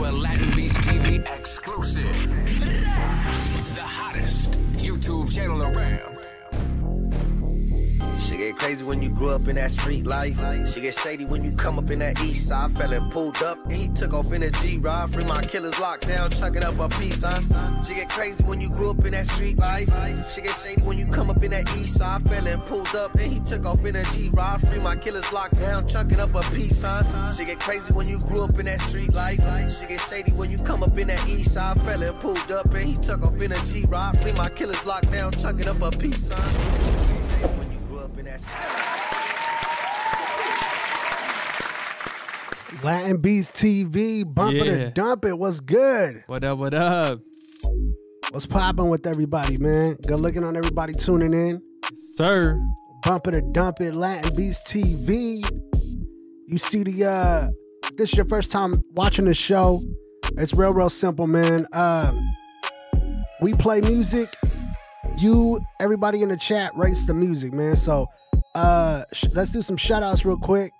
to a Latin Beast TV exclusive. The hottest YouTube channel around. Get crazy when you grew up in that street life. She get shady when you come up in that east side. Fell and pulled up, and he took off in a G ride. Free my killers locked down, chucking up a piece, huh? She get crazy when you grew up in that street life. She get shady when you come up in that east side. Fell and pulled up, and he took off in a G ride. Free my killers locked down, chucking up a piece, huh? She get crazy when you grew up in that street life. She get shady when you come up in that east side. Fell and pulled up, and he took off in a G ride. Free my killers locked down, chucking up a piece, huh? Latin Beast TV, bump it Yeah. dump it. What's good? What up? What up, What's popping with everybody, man? Good looking on everybody tuning in. sir? Bump it or dump it, Latin Beast TV. You see the uh this is your first time watching the show. It's real, real simple, man. Um we play music. You, everybody in the chat rates the music, man. So uh let's do some shout outs real quick.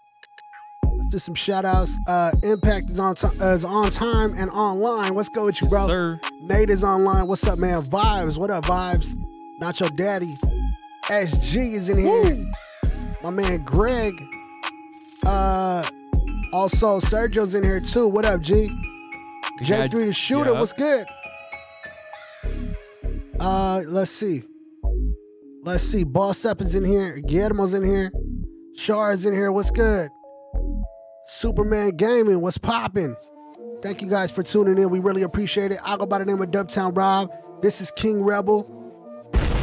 Do some shout outs. Uh Impact is on uh, is on time and online. What's go with you, bro? Sir. Nate is online. What's up, man? Vibes. What up, Vibes? Not your daddy. SG is in here. My man Greg. Uh also Sergio's in here too. What up, G? We J3 got- the shooter, yeah. what's good? Uh let's see. Let's see. Boss Up is in here. Guillermo's in here. Shar is in here. What's good? Superman Gaming, what's popping? Thank you guys for tuning in. We really appreciate it. I go by the name of Dubtown Rob. This is King Rebel.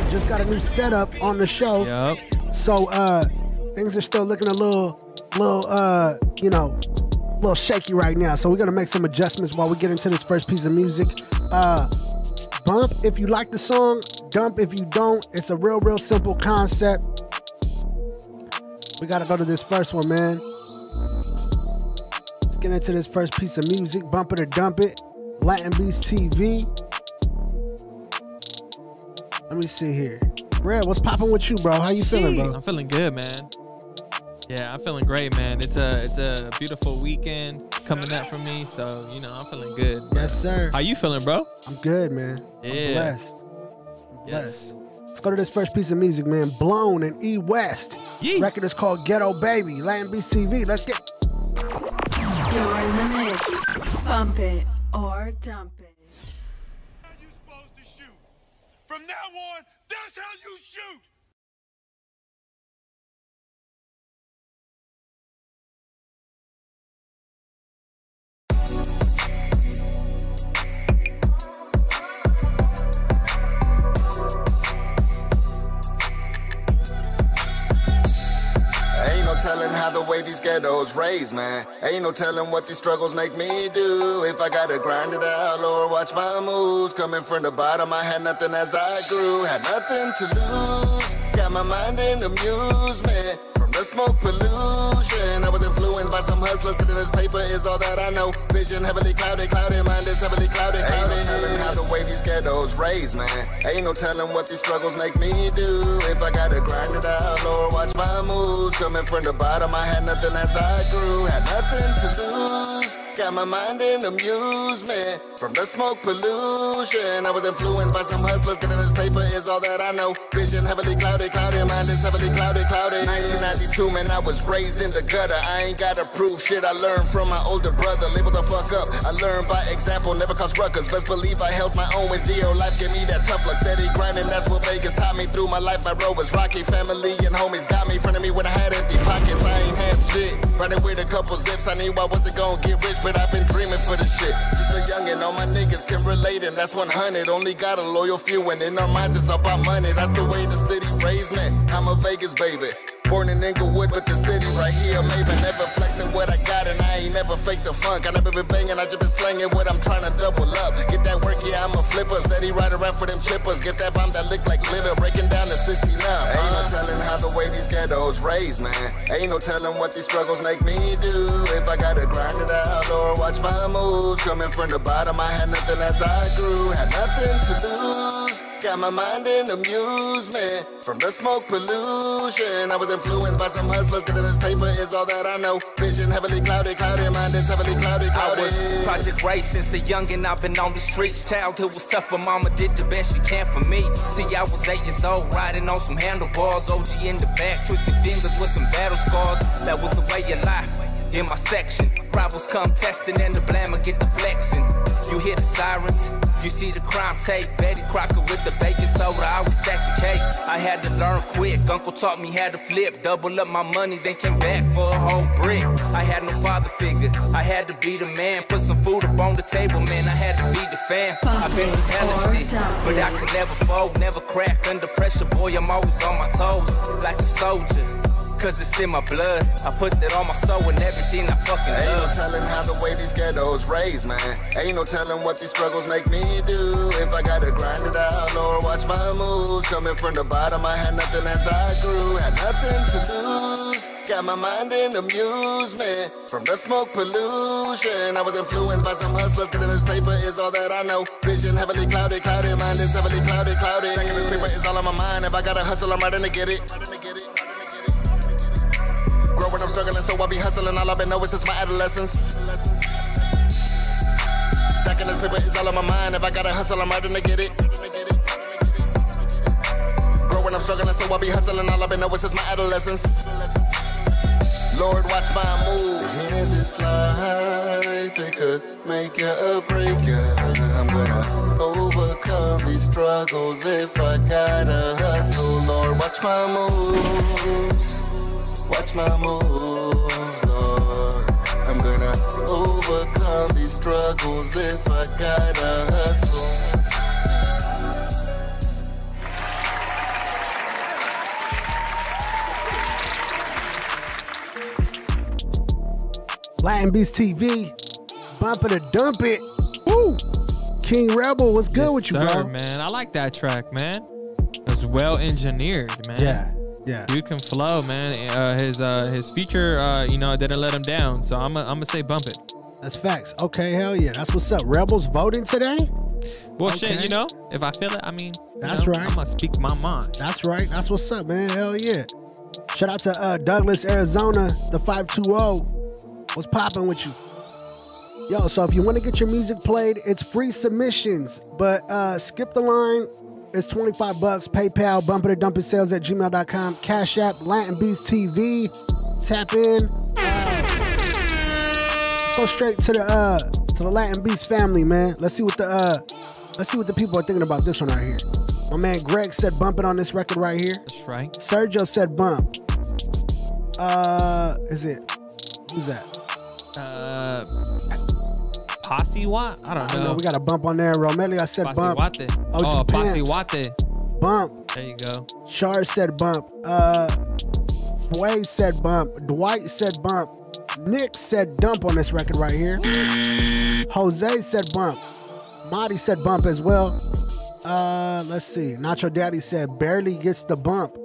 Just got a new setup on the show. Yup. So uh things are still looking a little little uh, you know, a little shaky right now. So we're gonna make some adjustments while we get into this first piece of music. Uh bump if you like the song, dump if you don't. It's a real, real simple concept. We gotta go to this first one, man. Let's get into this first piece of music. Bump it or dump it. Latin Beast TV. Let me see here. Red, what's popping with you, bro? How you feeling, bro? I'm feeling good, man. Yeah, I'm feeling great, man. It's a it's a beautiful weekend coming up for me, so you know I'm feeling good. bro. Yes, sir. How you feeling, bro? I'm good, man. I'm blessed. I'm Yes. blessed. Let's go to this first piece of music, man. Blown and E West. Yee. Record is called Ghetto Baby. Latin Beast TV. Let's get. You're in the mix. Bump it or dump it. how you supposed to shoot. From now on, that's how you shoot. Telling how the way these ghettos raise, man. Ain't no telling what these struggles make me do. If I gotta grind it out or watch my moves. Coming from the bottom, I had nothing as I grew. Had nothing to lose. Got my mind in amusement. From the smoke pollution, I was influenced by some hustlers. Cause this paper is all that I know. Vision heavily clouded, clouded, mind is heavily clouded, clouded. Ain't no telling how the way these ghettos raise, man. Ain't no telling what these struggles make me do. If I gotta grind it out or watch my moves. Coming from the bottom, I had nothing as I grew. Had nothing to lose. Got my mind in amusement from the smoke pollution. I was influenced by some hustlers. Getting this paper is all that I know. Vision heavily clouded, clouded, mind is heavily clouded, clouded. 1992, man, I was raised in the gutter. I ain't gotta prove shit. I learned from my older brother. Label the fuck up. I learned by example, never cause ruckus. Best believe I held my own with deal. Life gave me that tough luck, steady grinding. That's what Vegas taught me through my life. My road was rocky. Family and homies got me in front of me when I had empty pockets. I ain't have shit. Riding with a couple zips. I knew I wasn't gonna get rich, but I've been dreaming for the shit. Just a youngin', all my niggas can relate, and that's 100. Only got a loyal few, and in our minds it's all about money. That's the way the city raised me. I'm a Vegas baby. Born in Inglewood, but the city right here, maybe never flexing what I got, and I ain't never fake the funk. I never been banging, I just been slanging what I'm trying to double up. Get that work, yeah, I'm a flipper. Steady ride around for them chippers. Get that bomb that look like glitter, breaking down to 69. Ain't no uh. telling how the way these ghettos raised, man. Ain't no telling what these struggles make me do. If I gotta grind it out or watch my moves. Coming from the bottom, I had nothing as I grew. Had nothing to lose. Got my mind in amusement from the smoke pollution. I was influenced by some hustlers. Getting this paper is all that I know. Vision heavily clouded, clouded, mind is heavily clouded, I was Project Ray since a youngin', I've been on the streets. Childhood was tough, but mama did the best she can for me. See, I was eight years old, riding on some handlebars. OG in the back, twisting fingers with some battle scars. That was the way of life in my section. Rivals come testing and the blammer get the flexing. You hear the sirens, you see the crime tape. Betty Crocker with the baking soda, I was stacking cake. I had to learn quick. Uncle taught me how to flip, double up my money, then came back for a whole brick. I had no father figure, I had to be the man. Put some food up on the table, man. I had to feed the fam. I've been through hella shit, but I could never fold, never crack under pressure. Boy, I'm always on my toes, like a soldier. Cause it's in my blood. I put that on my soul and everything I fucking Ain't no telling how the way these ghettos raise, man. Ain't no telling what these struggles make me do. If I gotta grind it out or watch my moves. Coming from the bottom, I had nothing as I grew. Had nothing to lose. Got my mind in amusement from the smoke pollution. I was influenced by some hustlers. Getting this paper is all that I know. Vision heavily clouded, clouded. Mind is heavily clouded, clouded. Thinking this paper is all on my mind. If I gotta hustle, I'm riding to get it. Riding to get it. Growing up struggling, so I be hustling. All I've been knowing since my adolescence. Stacking this paper is all on my mind. If I gotta hustle, I'm riding to get it. Growing up struggling, so I be hustling. All I've been knowing since my adolescence. Lord, watch my moves. In this life, it could make you a breaker. I'm gonna overcome these struggles if I gotta hustle. Lord, watch my moves. Watch my moves, Lord. I'm gonna overcome these struggles if I gotta hustle. Latin Beast TV, bump it or dump it. Woo! King Rebel, what's good Yes, with you, sir, bro? man. I like that track, man. It's well engineered, man. Yeah, yeah. Dude can flow, man. Uh, his uh, his feature, uh, you know, didn't let him down. So I'm gonna I'm gonna say bump it. That's facts. Okay, hell yeah. That's what's up. Rebels voting today? Well, Okay. shit, you know, if I feel it, I mean, That's know, right. I'm gonna speak my mind. That's right. That's what's up, man. Hell yeah. Shout out to uh, Douglas, Arizona, the 520. What's popping with you? Yo, so if you want to get your music played, it's free submissions, but uh, skip the line. It's 25 bucks. PayPal, bump it or dump it sales at gmail.com. Cash App, Latin Beast TV. Tap in. Uh, go straight to the uh to the Latin Beast family, man. Let's see what the uh let's see what the people are thinking about this one right here. My man Greg said bump it on this record right here. That's right. Sergio said bump. Uh, is it? Who's that? Uh, Posse Wat? I don't know. know. We got a bump on there. Romelio I said bump. Oh, Posse Pimps. Bump. There you go. Char said bump. Uh, Sway said bump. Dwight said bump. Nick said dump on this record right here. Jose said bump. Marty said bump as well. Uh, let's see. Nacho Daddy said barely gets the bump.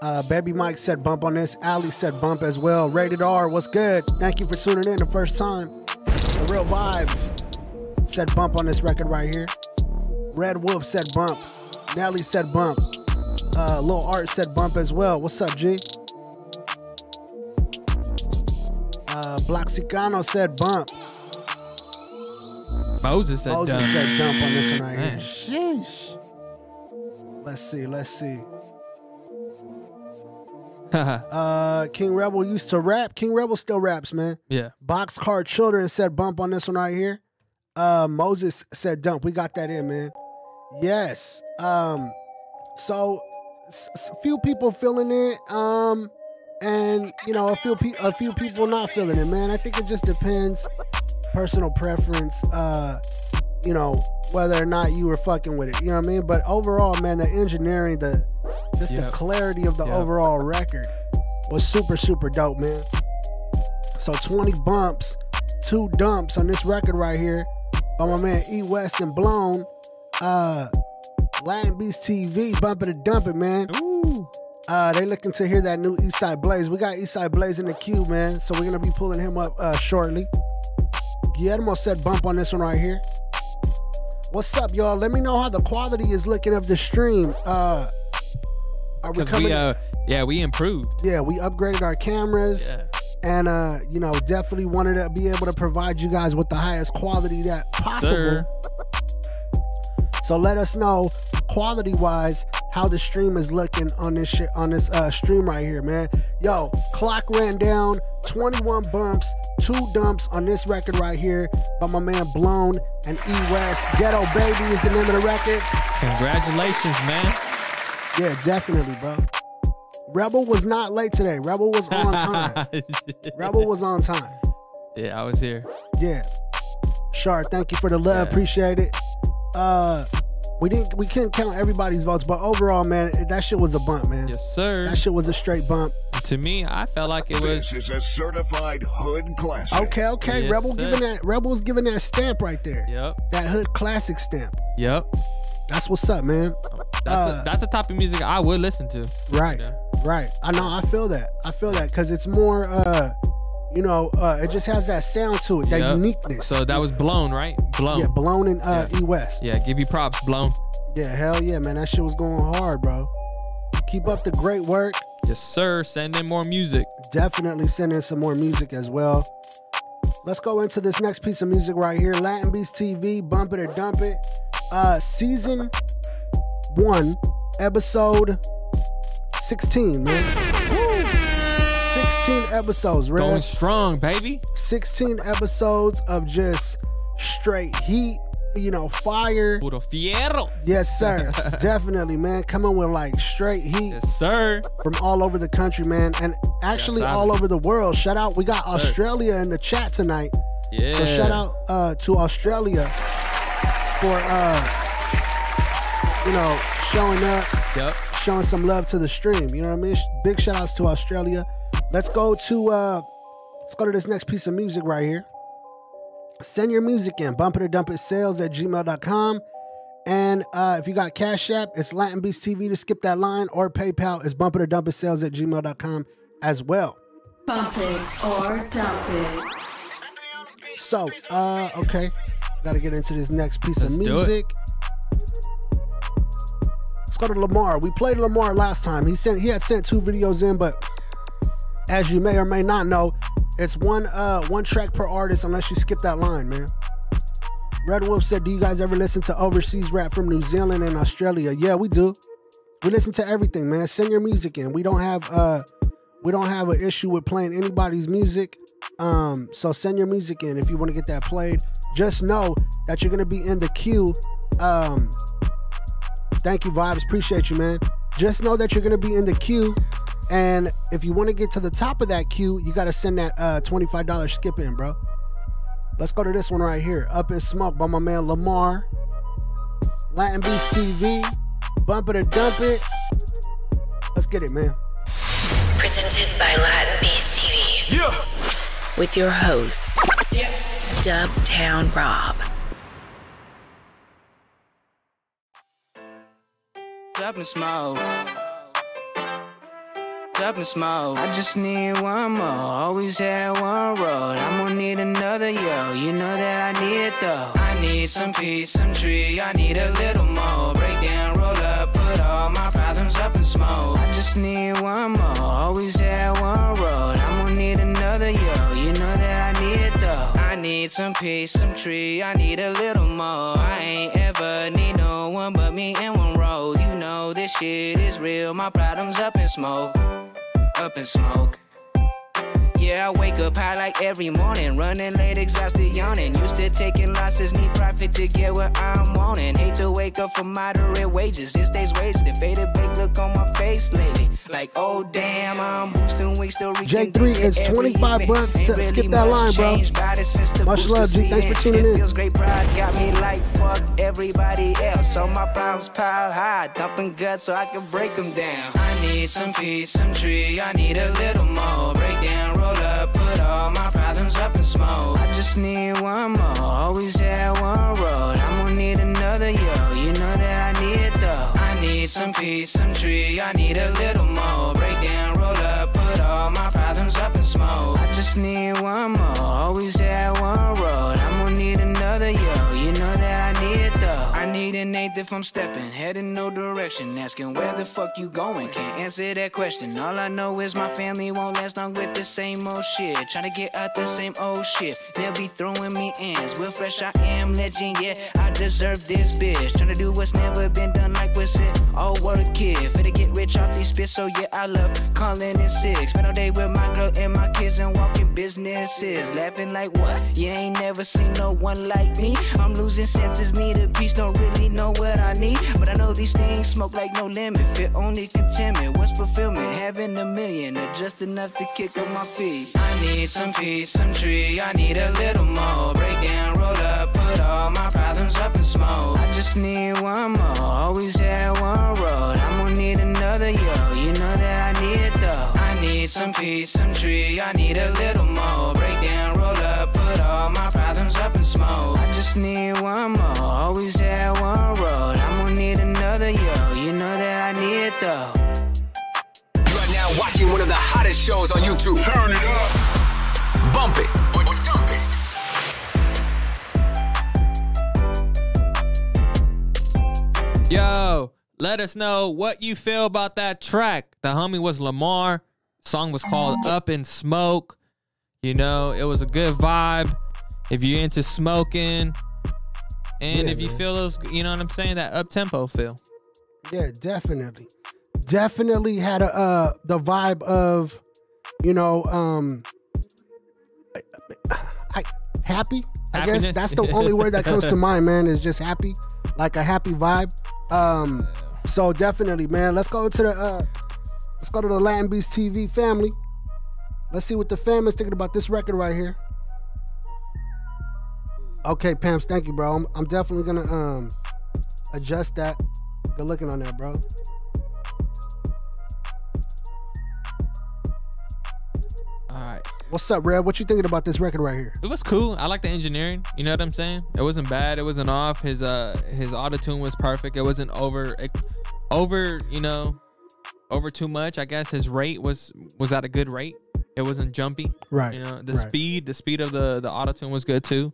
Uh, Baby Mike said bump on this. Ali said bump as well. Rated R, what's good? Thank you for tuning in the first time. Real Vibes said bump on this record right here. Red Wolf said bump. Nelly said bump. Uh, Lil Art said bump as well. What's up, G? Uh, Blaxicano said bump. Moses said Moses dumb. said dump on this one right here. Sheesh. Let's see, let's see. Uh, King Rebel used to rap. King Rebel still raps, man. yeah. Boxcar Children said bump on this one right here. Uh, Moses said dump. We got that in, man. Yes. Um, so s- s- a few people feeling it. Um, and you know a few pe- a few people not feeling it, man. I think it just depends, personal preference. Uh, you know whether or not you were fucking with it. You know what I mean? But overall, man, the engineering, the just Yep. the clarity of the Yep. overall record was super super dope, man. So 20 bumps, two dumps on this record right here by my man E West and Blown. Uh Latin Beast TV, bump it and dump it, man. Ooh. Uh they looking to hear that new Eastside Blaze. We got Eastside Blaze in the queue, man. So we're gonna be pulling him up uh shortly. Guillermo said bump on this one right here. What's up, y'all? Let me know how the quality is looking of the stream. Uh are we coming? we, uh, yeah, we improved. yeah, we upgraded our cameras Yeah. and uh, you know, definitely wanted to be able to provide you guys with the highest quality that possible. Sir. So let us know quality wise how the stream is looking on this shit on this uh stream right here, man. Yo, clock ran down, 21 bumps, two dumps on this record right here by my man Blown and E West. Ghetto Baby is the name of the record. Congratulations, man. Yeah, definitely, bro. Rebel was not late today. Rebel was on time. Rebel was on time. yeah, I was here. Yeah. Shar, thank you for the love. Yeah. Appreciate it. Uh we didn't we couldn't count everybody's votes, but overall, man, that shit was a bump, man. Yes, sir. That shit was a straight bump. to me, I felt like it was. This is a certified hood classic. Okay, okay. Yes, Rebel sir. giving that Rebel's giving that stamp right there. Yep. That hood classic stamp. Yep. That's what's up, man. That's Uh, a, that's the type of music I would listen to. Right. Right. I know, I feel that. I feel that because it's more uh you know, uh it just has that sound to it, that Yep. uniqueness. So that was blown, right? Blown. yeah, blown in uh Yeah. E West. Yeah, give you props, blown. Yeah, hell yeah, man. That shit was going hard, bro. Keep up the great work. Yes, sir. Send in more music. Definitely send in some more music as well. Let's go into this next piece of music right here. Latin Beast TV, Bump It or Dump It. Uh season one, episode 16, man. Woo! 16 episodes, Going strong, baby. 16 episodes of just straight heat, you know, fire. Puro fierro. Yes, sir. Definitely, man. Coming with like straight heat Yes, sir. from all over the country, man. And actually Yes, all over the world. Shout out. We got Australia in the chat tonight. Yeah. So shout out uh, to Australia for uh, you know, showing up, Yep. showing some love to the stream. You know what I mean? Big shout outs to Australia. Let's go to uh let's go to this next piece of music right here. Send your music in, bump it or dump it sales at gmail.com. And uh, if you got Cash App, it's Latin Beast TV to skip that line, or PayPal is bump it or dump it sales at gmail.com as well. Bump it or dump it. So, uh, okay. Gotta get into this next piece Let's of do it. Let's go to Lamar. We played Lamar last time. He sent he had sent two videos in, but as you may or may not know, it's one uh one track per artist unless you skip that line, man. Red Wolf said, Do you guys ever listen to overseas rap from New Zealand and Australia? Yeah, we do. We listen to everything, man. Send your music in. We don't have uh we don't have an issue with playing anybody's music. Um, so send your music in if you want to get that played. Just know that you're gonna be in the queue. Um, thank you, vibes. Appreciate you, man. Just know that you're gonna be in the queue, and if you want to get to the top of that queue, you gotta send that uh $25 skip in, bro. Let's go to this one right here. Up in Smoke by my man Lamar. Latin Beast TV. Bump it or dump it. Let's get it, man. Presented by Latin Beast TV. Yeah. With your host, Dubtown Rob. Up and smoke. Up and smoke. I just need one more. Always had one road. I'm gonna need another yo. You know that I need it though. I need some peace, some tree. I need a little more. Break down, roll up, put all my problems up in smoke. I just need one more. Always had one road. I'm gonna need another yo. You know that I need it though. I need some peace, some tree. I need a little more. I ain't ever need no one but me and one road. Know this shit is real. My problems up in smoke. Up in smoke. Yeah, I wake up high like every morning, running late, exhausted, yawning. Used to taking losses, need profit to get what I'm wanting. Hate to wake up for moderate wages, this day's wasted. Faded big look on my face lately, like oh damn, I'm boosting weight, still reaching. J3 is 25 bucks. To skip that line, bro. Much love, G. Thanks for tuning in. feels great, pride got me like fuck everybody else. So my problems pile high, dumping guts so I can break them down. I need some peace, some tree, I need a little more. Break down, all my problems up in smoke. I just need one more, always had one road. I'm gonna need another yo, you know that I need it though. I need some peace, some tree, I need a little more. Break down, roll up, put all my problems up in smoke. I just need one more, always had one if I'm stepping, heading no direction, asking where the fuck you going. Can't answer that question. All I know is my family won't last long with the same old shit. Trying to get out the same old shit. They'll be throwing me ins. Real fresh, I am legend, yeah. I deserve this bitch. Trying to do what's never been done, like what's it all worth, kid. Finna get rich off these spits, so yeah, I love calling in sick. Spend all day with my girl and my kids and walking businesses. Laughing like what? You ain't never seen no one like me. I'm losing senses, need a piece, don't really know what I need. But I know these things smoke like no limit. Fit only contentment. What's fulfillment? Having a million or just enough to kick up my feet. I need some peace, some tree. I need a little more. Break down, roll up, put all my problems up in smoke. I just need one more. Always had one road. I'm another yo. You know that I need it though. I need some peace, some tree. I need a little more. Break down, roll up, put all my problems up in smoke. I just need one more. Always had one road. I'm gonna need another yo. You know that I need it though. You are now watching one of the hottest shows on YouTube. Turn it up. Bump it or, or dump it. Yo, let us know what you feel about that track. The homie was Lamar. Song was called Up in Smoke. You know, it was a good vibe. If you're into smoking, and Yeah, if you man. feel those, you know what I'm saying, that up tempo feel. Yeah, definitely. Definitely had a uh the vibe of, you know, um I, happy. I guess that's the only word that comes to mind, man, is just happy. Like a happy vibe. Um so definitely, man. Let's go to the uh let's go to the Latin Beast TV family. Let's see what the fam is thinking about this record right here. Okay, Pams, thank you, bro. I'm, I'm definitely gonna um adjust that. Good looking on that, bro. All right. What's up, Red? What you thinking about this record right here? It was cool. I like the engineering. You know what I'm saying? It wasn't bad. It wasn't off. His uh his auto tune was perfect. It wasn't over over, you know, over too much. I guess his rate was was at a good rate. It wasn't jumpy. Right, You know, the right. speed, the speed of the the auto tune was good too.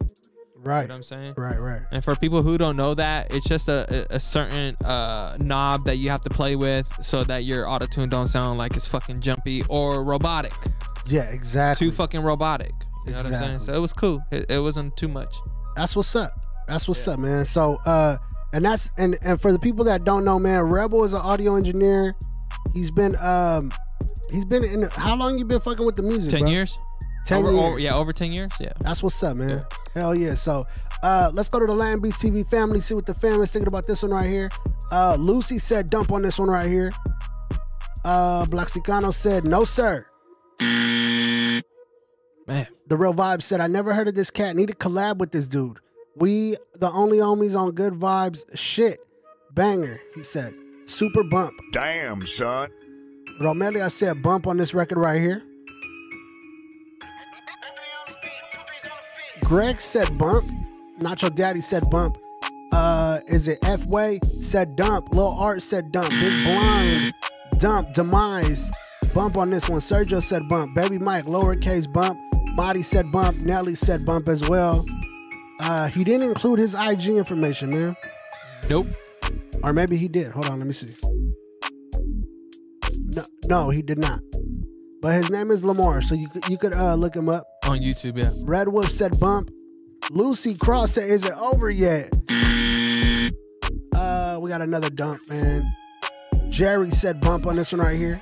Right. You know what I'm saying? Right, right. And for people who don't know that, it's just a, a, certain uh, knob that you have to play with so that your auto tune don't sound like it's fucking jumpy or robotic. Yeah, exactly. Too fucking robotic. You know what I'm saying? So it was cool. It, it wasn't too much. That's what's up. That's what's up, man. So uh and that's and and for the people that don't know, man, Rebel is an audio engineer. He's been um he's been in how long you been fucking with the music? 10 bro? years? Ten over, years. over- yeah, over 10 years? Yeah. That's what's up, man. Hell yeah. So uh let's go to the Latin Beast TV family, see what the family's thinking about this one right here. Uh Lucy said dump on this one right here. Uh Blaxicano said no sir. Man. The real vibe said I never heard of this cat. Need to collab with this dude. We the only homies on good vibes. Shit. Banger, he said. Super bump. Damn, son. Romelia said bump on this record right here. Greg said bump. Nacho Daddy said bump. Uh, is it F Way said dump? Lil Art said dump. Big Blind dump. Demise bump on this one. Sergio said bump. Baby Mike lowercase bump. Body said bump. Nelly said bump as well. Uh, he didn't include his IG information, man. Nope. Or maybe he did. Hold on, let me see. No, no, he did not. But his name is Lamar, so you could you could uh, look him up on YouTube. Yeah. Red Wolf said bump. Lucy Cross said, "Is it over yet?" Uh, we got another dump, man. Jerry said bump on this one right here.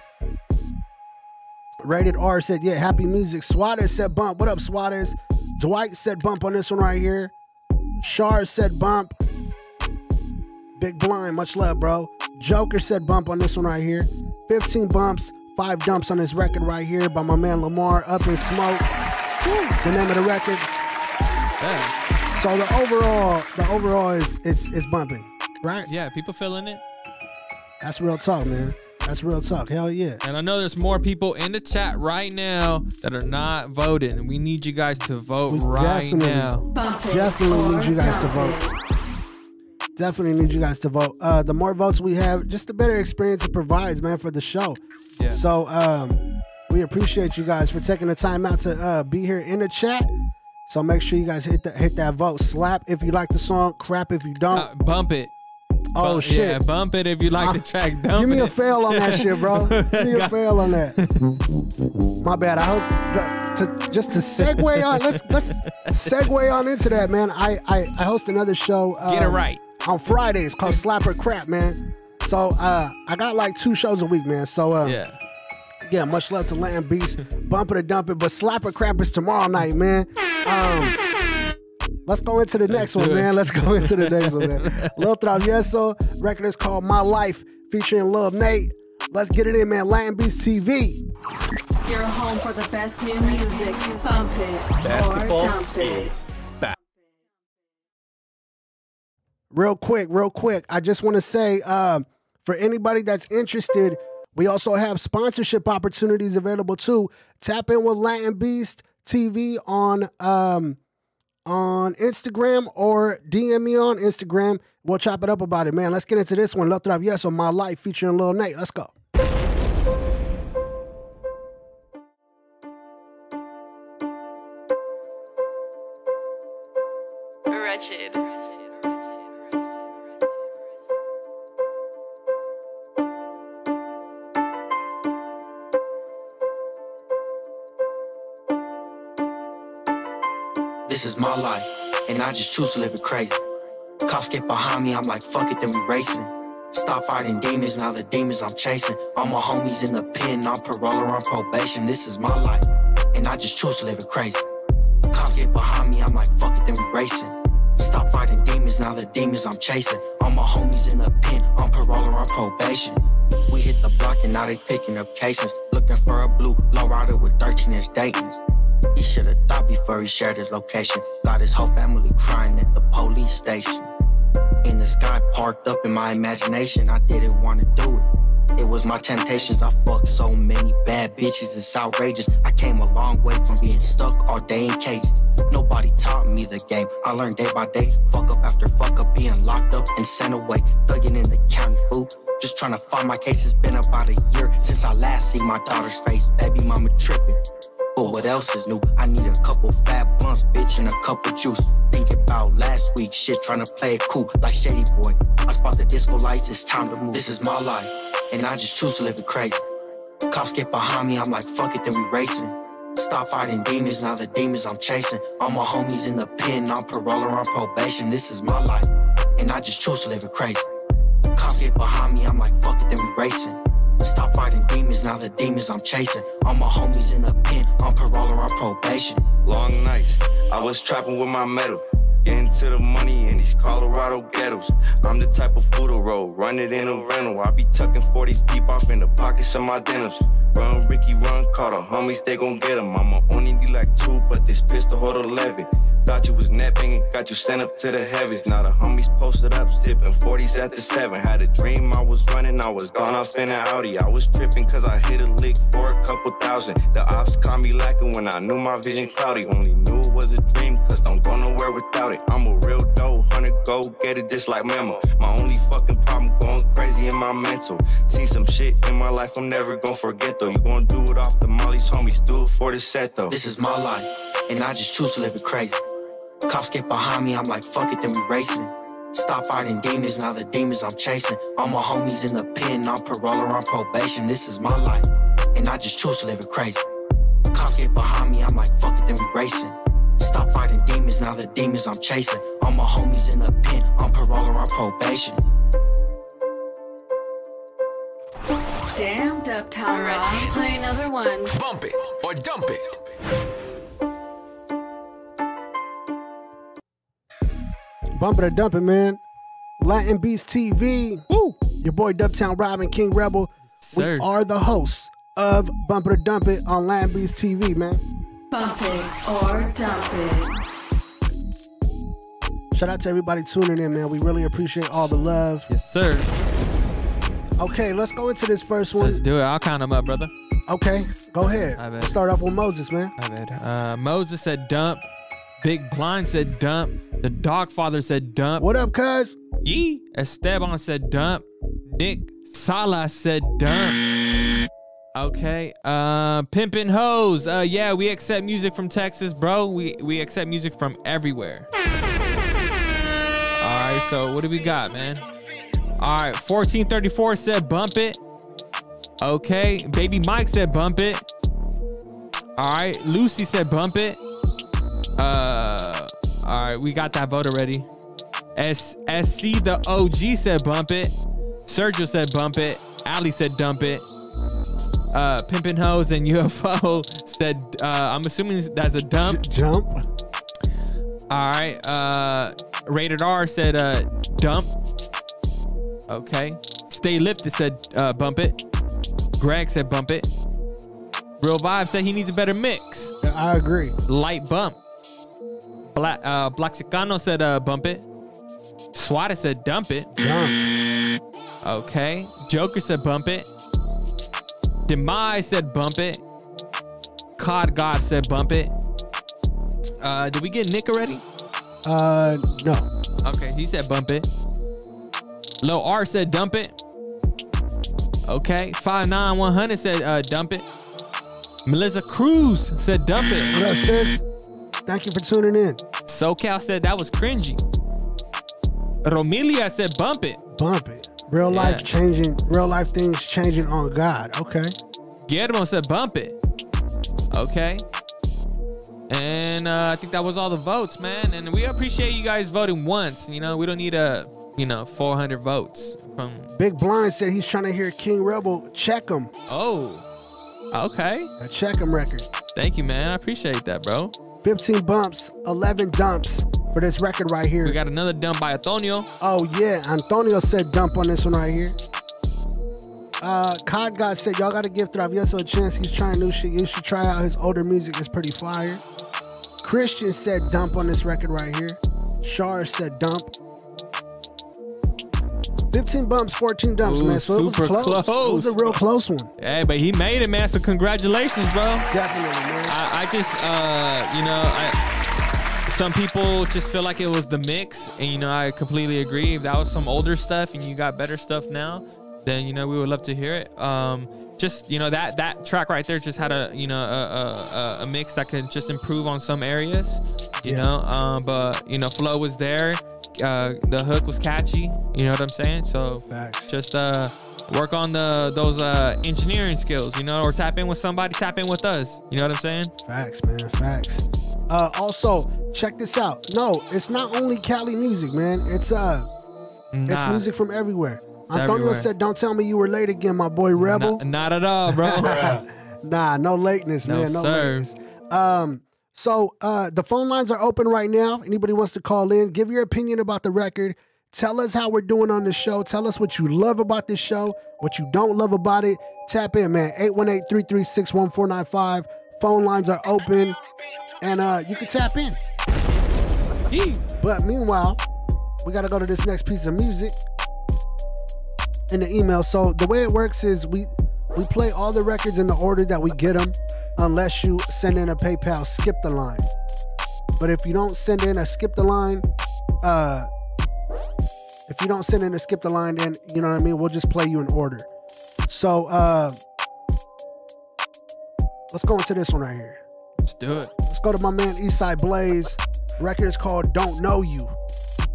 Rated R said, yeah, happy music. Suarez said bump. What up, Suarez? Dwight said bump on this one right here. Shar said bump. Big blind, much love, bro. Joker said bump on this one right here. 15 bumps, five dumps on this record right here by my man Lamar, Up in Smoke. The name of the record. Yeah. So the overall, the overall is is is bumping, right? Yeah, people feeling it. That's real talk, man. That's real talk. Hell yeah. And I know there's more people in the chat right now that are not voting. We need you guys to vote We right definitely- now. Definitely need you guys to vote. Definitely need you guys to vote. Uh, the more votes we have, just the better experience it provides, man, for the show. Yeah. So um, we appreciate you guys for taking the time out to uh, be here in the chat. So make sure you guys hit the, hit that vote. Slap if you like the song. Crap if you don't. Uh, bump it. oh Bump- shit! Yeah, bump it if you like the track. Dump Give me it. a fail on that shit, bro. Give me a fail on that. My bad. I hope to, just to segue on. Let's let's segue on into that, man. I I, I host another show. Um, Get it right. on Fridays called Slapper Crap, man. So uh, I got like two shows a week, man. So uh, Yeah. Yeah, much love to Latin Beast, Bump It or Dump It, but Slapper Crap is tomorrow night, man. Um, let's go into the next one, it. man. Let's go into the next one, man. Lil Travieso, record is called My Life, featuring Lil Nate. Let's get it in, man. Latin Beast TV. Your home for the best new music. Bump it or dump it. real quick, real quick. I just want to say, uh, for anybody that's interested, we also have sponsorship opportunities available too. Tap in with Latin Beast TV on um, on Instagram or DM me on Instagram. We'll chop it up about it, man. Let's get into this one. Lo Travieso, on My Life, featuring Lil Nate. Let's go. Wretched. I just choose to live it crazy. Cops get behind me, I'm like, fuck it, then we racing. Stop fighting demons, now the demons I'm chasing. All my homies in the pen, parole or on probation. This is my life, and I just choose to live it crazy. Cops get behind me, I'm like, fuck it, then we racing. Stop fighting demons, now the demons I'm chasing. All my homies in the pen, on parole or on probation. We hit the block and now they picking up cases. Looking for a blue lowrider with 13 inch Dayton's. He should have thought before he shared his location. Got his whole family crying at the police station. In the sky, parked up in my imagination, I didn't want to do it. It was my temptations. I fucked so many bad bitches, it's outrageous. I came a long way from being stuck all day in cages. Nobody taught me the game. I learned day by day. Fuck up after fuck up, being locked up and sent away. Thugging in the county, fool. Just trying to find my case. It's been about a year since I last see my daughter's face. Baby mama tripping. But what else is new? I need a couple fat blunts, bitch, and a couple juice. Thinking about last week, shit, trying to play it cool like Shady Boy. I spot the disco lights, it's time to move. This is my life, and I just choose to live it crazy. Cops get behind me, I'm like, fuck it, then we racing. Stop fighting demons, now the demons I'm chasing. All my homies in the pen, on parole or on probation. This is my life, and I just choose to live it crazy. Cops get behind me, I'm like, fuck it, then we racing. Stop fighting demons, now the demons I'm chasing. All my homies in the pen, on parole or on probation. Long nights, I was trapping with my metal. Getting to the money in these Colorado ghettos. I'm the type of food to roll, run it in a rental. I be tucking 40s deep off in the pockets of my denims. Run, Ricky, run, call the homies, they gon' get 'em. I'ma only need like two, but this pistol hold 11. Thought you was napping, got you sent up to the heavens. Now the homies posted up, sipping 40s at the 7. Had a dream I was running, I was gone off in an Audi. I was tripping cause I hit a lick for a couple thousand. The ops caught me lacking when I knew my vision cloudy. Only knew it was a dream cause don't go nowhere without it. I'm a real dope hunter, go get it just like Memo. My only fucking problem going crazy in my mental. Seen some shit in my life I'm never gonna forget though. You gonna do it off the molly's homies, do it for the set though. This is my life, and I just choose to live it crazy. Cops get behind me, I'm like, fuck it, then we racing. Stop fighting demons, now the demons I'm chasing. All my homies in the pen, on parole or on probation. This is my life, and I just choose to live it crazy. Cops get behind me, I'm like, fuck it, then we racing. Stop fighting demons, now the demons I'm chasing. All my homies in the pen, on parole or on probation. Damn, Dubtown Rob. Play another one. Bump it or dump it. Bump it or dump it, man. Latin Beast TV. Woo. Your boy Dubtown Robin King Rebel. Sir. We are the hosts of Bump It or Dump It on Latin Beast TV, man. Bump it or dump it. Shout out to everybody tuning in, man. We really appreciate all the love. Yes, sir. Okay, let's go into this first one. Let's do it. I'll count them up, brother. Okay, go ahead. I bet. Start off with Moses, man. I bet. Uh, Moses said dump. Big Blind said dump. The Dogfather said dump. What up, cuz? Yee. Esteban said dump. Nick Sala said dump. Okay. Uh, Pimpin' Hoes. Uh, yeah, we accept music from Texas, bro. We we accept music from everywhere. All right. So what do we got, man? All right. 1434 said bump it. Okay. Baby Mike said bump it. All right. Lucy said bump it. Uh, all right, we got that vote already. S SC the OG said bump it. Sergio said bump it. Ali said dump it. Uh, Pimpin' Hose and UFO said, uh, I'm assuming that's a dump. Jump. All right. Uh, Rated R said uh, dump. Okay. Stay Lifted said uh, bump it. Greg said bump it. Real Vibe said he needs a better mix. I agree. Light bump. Black uh Blaxicano said uh bump it. Swada said dump it. Jump. Okay. Joker said bump it. Demise said bump it. Cod God said bump it. Uh did we get Nick already? Uh, no. Okay, he said bump it. Low R said dump it. Okay. 59100 said uh dump it. Melissa Cruz said dump it. What up, sis? Thank you for tuning in. SoCal said that was cringy. Romelia said bump it. Bump it. Real life changing, real life things changing on God. Okay. Guillermo said bump it. Okay. And uh, I think that was all the votes, man. And we appreciate you guys voting once. You know, we don't need a, you know, 400 votes from. Big Blind said he's trying to hear King Rebel check him. Oh, okay. A check him record. Thank you, man. I appreciate that, bro. 15 bumps, 11 dumps for this record right here. We got another dump by Antonio. Oh yeah, Antonio said dump on this one right here. Uh, Cod God said y'all gotta give Travieso a chance. He's trying new shit. You should try out his older music. It's pretty fire. Christian said dump on this record right here. Shar said dump. 15 bumps, 14 dumps, Ooh, man. So it was super close. It was a real close one. Hey, but he made it, man. So congratulations, bro. Definitely, man. I, I just, uh, you know, I, some people just feel like it was the mix, and you know, I completely agree. If that was some older stuff, and you got better stuff now, then you know, we would love to hear it. Um, just you know, that that track right there just had a you know a a, a- mix that could just improve on some areas, you Yeah. know. Um, but you know, flow was there. Uh, the hook was catchy. You know what I'm saying? So Facts. just uh work on the those uh engineering skills you know or tap in with somebody tap in with us you know what i'm saying Facts, man. Facts. Uh, also, check this out. No, it's not only Cali music, man. It's uh, it's music from everywhere. Antonio everywhere. said, "Don't tell me you were late again, my boy Rebel." Not, not at all bro Nah, no lateness, No, man. No sir. lateness. Um, so uh, the phone lines are open right now. Anybody wants to call in, give your opinion about the record. Tell us how we're doing on the show. Tell us what you love about this show, what you don't love about it. Tap in, man. 818-336-1495. Phone lines are open. And uh, you can tap in. But meanwhile, we got to go to this next piece of music in the email. So the way it works is we we play all the records in the order that we get them, unless you send in a PayPal skip the line. But if you don't send in a skip the line, uh, if you don't send in a skip the line, then you know what I mean. We'll just play you in order. So uh, let's go into this one right here. Let's do it. Let's go to my man Eastside Blaze. Record is called "Don't Know You."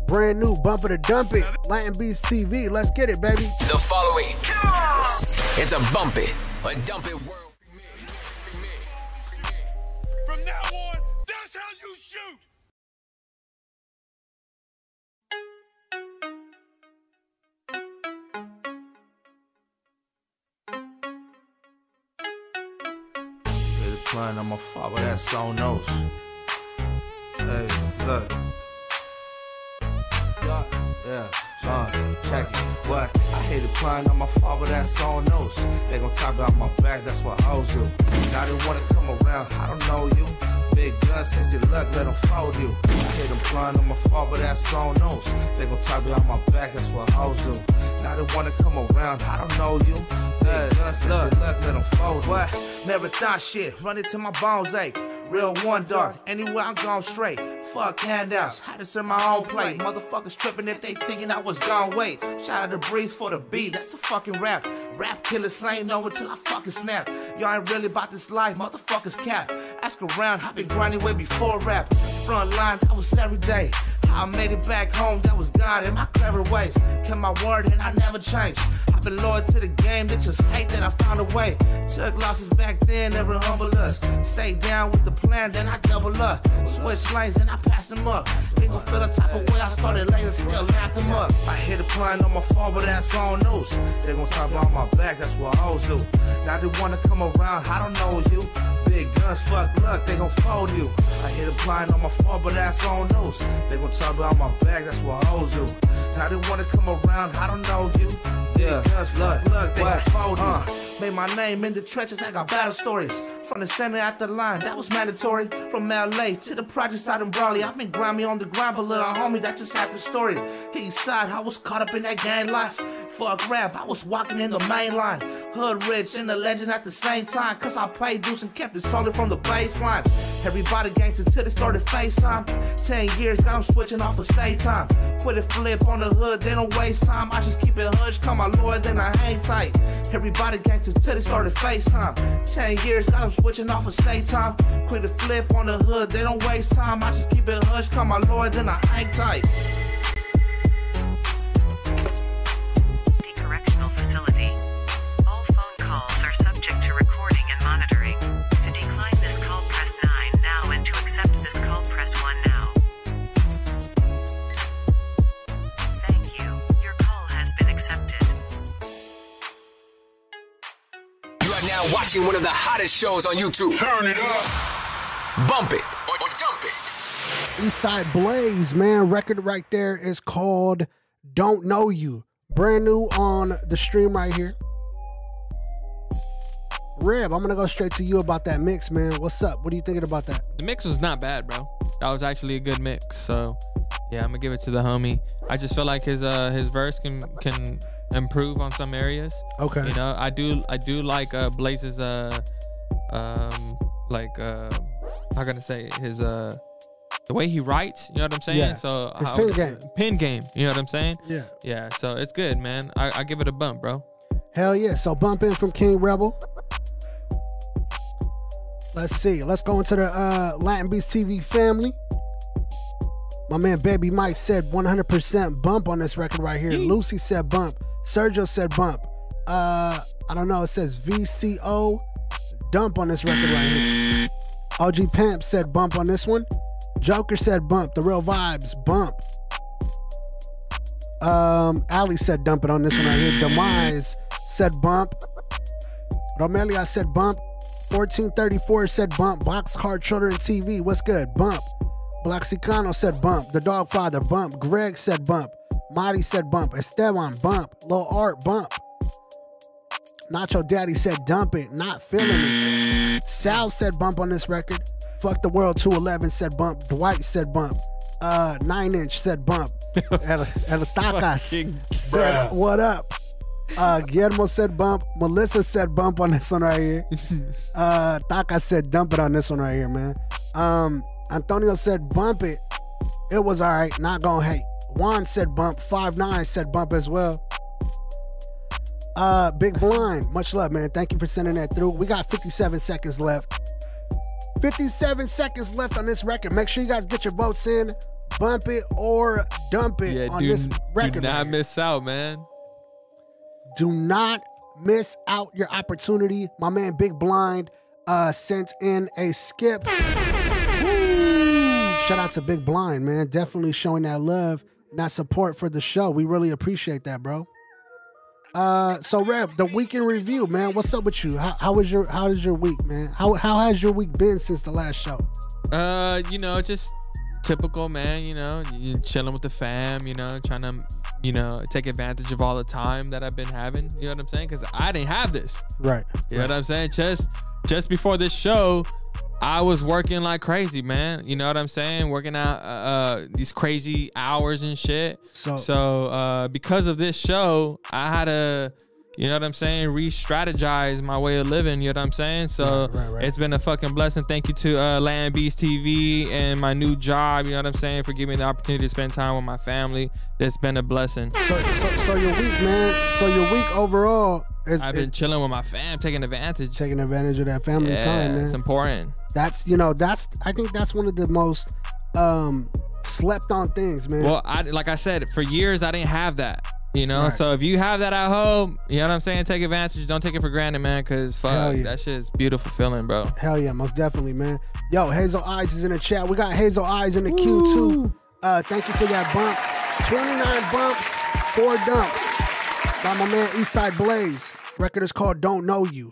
Brand new, bumper to dump it. Latin Beast TV. Let's get it, baby. The following is a bump it, a dump it world. From now on, that's how you shoot. Hit the plan, I'ma follow that song notes. Hey, look. Yeah, uh, check it. What? I hate the plan, I'ma follow that song notes. They gon' talk about my back, that's what hoes do. Now they wanna come around, I don't know you. Big guns, since your luck, let them fold you. I them blind, I'ma fall, but that's song notes. They gon' talk about my back, that's what hoes do. Now they wanna come around, I don't know you. Big guns, since your luck, let them fold you. What? Never thought shit, run it till my bones ache. Real one dark, anywhere I'm gone straight. Fuck handouts, had to serve my own plate. Motherfuckers tripping if they thinking I was gone. Wait, shout out to Breeze for the beat, that's a fucking rap. Rap killers ain't know until I fucking snap. Y'all ain't really about this life, motherfuckers cap. Ask around, I been grinding way before rap. Front line, I was every day. I made it back home, that was God in my clever ways. Kept my word and I never changed. I've been loyal to the game, they just hate that I found a way. Took losses back then, never humble us. Stay down with the plan, then I double up. Switch lanes and I pass them up. People feel the type of way I started later, still laugh them up. I hit a plan on my phone, but that's all news. They gon' talk about my back, that's what hoes do. Now they wanna come around, I don't know you. Big guns, fuck luck, they gon' fold you. I hit a blind on my fall, but that's on news. They gon' talk about my back, that's what hoes do. Now they wanna come around, I don't know you. Big guns, fuck luck, they gon' fold you. Uh, made my name in the trenches, I got battle stories. From the center at the line, that was mandatory. From LA to the projects out in Brawley, I've been grimy on the grind, but little homie, that just the story. East side, I was caught up in that gang life. Fuck rap, I was walking in the main line. Hood rich and the legend at the same time. Cause I played deuce and kept it solid from the baseline. Everybody gangster till they started FaceTime. Ten years, got them switching off of stay time. Quit it flip on the hood, they don't waste time. I just keep it hush, call my lord, then I hang tight. Everybody gangster till they started FaceTime. Ten years, got them switching off of stay time. Quit it flip on the hood, they don't waste time. I just keep it hush, call my lord, then I hang tight. Watching one of the hottest shows on YouTube. Turn it up. Bump it or, or dump it. Eastside Blaze, man. Record right there is called Don't Know You. Brand new on the stream right here. Reb, I'm gonna go straight to you about that mix, man. What's up? What are you thinking about that? The mix was not bad, bro. That was actually a good mix. So yeah, I'm gonna give it to the homie. I just feel like his uh his verse can can improve on some areas. Okay. You know, I do I do like uh Blaze's uh um like uh how can I say his uh the way he writes, you know what I'm saying? Yeah. So His how- pen game. Pin game, you know what I'm saying? Yeah. Yeah. So it's good, man. I, I give it a bump, bro. Hell yeah. So bump in from King Rebel. Let's see. Let's go into the uh, Latin Beast TV family. My man Baby Mike said 100% bump on this record right here. Lucy said bump. Sergio said bump. Uh, I don't know. It says VCO dump on this record right here. OG Pimp said bump on this one. Joker said bump. The real vibes bump. Um, Ali said dump it on this one right here. Demise said bump. Romelia said bump. 1434 said bump. Boxcar Children TV. What's good? Bump. Blaxicano said bump. The Dog Father bump. Greg said bump. Marty said bump. Esteban bump. Lil Art bump. Nacho Daddy said dump it. Not feeling it. Sal said bump on this record. Fuck the world 211 said bump. Dwight said bump. Uh, nine inch said bump. El, El Tacas Fucking said what up. Uh, Guillermo said bump. Melissa said bump on this one right here. Uh, Taka said dump it on this one right here, man. Um, Antonio said bump it. It was all right. Not gonna hate. Juan said bump. Five nine said bump as well. Uh, Big Blind, much love, man. Thank you for sending that through. We got 57 seconds left. 57 seconds left on this record. Make sure you guys get your votes in. Bump it or dump it Yeah, on do, this record. do not man. miss out, man. Do not miss out your opportunity. My man Big Blind uh, sent in a skip. Woo! Shout out to Big Blind, man. Definitely showing that love that support for the show. We really appreciate that, bro. Uh, so Reb, the weekend review, man. What's up with you? How, how was your How is your week, man? How How has your week been since the last show? Uh, you know, just typical, man. You know, you chilling with the fam. You know, trying to, you know, take advantage of all the time that I've been having. You know what I'm saying? Because I didn't have this. Right. You know what I'm saying? Just just before this show, I was working like crazy, man. You know what I'm saying? Working out uh, uh these crazy hours and shit. So- so uh because of this show, I had to you know what I'm saying? Re-strategize my way of living. You know what I'm saying? So Right, right, right. it's been a fucking blessing. Thank you to uh, Latin Beast TV and my new job. You know what I'm saying? For giving me the opportunity to spend time with my family. That's been a blessing. So, so, so your week, man. So your week overall is I've been chilling with my fam, taking advantage. taking advantage of that family yeah, time, man. it's important. That's you know that's I think that's one of the most um slept on things, man. Well, I like I said, for years I didn't have that. You know, Right. so if you have that at home, you know what I'm saying. Take advantage. Don't take it for granted, man. Cause Hell fuck, yeah. that shit's beautiful feeling, bro. Hell yeah, most definitely, man. Yo, Hazel Eyes is in the chat. We got Hazel Eyes in the queue too. Uh, thank you for that bump. 29 bumps, four dumps. By my man Eastside Blaze. Record is called Don't Know You.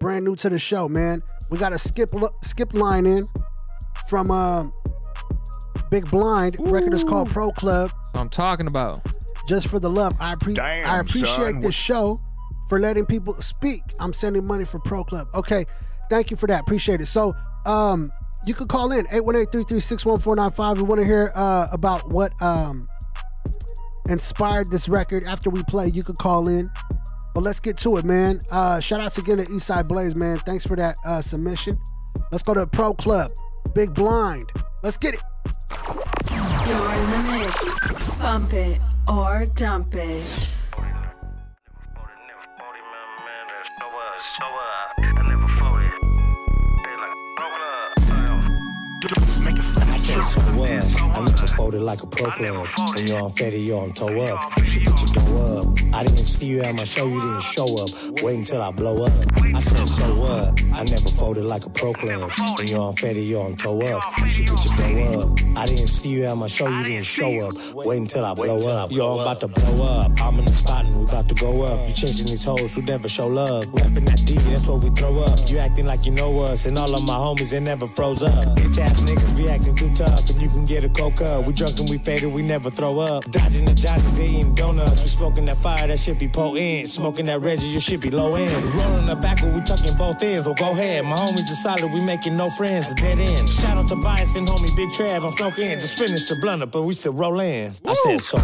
Brand new to the show, man. We got a skip skip line in from um Big Blind. Record is called Pro Club. So I'm talking about. Just for the love. I, appre- Damn, I appreciate son. this show for letting people speak. I'm sending money for Pro Club. Okay. Thank you for that. Appreciate it. So um you could call in 818-336-1495. We want to hear uh about what um inspired this record after we play. You could call in. But let's get to it, man. Uh shout outs again to Eastside Blaze, man. Thanks for that uh submission. Let's go to Pro Club. Big Blind. Let's get it. You're in the mix. Bump it or dump it. So. I never folded like a pro club. When you're on Fetty, you're on toe up. You should get your dough up. I didn't see you at my show, you didn't show up. Wait until I blow up. I said so what? I never folded like a pro club. When you're on Fetty, you're on toe up. You should get your dough up. I didn't see you at my show, you didn't show up. Wait until I blow up. Yo, I'm about to blow up. I'm in the spot and we about to go up. You chasing these hoes who never show love. Rapping that D, that's what we throw up. You acting like you know us, and all of my homies, they never froze up. Bitch ass niggas be acting too tough, and you can get a coca. We drunk and we faded, we never throw up. Dodging the Johnnies, they eating donuts. We smoking that fire, that shit be potent. Smoking that Reggie, your shit be low end. Rolling the back we tucking both ends. Well, go ahead, my homies are solid, we making no friends. A dead end. Shout out to Bias and homie Big Trav, I'm smoking. Just finished the blunt up, but we still rollin'. I said so.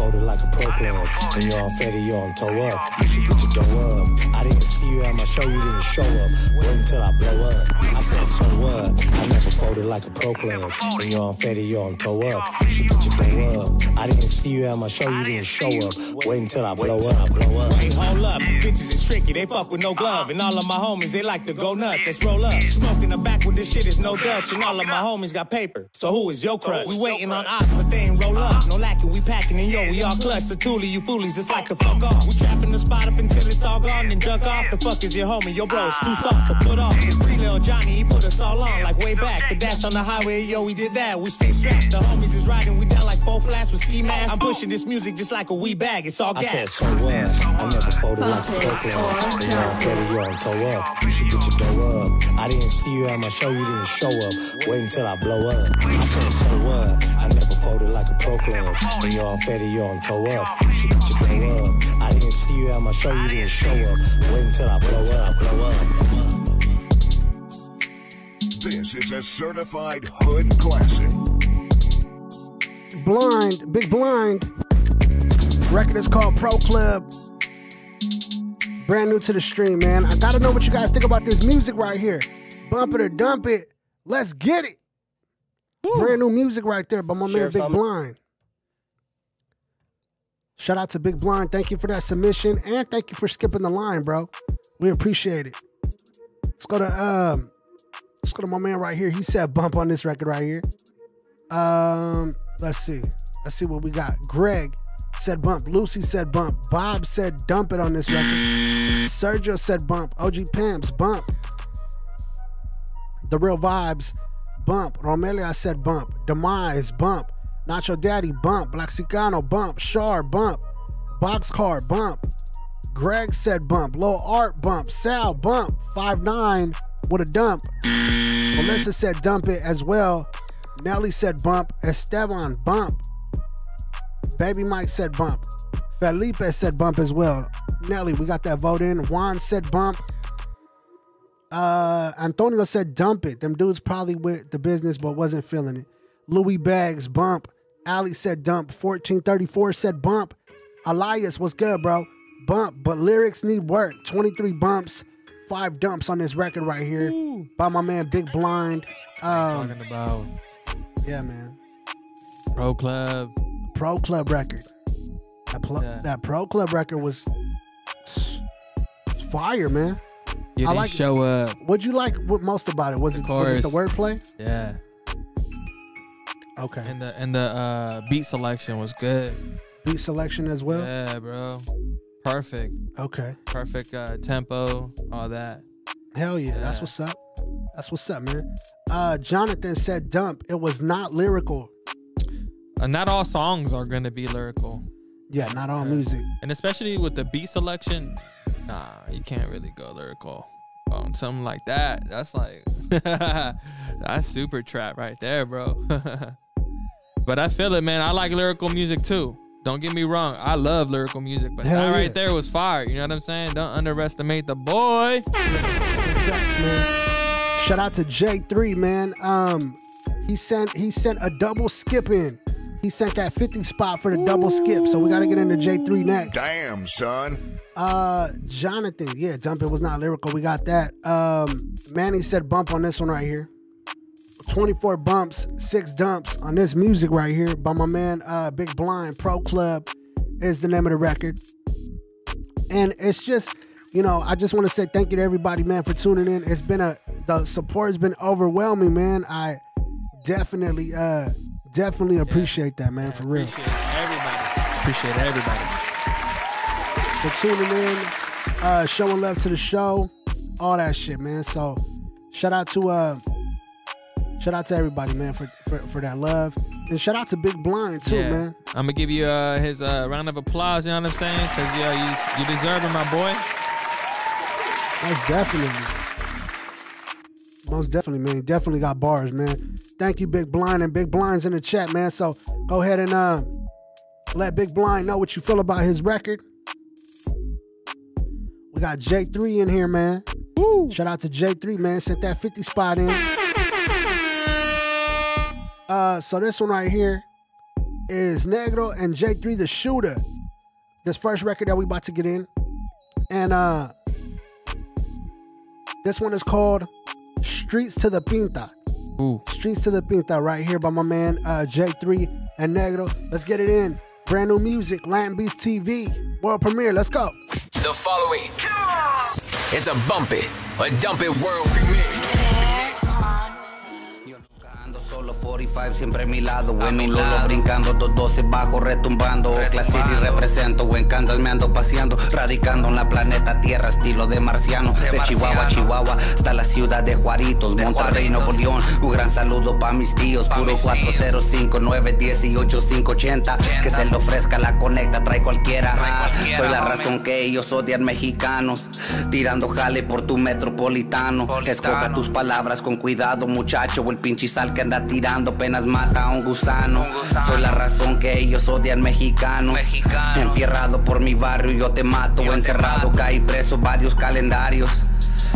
Folded like a pro club. You're on Fetty, you're on toe up. You should get your dough up. I didn't see you at my show, you didn't show up. Wait until I blow up. I said so what? I never folded like a pro club. When you're on Fetty, you're on toe up. You should get your dough up. I didn't see you at my show, you didn't show up. Wait until I blow up. I Blow up. Hey, hold up, these bitches is tricky. They fuck with no glove, and all of my homies they like to go nuts. Let's roll up. Smoking the back this shit is no Dutch, and all of my homies got paper. So who is your crush? We waiting on odds, but they ain't roll up. No lacking, we packing, and yo, we all clutch. The toolie, you foolies, it's like the fuck off. We trapping the spot up until it's all gone, then duck off. The fuck is your homie? Your bro's too soft to put off. Free little Johnny, he put us all on like way back. The dash on the highway, yo, we did that. We stay strapped. The homies is riding, we down like four flats with ski masks. I'm pushing this music just like a wee bag. It's all gas. I said so well. I never folded like a pro club. When you're on Fetty, you're on toe up. You should get your dough up. I didn't see you at my show, you didn't show up. Wait until I blow up. I said so what? I never folded like a pro club. When you're on Fetty, you're on toe up. You should get your dough up. I didn't see you at my show, you didn't show up. Wait until I blow up, blow up. This is a certified hood classic. Blind, Big Blind. Record is called Pro Club. Brand new to the stream, man. I gotta know what you guys think about this music right here. Bump it or dump it. Let's get it. Brand new music right there by my man Big some. Blind. Shout out to Big Blind. Thank you for that submission and thank you for skipping the line, bro. We appreciate it. Let's go to um let's go to my man right here. He said bump on this record right here. Um, let's see. Let's see what we got. Greg said bump. Lucy said bump. Bob said dump it on this record. Sergio said bump. OG Pamps bump. The Real Vibes bump. Romelia said bump. Demise bump. Nacho Daddy bump. Blaxicano bump. Shar bump. Boxcar bump. Greg said bump. Low Art bump. Sal bump. Five nine with a dump. Melissa said dump it as well. Nelly said bump. Esteban bump. Baby Mike said bump. Felipe said bump as well. Nelly, we got that vote in. Juan said bump. Uh, Antonio said dump it. Them dudes probably with the business but wasn't feeling it. Louis Bags bump. Ali said dump. 1434 said bump. Elias, what's good, bro? Bump, but lyrics need work. 23 bumps, five dumps on this record right here by my man Big Blind. Um, Talking about yeah, man. Pro Club. Pro Club record. That, pl- that Pro Club record was it's fire, man. You I didn't like show up. What'd you like what most about it? Was it was it the course. wordplay? Yeah. Okay. And the and the uh, beat selection was good. Beat selection as well. Yeah, bro. Perfect. Okay. Perfect uh, tempo, all that. Hell yeah, that's what's up. That's what's up, man. Uh, Jonathan said dump. It was not lyrical. And Uh, not all songs are gonna be lyrical. Yeah, not all music. And especially with the beat selection, nah, you can't really go lyrical on something like that. That's like that's super trap right there, bro. but I feel it, man. I like lyrical music too. Don't get me wrong. I love lyrical music, but Hell that yeah. right there was fire. You know what I'm saying? Don't underestimate the boy. Shout out to J3, man. Um, he sent he sent a double skip in. He sent that 50 spot for the double skip. So we gotta get into J3 next. Damn, son. Uh, Jonathan, yeah, dump it was not lyrical. We got that. Um, Manny said bump on this one right here. 24 bumps, six dumps on this music right here by my man uh Big Blind Pro Club is the name of the record. And it's just, you know, I just want to say thank you to everybody, man, for tuning in. It's been a the support has been overwhelming, man. I definitely uh definitely appreciate that, man, for real. Appreciate everybody. Appreciate everybody. For tuning in, uh, showing love to the show, all that shit, man. So shout out to uh shout out to everybody, man, for for, for that love. And shout out to Big Blind too, Yeah. man. I'm gonna give you uh, his uh, round of applause. You know what I'm saying? Cause yeah, you you deserve it, my boy. Most definitely. Most definitely, man. Definitely got bars, man. Thank you, Big Blind, and Big Blind's in the chat, man. So go ahead and uh, let Big Blind know what you feel about his record. We got J3 in here, man. Shout out to J3, man. Sent that 50 spot in. Uh, so this one right here is Negro and J3 the Shooter. This first record that we about to get in. And uh this one is called Streets to the Pinta. Ooh. Streets to the Pinta right here by my man uh J3 and Negro. Let's get it in. Brand new music, Latin Beast TV. World premiere. Let's go. The following is a bump it, a dump it world premiere. 45 siempre a mi lado, en un lolo brincando, dos 12 bajo retumbando. Oakland City represento, o en Kansas me ando paseando, radicando en la planeta Tierra, estilo de marciano. De, Chihuahua a Chihuahua hasta la ciudad de Juaritos, Monterrey, Nuevo León. Un gran saludo pa' mis tíos, puro 405 918 580. Que se le ofrezca la conecta, trae cualquiera. Soy la razón que ellos odian mexicanos, tirando jale por tu metropolitano. Escoja tus palabras con cuidado, muchacho, o el pinche sal que anda tirando apenas mata a un gusano. Soy la razón que ellos odian mexicanos. Enfierrado por mi barrio, yo te mato. Encerrado, caí preso varios calendarios.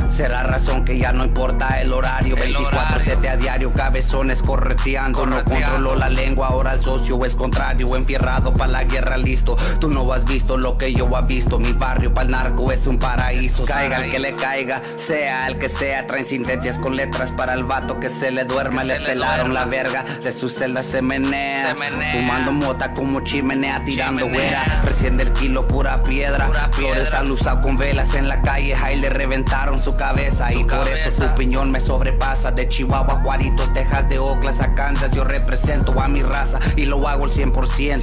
Será razón que ya no importa el horario. 24-7 a diario, cabezones correteando. No controlo la lengua, ahora el socio es contrario. Enfierrado para la guerra, listo. Tú no has visto lo que yo he visto. Mi barrio para el narco es un paraíso. Caiga el que le caiga, sea el que sea. Traen sintencias con letras para el vato que se le duerma. Le pelaron la verga, de su celda se menea. Fumando mota como chimenea, tirando güera. Presiente el kilo, pura piedra. Flores alusado con velas en la calle. Ahí le reventaron su cabeza. y por eso su piñón me sobrepasa. De Chihuahua, Juaritos, Texas, de Oakland a Kansas. Yo represento a mi raza y lo hago al 100%.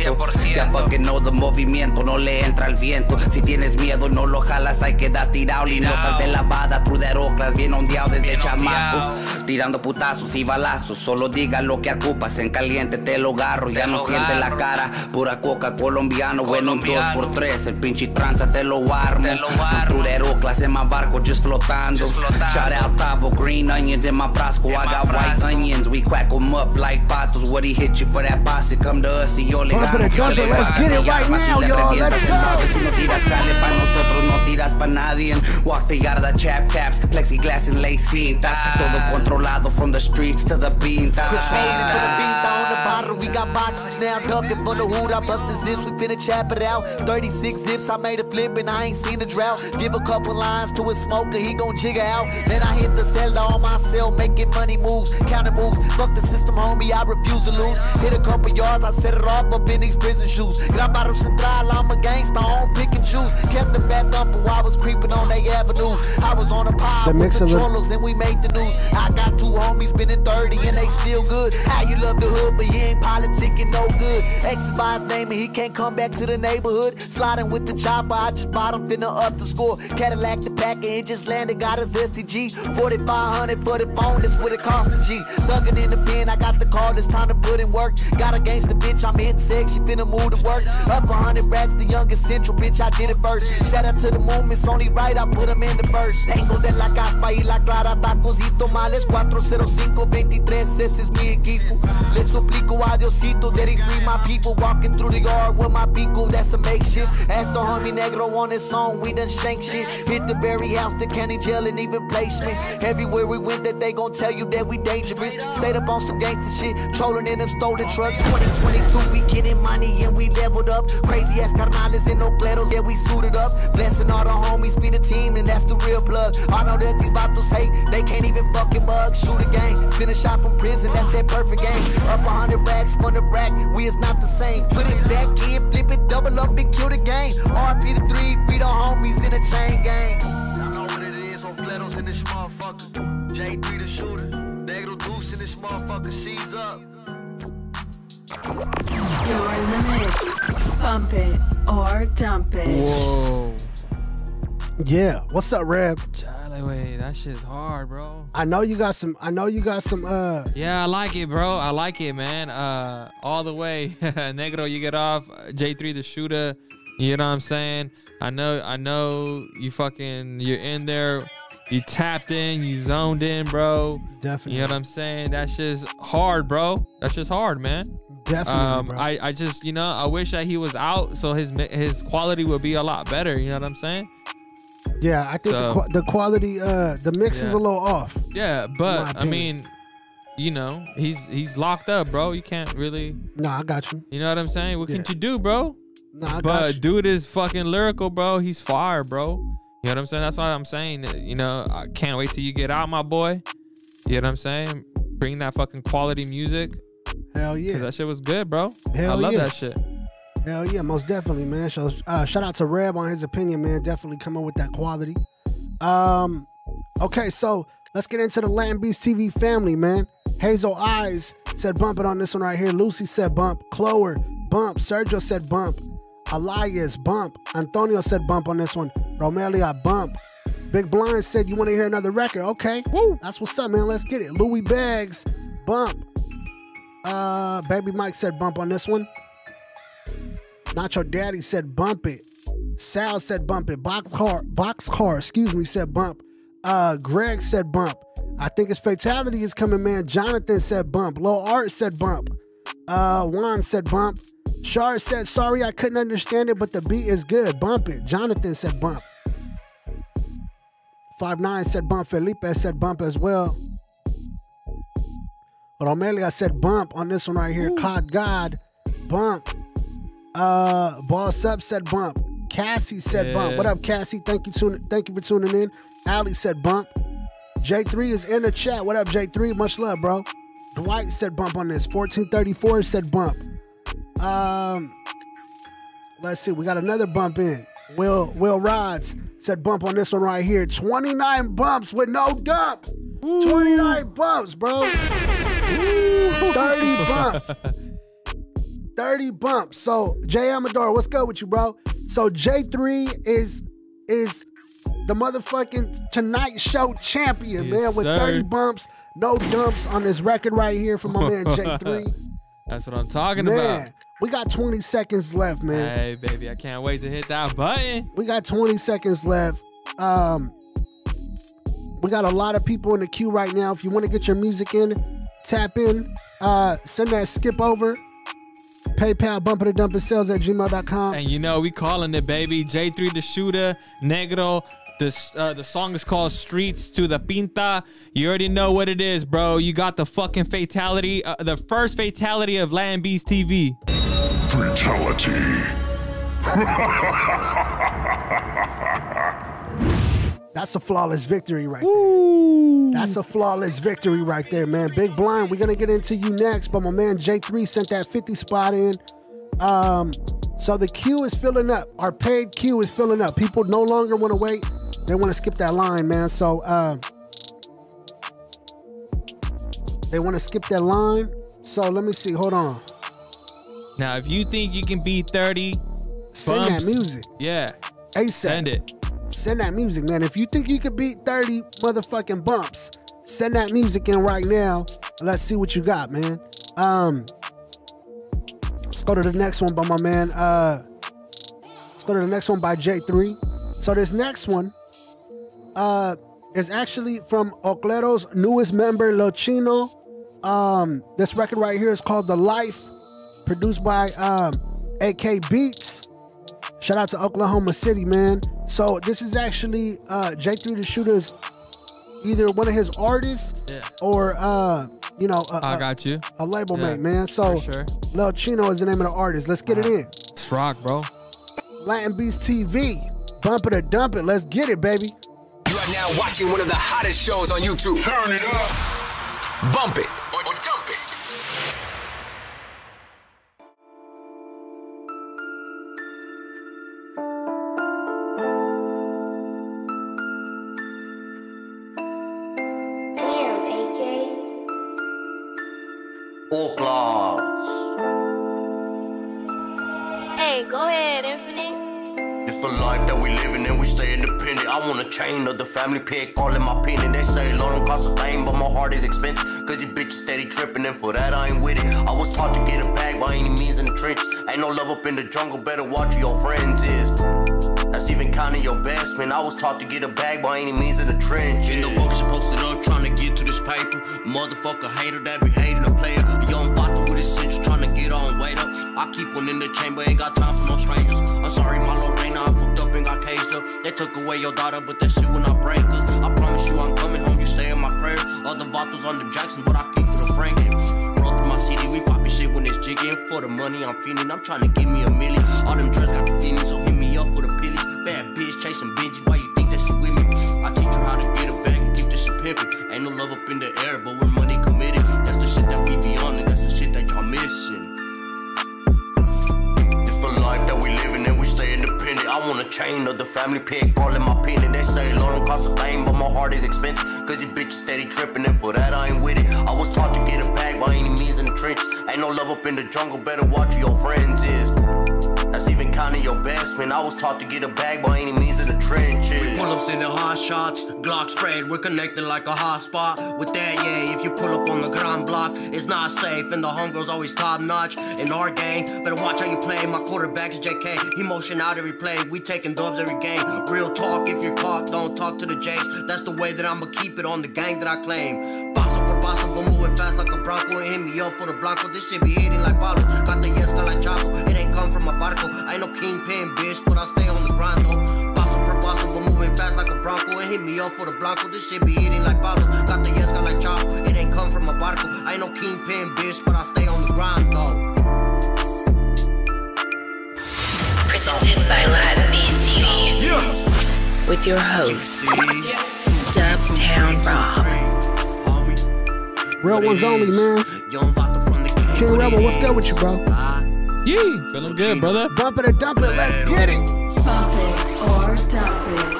Ya fucking know the movimiento, no le entra el viento. Si tienes miedo, no lo jalas, hay que dar tirado. Linotas de lavada, true de Oakland, bien ondeado desde chamaco. Tirando putazos y balazos, solo diga lo que ocupas. En caliente te lo agarro, ya no siente la cara. Pura coca colombiano, bueno, un 2 por 3 El pinche tranza te lo armo. True de Oakland, en más barco, just flotando. Shout out Tavo, green onions in my frasco. I got white onions, we quack 'em up like patos. What he hit you for that posse? Come to us y yo le Bump it, gano. it, let's get it right now, le y'all. Let's go. mueble. Si no tiras cale pa' nosotros, no tiras pa' nadie. Walk the yarda, chap caps, plexiglass and lace cintas. Todo controlado from the streets to the beans. Controlling for the beat on the bottle. We got boxes now, ducking for the hood. I busted zips, we finna chap it out. 36 zips, I made a flip and I ain't seen a drought. Give a couple lines to a smoker, he gon' jigger out. Then I hit the celda on myself, making money moves, counter moves. Fuck the system, homie, I refuse to lose. Hit a couple yards, I set it off up in these prison shoes. Gran Barrio Central, I'm a gangsta, I don't pick and choose. Kept the back up while I was creeping on they avenue. I was on a pod with the of and we made the news. I got two homies, been in 30 and they still good. How you love the hood, but you ain't politicking no good. X is by his name and he can't come back to the neighborhood. Sliding with the chopper, I just bought him, finna up the score. Cadillac the pack and it just landed, got his STG. 4500 for the phone, that's what it cost a G. Thugging in the pen, I got the call, it's time to put in work. Got a gangster bitch, I'm hitting sex, she finna move to work. Up 100 racks, the youngest central bitch, I did it first. Shout out to the moments, only right, I put him in the verse. Tengo de la caspa y la clara, tacos y tomales. 405-23, ese es mi equipo. Le suplico a Diosito that he free my people. Walking through the yard with my people, that's a makeshift. Ask the homie Negro on his song, we done shank shit. Hit the Berry House, the county jail, and even placement. Everywhere we went, that they gon' tell you that we dangerous. Stayed up on some gangster shit, trolling in them stolen trucks. 2022, we getting money and we leveled up. Crazy ass carnales and no cleros, yeah, we suited up. Blessing all the homies, be the team, and that's the real plug. I know that these vatos hate, they can't even fucking mug. Shoot a gang, send a shot from prison, that's that perfect game. Up 100 racks from the rack, we is not the same. Put it back in, flip it, double up, and kill the game. RP the three, free the homies in a chain gang. Y'all know what it is, on Fletos in this motherfucker. J3 the shooter, Negro Deuce in this motherfucker, she's up. You're in the mix. Bump it or dump it. Whoa. Yeah. What's up, Reb? Charlie, wait, that shit's hard, bro. I know you got some. I know you got some. Uh, Yeah, I like it, bro. I like it, man. Uh, all the way, Negro, you get off. J3, the shooter. You know what I'm saying? I know, I know. You fucking, you're in there. You tapped in. You zoned in, bro. Definitely. You know what I'm saying? That's just hard, bro. That's just hard, man. Definitely, Um, bro. I, I just, you know, I wish that he was out so his his quality would be a lot better. You know what I'm saying? yeah, I think the, So- qua- the quality, uh, the mix is a little off. Yeah, but I mean, you know, he's he's locked up, bro. You can't really. No, I got you. You know what I'm saying? What Yeah. can you do, bro? No, I got but dude is fucking lyrical, bro. He's fire, bro. You know what I'm saying? That's why I'm saying, you know, I can't wait till you get out, my boy. You know what I'm saying? Bring that fucking quality music. Hell yeah. That shit was good, bro. Hell I love yeah. that shit. Hell yeah, most definitely, man. So uh, shout out to Reb on his opinion, man. Definitely coming with that quality. Um, okay, so let's get into the Latin Beast TV family, man. Hazel Eyes said bump it on this one right here. Lucy said bump. Chloe, bump. Sergio said bump. Elias, bump. Antonio said bump on this one. Romelia, bump. Big Blind said you want to hear another record. Okay. Woo. That's what's up, man. Let's get it. Louis Bags, bump. Uh, Baby Mike said bump on this one. Nacho Daddy said bump it. Sal said bump it. Boxcar, Boxcar, excuse me, said bump. Uh, Greg said bump. I think his fatality is coming, man. Jonathan said bump. Low Art said bump. Uh, Juan said bump. Shar said sorry I couldn't understand it, but the beat is good. Bump it. Jonathan said bump. Five nine said bump. Felipe said bump as well. Romelia said bump on this one right here. Cod God, bump. Uh, Boss Up said bump. Cassie said bump. What up, Cassie? Thank you tune. Thank you for tuning in. Ali said bump. J3 is in the chat. What up, J3? Much love, bro. Dwight said bump on this. 1434 said bump. Um, let's see. We got another bump in. Will Will Rods said bump on this one right here. 29 bumps with no dumps. 29 bumps, bro. Ooh, 30 bumps. 30 bumps. So Jay Amador, what's good with you, bro? So J3 is is the motherfucking Tonight Show champion, Yes, man, with sir. 30 bumps, no dumps on this record right here from my man J3. That's what I'm talking man, about. We got 20 seconds left, man. Hey, baby, I can't wait to hit that button. We got 20 seconds left. Um, we got a lot of people in the queue right now. If you want to get your music in, tap in. Uh, send that skip over. PayPal bumper to dump sales at gmail.com. And you know, we calling it, baby. J3 the shooter, Negro. This uh, the song is called Streets to the Pinta. You already know what it is, bro. You got the fucking fatality, uh, the first fatality of Latin Beast TV. Fatality. That's a flawless victory right there. That's a flawless victory right there, man. Big blind. We're gonna get into you next, but my man J3 sent that 50 spot in. Um, so the queue is filling up. Our paid queue is filling up. People no longer want to wait. They want to skip that line, man. So uh, they want to skip that line. So let me see. Hold on. Now, if you think you can beat 30, Send that music. Yeah. ASAP. Send it. Send that music, man. If you think you could beat 30 motherfucking bumps, send that music in right now. Let's see what you got, man. Um, let's go to the next one by my man. Uh, let's go to the next one by J3. So this next one, uh, is actually from Oclero's newest member, Lil Chino. Um, this record right here is called The Life, produced by um, AK Beats. Shout out to Oklahoma City, man. So this is actually uh J3 the Shooter's either one of his artists Yeah. or uh you know a, I a- got you. a label Yeah, mate, man. So for sure. Lil Chino is the name of the artist. Let's get it in. It's rock, bro. Latin Beast TV. Bump it or dump it. Let's get it, baby. You are now watching one of the hottest shows on YouTube. Turn it up. Bump it we living and we stay independent. I want a chain of the family pig, all in my penny. They say loan don't cost a thing, but my heart is expensive. Cause you bitch steady tripping, and for that I ain't with it. I was taught to get a bag by any means in the trench. Ain't no love up in the jungle, better watch who your friends is. That's even counting your best, man. I was taught to get a bag by any means in the trench. In the focus posted up, trying to get to this paper. Motherfucker hater that be hating a player. Young I keep one in the chamber, ain't got time for no strangers. I'm sorry, my Lorena, I fucked up and got caged up. They took away your daughter, but that shit will not break us. I promise you, I'm coming home, you stay in my prayers. All the bottles on them Jackson, but I keep it a Franklin. Roll through my city, we poppin' shit when it's jigging. For the money I'm feeling, I'm trying to give me a million. All them drugs got the feeling, so hit me up for the pillies. Bad bitch chasing Benji, why you think that she with me? I teach her how to get a bag and keep this shit pimpin'. Ain't no love up in the air, but when I want a chain of the family pig, all in my penny. They say loan don't cost a thing, but my heart is expensive. Cause you bitch steady tripping, and for that I ain't with it. I was taught to get a bag by any means in the trench. Ain't no love up in the jungle, better watch your friends is. Even counting your best, man. I was taught to get a bag by any means in the trenches. We Pull ups in the hot shots, Glock sprayed, we're connected like a hot spot. With that, yeah, if you pull up on the ground block, it's not safe, and the homegirl's always top notch. In our game, better watch how you play. My quarterback's JK, he motion out every play. We taking dubs every game. Real talk, if you're caught, don't talk to the Jakes. That's the way that I'ma keep it on the gang that I claim. Paso por paso, but moving fast like a Bronco. And hit me up for the Blanco. This shit be hitting like Pablo. Got the like Chapo. It ain't come from a barco. I ain't no kingpin, bitch, but I stay on the grind though. Paso por paso, but moving fast like a Bronco and hit me up for the Blanco. This shit be eating like bottles. Got the yes, got like Chapo. It ain't come from a barco. I ain't no kingpin, bitch, but I stay on the grind though. Presented by Latin TV. With your host, Dubtown Rob. Real ones only, man. King Rebel, what's good with you, bro? Yee, feeling good, brother. Bump it or dump it, let's get it. Bump it or dump it.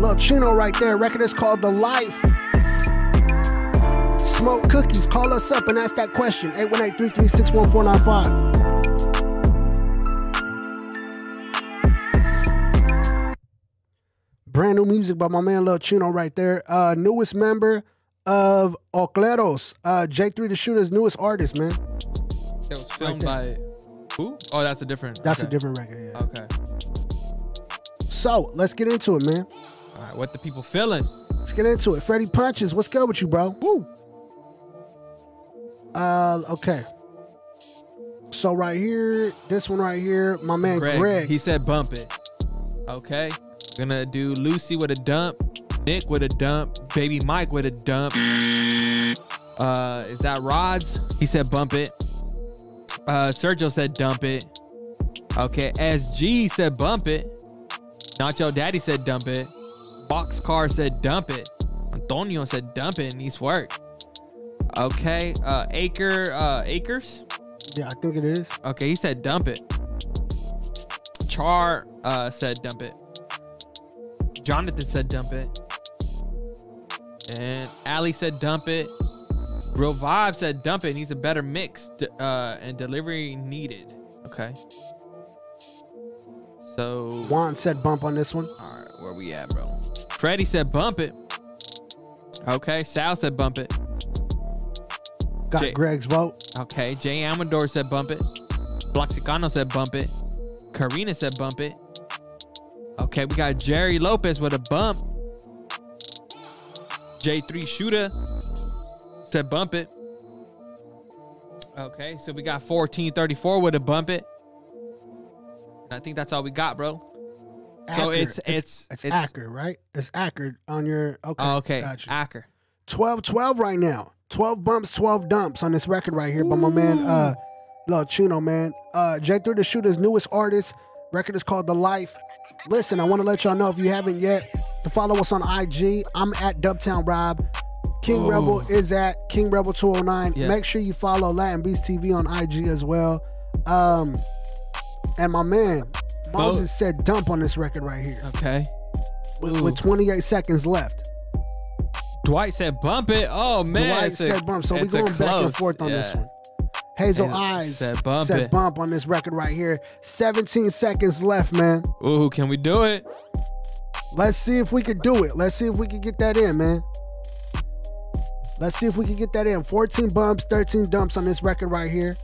Little Chino right there. Record is called The Life. Smoke cookies. Call us up and ask that question. 818-336-1495. Brand new music by my man Lil Chino right there. Uh, newest member of Ocleros. Uh, J3 the Shooter's newest artist, man. It was filmed by who? Oh, that's a different. That's a different record, yeah. Okay. So let's get into it, man. All right, what the people feeling? Let's get into it. Freddie Punches, what's good with you, bro? Woo. Uh, okay. So right here, this one right here, my man Greg. Greg, He said bump it. Okay. Gonna do Lucy with a dump, Nick with a dump, Baby Mike with a dump. Uh, is that Rods? He said bump it. Uh, Sergio said dump it. Okay, SG said bump it. Nacho Daddy said dump it. Boxcar said dump it. Antonio said dump it. Needs work. Okay, uh, Acre, uh, Acres. Yeah, I think it is. Okay, he said dump it. Char uh, said dump it. Jonathan said dump it. And Ali said dump it. Real Vibe said dump it. Needs a better mix uh, and delivery needed. Okay. So Juan said bump on this one. All right, where we at, bro? Freddie said bump it. Okay, Sal said bump it. Got Greg's vote. Okay, Jay Amador said bump it. Blaxicano said bump it. Karina said bump it. Okay, we got Jerry Lopez with a bump. J3 Shooter said bump it. Okay, so we got 1434 with a bump it. I think that's all we got, bro. So Acker. it's it's it's, Acker, right? It's Acker on your okay. Oh, okay, Gotcha. Acker. 12 12 right now. 12 bumps, 12 dumps on this record right here by my man uh Lil Chino, man. Uh J3 the Shooter's newest artist. Record is called The Life. Listen, I want to let y'all know if you haven't yet to follow us on IG. I'm at Dubtown Rob. King Oh. Rebel is at King Rebel 209. Yeah. Make sure you follow Latin Beast TV on IG as well. Um and my man Moses said dump on this record right here. Okay. With, with 28 seconds left. Dwight said bump it. Oh man, Dwight said bump. So we're going back and forth on this one. Hazel, Hazel Eyes said bump it. bump on this record right here. 17 seconds left, man. Ooh, can we do it? Let's see if we could do it. Let's see if we can get that in, man. Let's see if we can get that in. 14 bumps, 13 dumps on this record right here.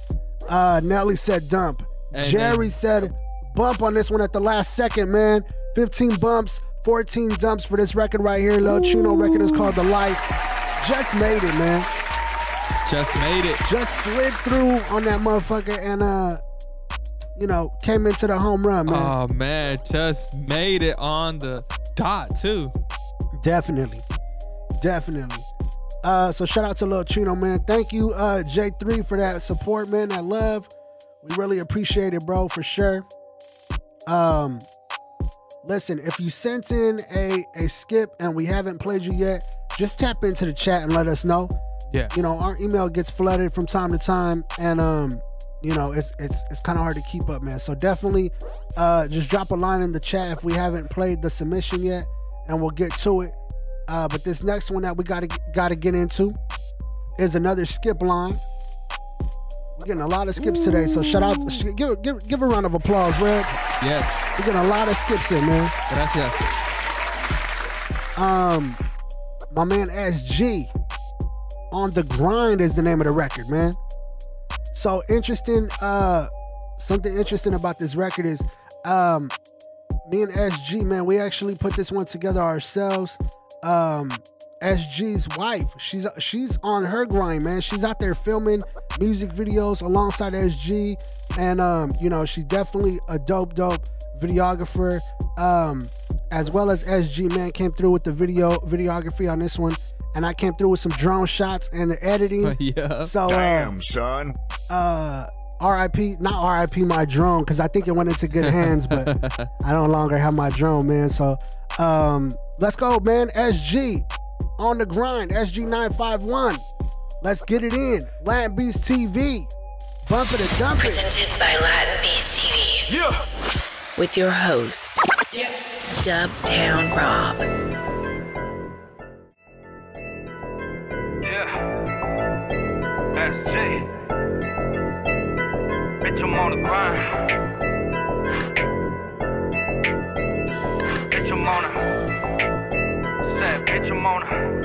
Uh, Nelly said dump. And Jerry said bump on this one at the last second, man. 15 bumps, 14 dumps for this record right here. Lil Chino record is called The Life. Just made it, man. Just made it. Just slid through on that motherfucker and uh, you know, came into the home run, man. Oh man, just made it on the dot too. Definitely. Definitely. Uh, so shout out to Lil Chino, man. Thank you, uh, J3 for that support, man. That love. We really appreciate it, bro, for sure. Um, listen, if you sent in a a skip and we haven't played you yet, just tap into the chat and let us know. Yeah. You know, our email gets flooded from time to time, and um, you know, it's it's it's kind of hard to keep up, man. So definitely, uh, just drop a line in the chat if we haven't played the submission yet, and we'll get to it. Uh, but this next one that we gotta gotta get into is another skip line. We're getting a lot of skips today, so shout out, give give give a round of applause, Red. Yes. We're getting a lot of skips in, man. Gracias. Um, my man SG on the grind is the name of the record, man. So interesting. Uh, something interesting about this record is, um, me and SG, man, we actually put this one together ourselves. Um, SG's wife. She's she's on her grind, man. She's out there filming music videos alongside SG, and um, you know, she's definitely a dope, dope videographer. Um, as well as SG, man, came through with the video videography on this one, and I came through with some drone shots and the editing. yeah. So, uh, Damn, son. uh RIP, not RIP my drone, because I think it went into good hands, but I no longer have my drone, man. So um let's go, man. SG on the grind, SG951. Let's get it in. Latin Beast TV. Bump it and dump it. Presented by Latin Beast TV. Yeah. With your host, Dubtown Rob. Yeah. SG. Bitch, I'm on the grind. Bitch, I'm on a. Said, bitch, I'm on a.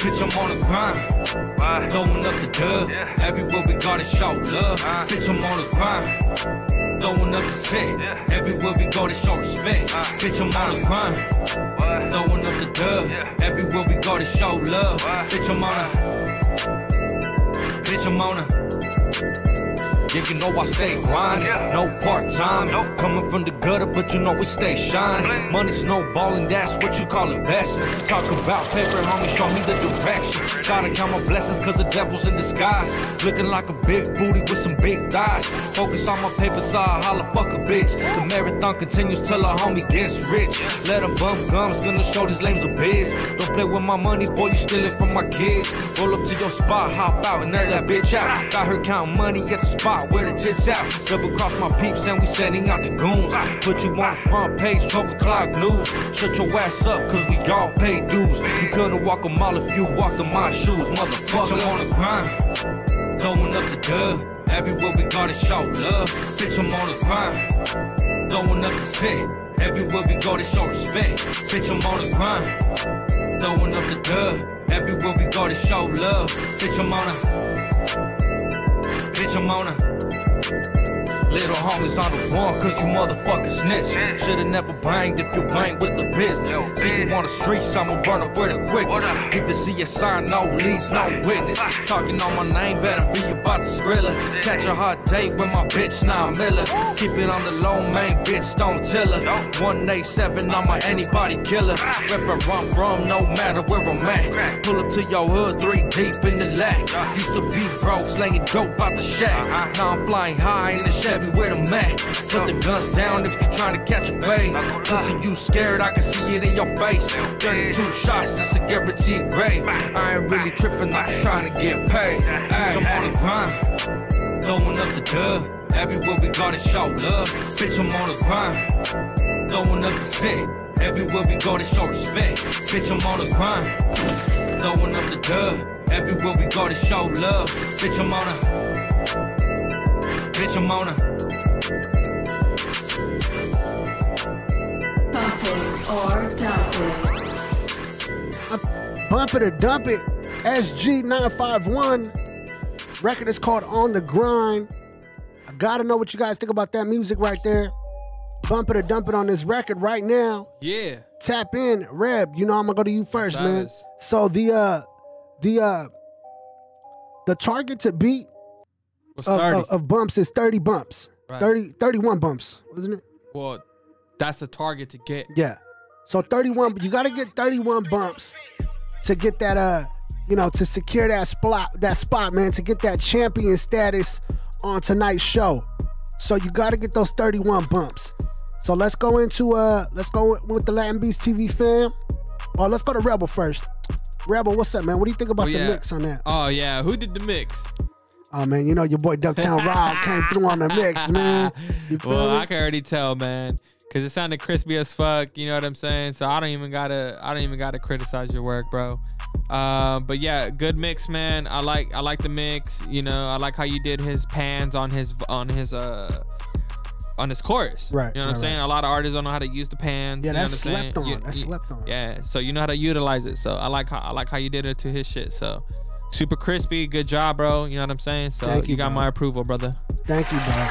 Bitch, I'm on the grind. Throwing up the dub. Everywhere we gotta show love. Bitch, I'm on the grind. Throwing up the set. Everywhere we go to show respect. Bitch, I'm on the grind. Throwing up the dub. Everywhere we go to show love. Bitch, I'm on a. Bitch, I'm on a. Yeah, you know I stay grinding, no part time. Coming from the gutter, but you know we stay shining. Money snowballing, that's what you call investments. Talk about paper, homie, show me the direction. Gotta count my blessings, cause the devil's in disguise. Looking like a big booty with some big thighs. Focus on my paper, so I holla, fuck a bitch. The marathon continues till a homie gets rich. Let him bump gums, gonna show these lames the biz. Don't play with my money, boy, you steal it from my kids. Roll up to your spot, hop out, and air that bitch out. Got her counting money at the spot where the tits out. Double cross my peeps and we sending out the goons. Put you on the front page, 12 o'clock news. Shut your ass up, cause we all pay dues. You couldn't walk a mile if you walked in my shoes, motherfucker. I'm on the grind, throwing up the dub. Everywhere we gotta show love. Bitch, I'm on the grind, throwing up the set. Everywhere we go to show respect. Bitch, I'm on the grind, throwing up the dub. Everywhere we go to show love. Bitch, I'm on a. Bitch, I'm on a. Little homies on the one, cause you motherfucking snitch. Should've never banged if you bang with the business. See you on the streets, I'ma run up where the quickest. Keep the CSI, no leads, no witness. Talking on my name, better be about the skrilla. Catch a hot date with my bitch, now Miller. Keep it on the low, main bitch, don't tell her. 187, I'm a anybody killer. Where I'm from, no matter where I'm at. Pull up to your hood, three deep in the lag. Used to be broke, slanging dope out the shack. Now I'm flying high in the Chevy with a Mac. Put the guns down if you're trying to catch a fade. Pussy, you scared, I can see it in your face. 32 shots, it's a guaranteed grave. I ain't really tripping, I'm just trying to get paid. I'm on the grind, throwing up the dub. Everywhere we gotta show love. Bitch, I'm on the grind, throwing up the set. Everywhere we go to show respect. Bitch, I'm on the grind, throwing up the dub. Everywhere we go to show love. Bitch, I'm on a. Bitch, I'm on a. Bump it or dump it. Bump it or dump it. SG951. Record is called On the Grind. I gotta know what you guys think about that music right there. Bump it or dump it on this record right now. Yeah. Tap in, Reb. You know I'm gonna go to you first, man. Chavez. So the uh the uh the target to beat What's of, 30? of, of bumps is 30 bumps. Right. 30 31 bumps, wasn't it? Well, that's the target to get. Yeah. So 31, you got to get 31 bumps to get that uh, you know, to secure that spot that spot, man, to get that champion status on tonight's show. So you got to get those 31 bumps. So let's go into uh let's go with, the Latin Beast TV fam. Oh, let's go to Rebel first. Rebel, what's up, man? What do you think about Oh, the mix on that? Oh yeah, who did the mix? Oh man, you know your boy Dubtown Rob came through on the mix, man. Well, me? I can already tell, man, because it sounded crispy as fuck. You know what I'm saying? So I don't even gotta, I don't even gotta criticize your work, bro. Uh, but yeah, good mix, man. I like, I like the mix. You know, I like how you did his pans on his, on his, uh, on his chorus. Right, You know what right, I'm saying? right. A lot of artists don't know how to use the pans. Yeah, you know that's saying? slept on. You- That's you- slept on. Yeah, so you know how to utilize it. So I like how I like how you did it to his shit. So super crispy, good job, bro. You know what I'm saying? So Thank you, got bro. my approval, brother. Thank you, bro.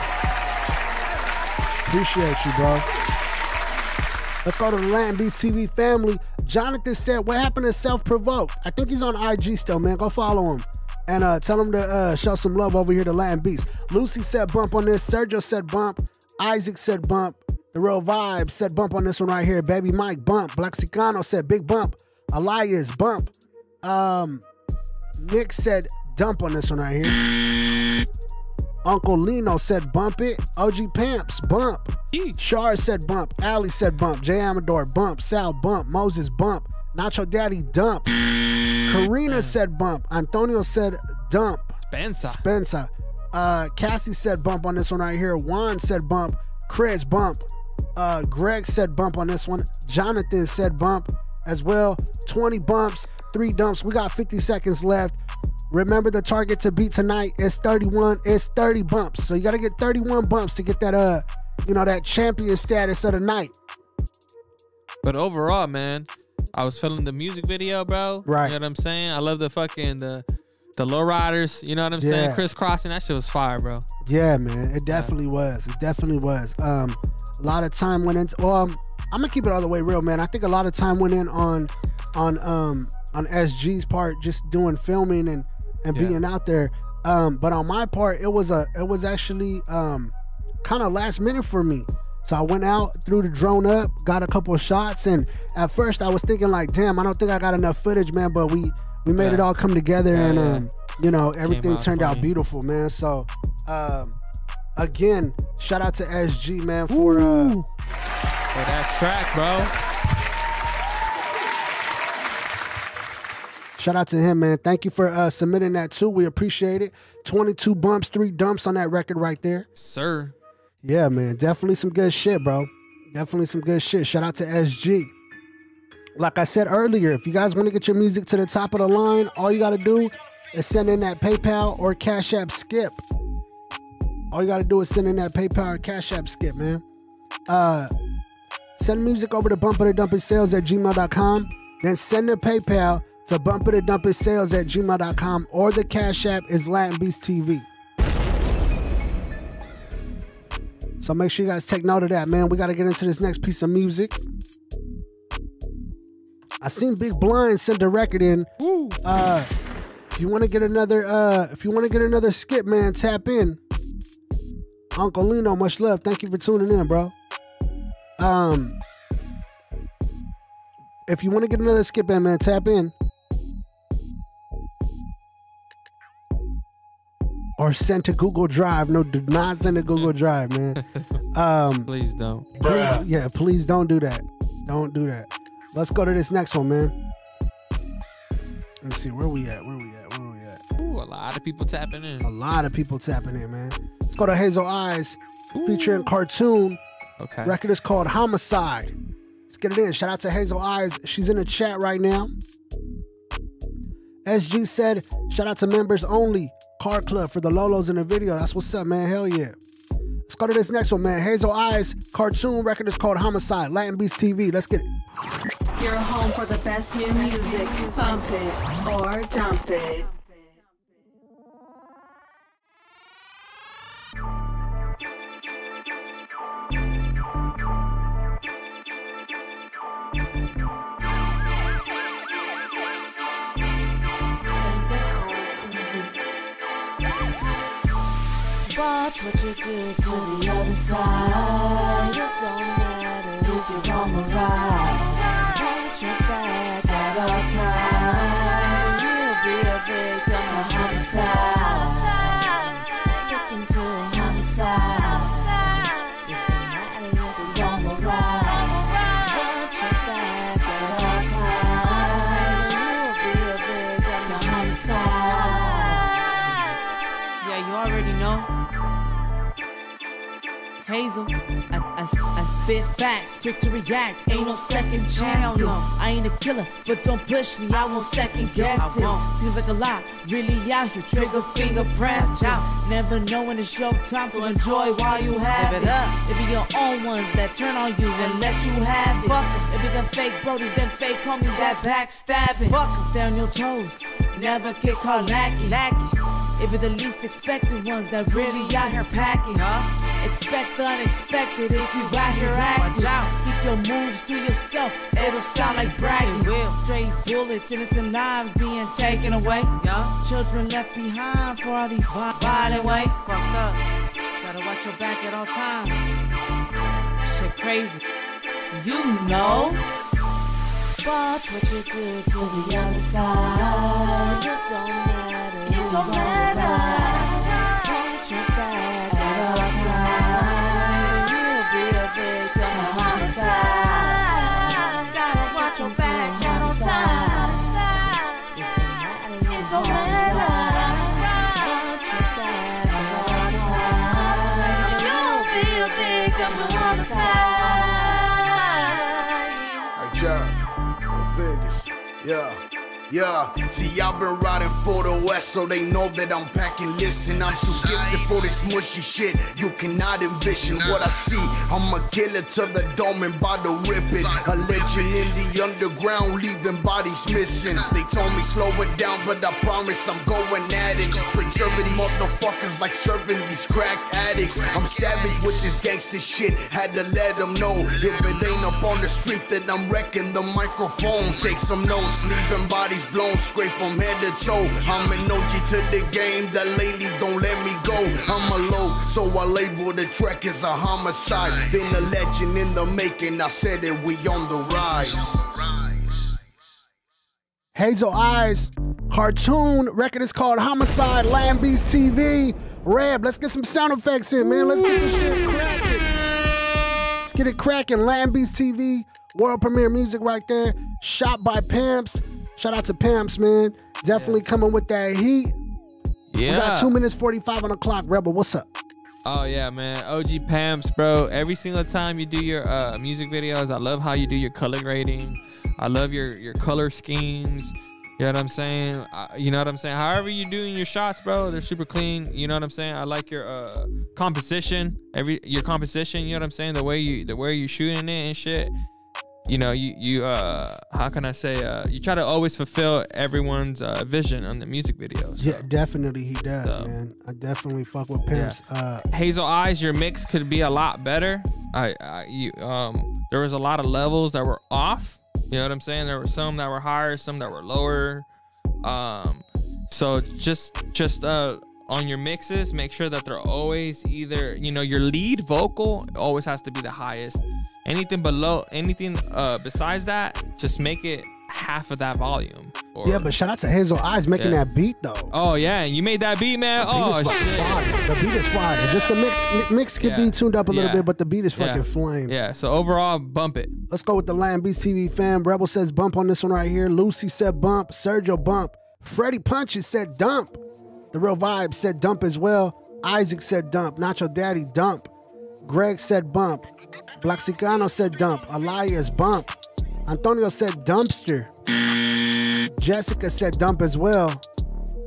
Appreciate you, bro. Let's go to the Latin Beast TV family. Jonathan said, What happened to Self Provoked? I think he's on IG still, man. Go follow him. And uh, tell him to uh, show some love over here to Latin Beast. Lucy said bump on this. Sergio said bump. Isaac said bump. The Real Vibe said bump on this one right here. Baby Mike bump. Blexicano said big bump. Elias bump. Um, Nick said dump on this one right here. Uncle Lino said bump it. OG Pamps bump. Shar said bump. Ali said bump. Jay Amador bump. Sal bump. Moses bump. Nacho Daddy dump. Karina said bump. Antonio said dump. Spencer. Spencer. Uh, Cassie said bump on this one right here. Juan said bump. Chris bump. Uh, Greg said bump on this one. Jonathan said bump as well. 20 bumps, three dumps. We got 50 seconds left. Remember the target to beat tonight is 31. It's 30 bumps. So you got to get 31 bumps to get that uh, you know, that champion status of the night. But overall, man, I was feeling the music video, bro. Right. You know what I'm saying? I love the fucking the the lowriders. You know what I'm saying? Yeah. Crisscrossing. That shit was fire, bro. Yeah, man, it definitely was. It definitely was. Um, a lot of time went into. Well, um, I'm gonna keep it all the way real, man. I think a lot of time went in on, on um, on SG's part, just doing filming and and Yeah. being out there. Um, but on my part, it was a, it was actually um, kind of last minute for me. So I went out, threw the drone up, got a couple of shots, and at first I was thinking like, damn, I don't think I got enough footage, man. But we we made Yeah. it all come together, Yeah, and um, you know, everything out turned out beautiful, man. So um, again, shout out to SG, man, for uh, For that track, bro. Shout out to him, man. Thank you for uh, submitting that too. We appreciate it. 22 bumps, three dumps on that record right there. Sir. Yeah, man. Definitely some good shit, bro. Definitely some good shit. Shout out to SG. Like I said earlier, if you guys want to get your music to the top of the line, all you got to do is send in that PayPal or Cash App skip. All you got to do is send in that PayPal or Cash App skip, man. Uh, send music over to bumpitordumpitsales at gmail.com. Then send the PayPal to bumpitordumpitsales at gmail.com or the Cash App is Latin Beast TV. So make sure you guys take note of that, man. We got to get into this next piece of music. I seen Big Blind send a record in. Uh, if you want to get another, uh, if you want to get another skip, man, tap in. Uncle Lino, much love. Thank you for tuning in, bro. Um, if you want to get another skip in, man, tap in. Or send to Google Drive. No, do not send to Google Drive, man. Um, Please don't. Please- yeah, please don't do that. Don't do that. Let's go to this next one, man. Let's see where we at. Where we at? Where we at? Ooh, a lot of people tapping in. A lot of people tapping in, man. Let's go to Hazel Eyes featuring cartoon. Okay. Record is called Homicide. Let's get it in. Shout out to Hazel Eyes. She's in the chat right now. SG said, shout out to members only. Car Club for the Lolos in the video. That's what's up, man. Hell yeah. Let's go to this next one, man. Hazel Eyes cartoon record is called Homicide. Latin Beast TV. Let's get it. Your home for the best new music. Pump it or dump it. Watch what you do to the other side. It don't matter if you're wrong or right. Hazel, I, I, I spit facts, quick to react, ain't no second chance. No. I ain't a killer, but don't push me, I won't second guess it. Seems like a lot, really out here, trigger finger press. Never know when it's your time, so enjoy while you have it. it be your own ones that turn on you and let you have it. Fuck It be them fake brodies, them fake homies that backstabbing. Fuck Stay on your toes, never get caught lacking. It be the least expected ones that really out here packing. Huh? Expect the unexpected if you out here acting. Keep your moves to yourself, it'll sound like bragging. Straight bullets, innocent lives being taken away. Children left behind for all these vi- violent ways. Fucked up. Gotta watch your back at all times. Shit crazy. You know. Watch what you do to the other side. It don't don't matter. Yeah, see, I've been riding for the West, so they know that I'm packing. Listen, I'm too gifted for this mushy shit. You cannot envision what I see. I'm a killer to the dome and by the rip it. A legend in the underground, leaving bodies missing. They told me slow it down, but I promise I'm going at it. Straight serving motherfuckers like serving these crack addicts. I'm savage with this gangster shit, had to let them know. If it ain't up on the street, then I'm wrecking the microphone. Take some notes, leaving bodies blown, scrape from head to toe. I'm an OG to the game that lately don't let me go. I'm a low, so I label the track as a homicide. Been a legend in the making, I said it, we on the rise. Hazel Eyes cartoon record is called Homicide Latin Beast TV. Reb, let's get some sound effects in, man. Let's get this shit cracking. Let's get it cracking. Latin Beast TV, world premiere music right there. Shot by Pamps. Shout out to Pamps, man. Definitely coming with that heat. Yeah. We got two minutes 45 on the clock. Rebel, what's up? Oh yeah, man. OG Pamps, bro. Every single time you do your uh, music videos, I love how you do your color grading. I love your your color schemes. You know what I'm saying? Uh, you know what I'm saying? However you doing your shots, bro, they're super clean. You know what I'm saying? I like your uh composition. Every your composition. You know what I'm saying? The way you the way you shooting it and shit. You know, you you uh how can I say uh you try to always fulfill everyone's uh, vision on the music videos. Yeah, definitely he does, man. I definitely fuck with Pimps. Uh, Hazel Eyes, your mix could be a lot better. I, I you um there was a lot of levels that were off. You know what I'm saying? There were some that were higher, some that were lower. Um so just just uh on your mixes, make sure that they're always either, you know, your lead vocal always has to be the highest. Anything below anything uh besides that, just make it half of that volume. Or, yeah, but shout out to Hazel Eyes making Yeah. that beat though. Oh yeah, and you made that beat, man. The beat oh is shit. fire. The beat is fire. Just the mix mix could Yeah. be tuned up a little bit, but the beat is fucking flame. Yeah. So overall, bump it. Let's go with the Latin Beast TV fam. Rebel says bump on this one right here. Lucy said bump. Sergio bump. Freddie Punches said dump. The Real Vibe said dump as well. Isaac said dump. Nacho Daddy dump. Greg said bump. Blaxicano said dump. Elias bump. Antonio said dumpster. Jessica said dump as well.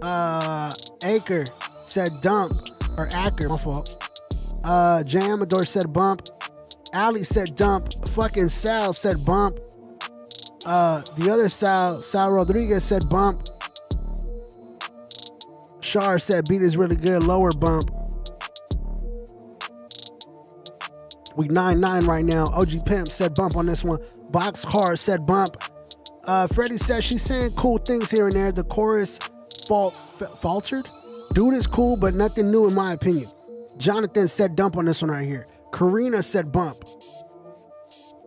Uh, Aker said dump. Or Acker, my fault. Uh, Jay Amador said bump. Ali said dump. Fucking Sal said bump. Uh, the other Sal, Sal Rodriguez said bump. Shar said beat is really good. Lower bump. We 9 9 right now. OG Pimp said bump on this one. Boxcar said bump. Uh, Freddie says she's saying cool things here and there. The chorus fault, f- faltered. Dude is cool, but nothing new in my opinion. Jonathan said dump on this one right here. Karina said bump.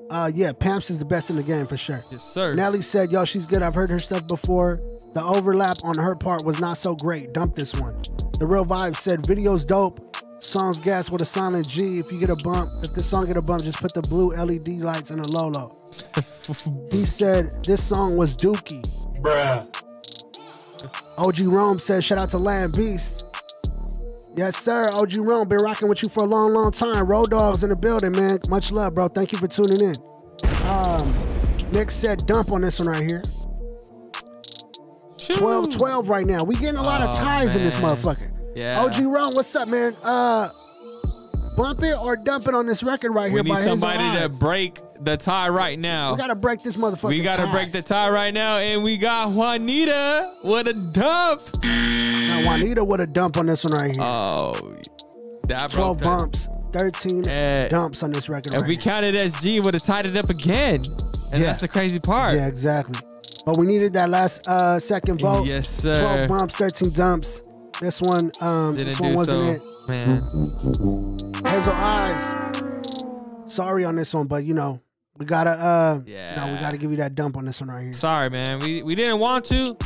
Uh, yeah, Pamps is the best in the game for sure. Yes, sir. Nelly said, yo, she's good. I've heard her stuff before. The overlap on her part was not so great. Dump this one. The Real Vibe said, video's dope. Songs gas with a silent G. If you get a bump, if this song get a bump, just put the blue LED lights in a Lolo. he said, this song was dookie. Bruh. OG Rome said, shout out to Latin Beast. Yes, sir. OG Rome, been rocking with you for a long, long time. Road Dogs in the building, man. Much love, bro. Thank you for tuning in. Um, Nick said dump on this one right here. 12 12 right now. We getting a lot of Oh, ties in this motherfucker. Yeah. OG Ron, what's up, man? Uh bump it or dump it on this record right We here need by Hazel somebody to break the tie right now. We gotta break this motherfucker. We gotta break the tie right now, and we got Juanita with a dump. Now Juanita with a dump on this one right here. Oh, that 12 bumps, 13 Eh, dumps on this record If right we here. counted SG, would have tied it up again. And Yeah. that's the crazy part. Yeah, exactly. But we needed that last uh second vote. Yes, sir. 12 bumps, 13 dumps. This one, um, Didn't this one wasn't so, it. man. Hazel Eyes. Sorry on this one, but you know, we gotta uh yeah. no, we gotta give you that dump on this one right here. Sorry, man. We we didn't want to.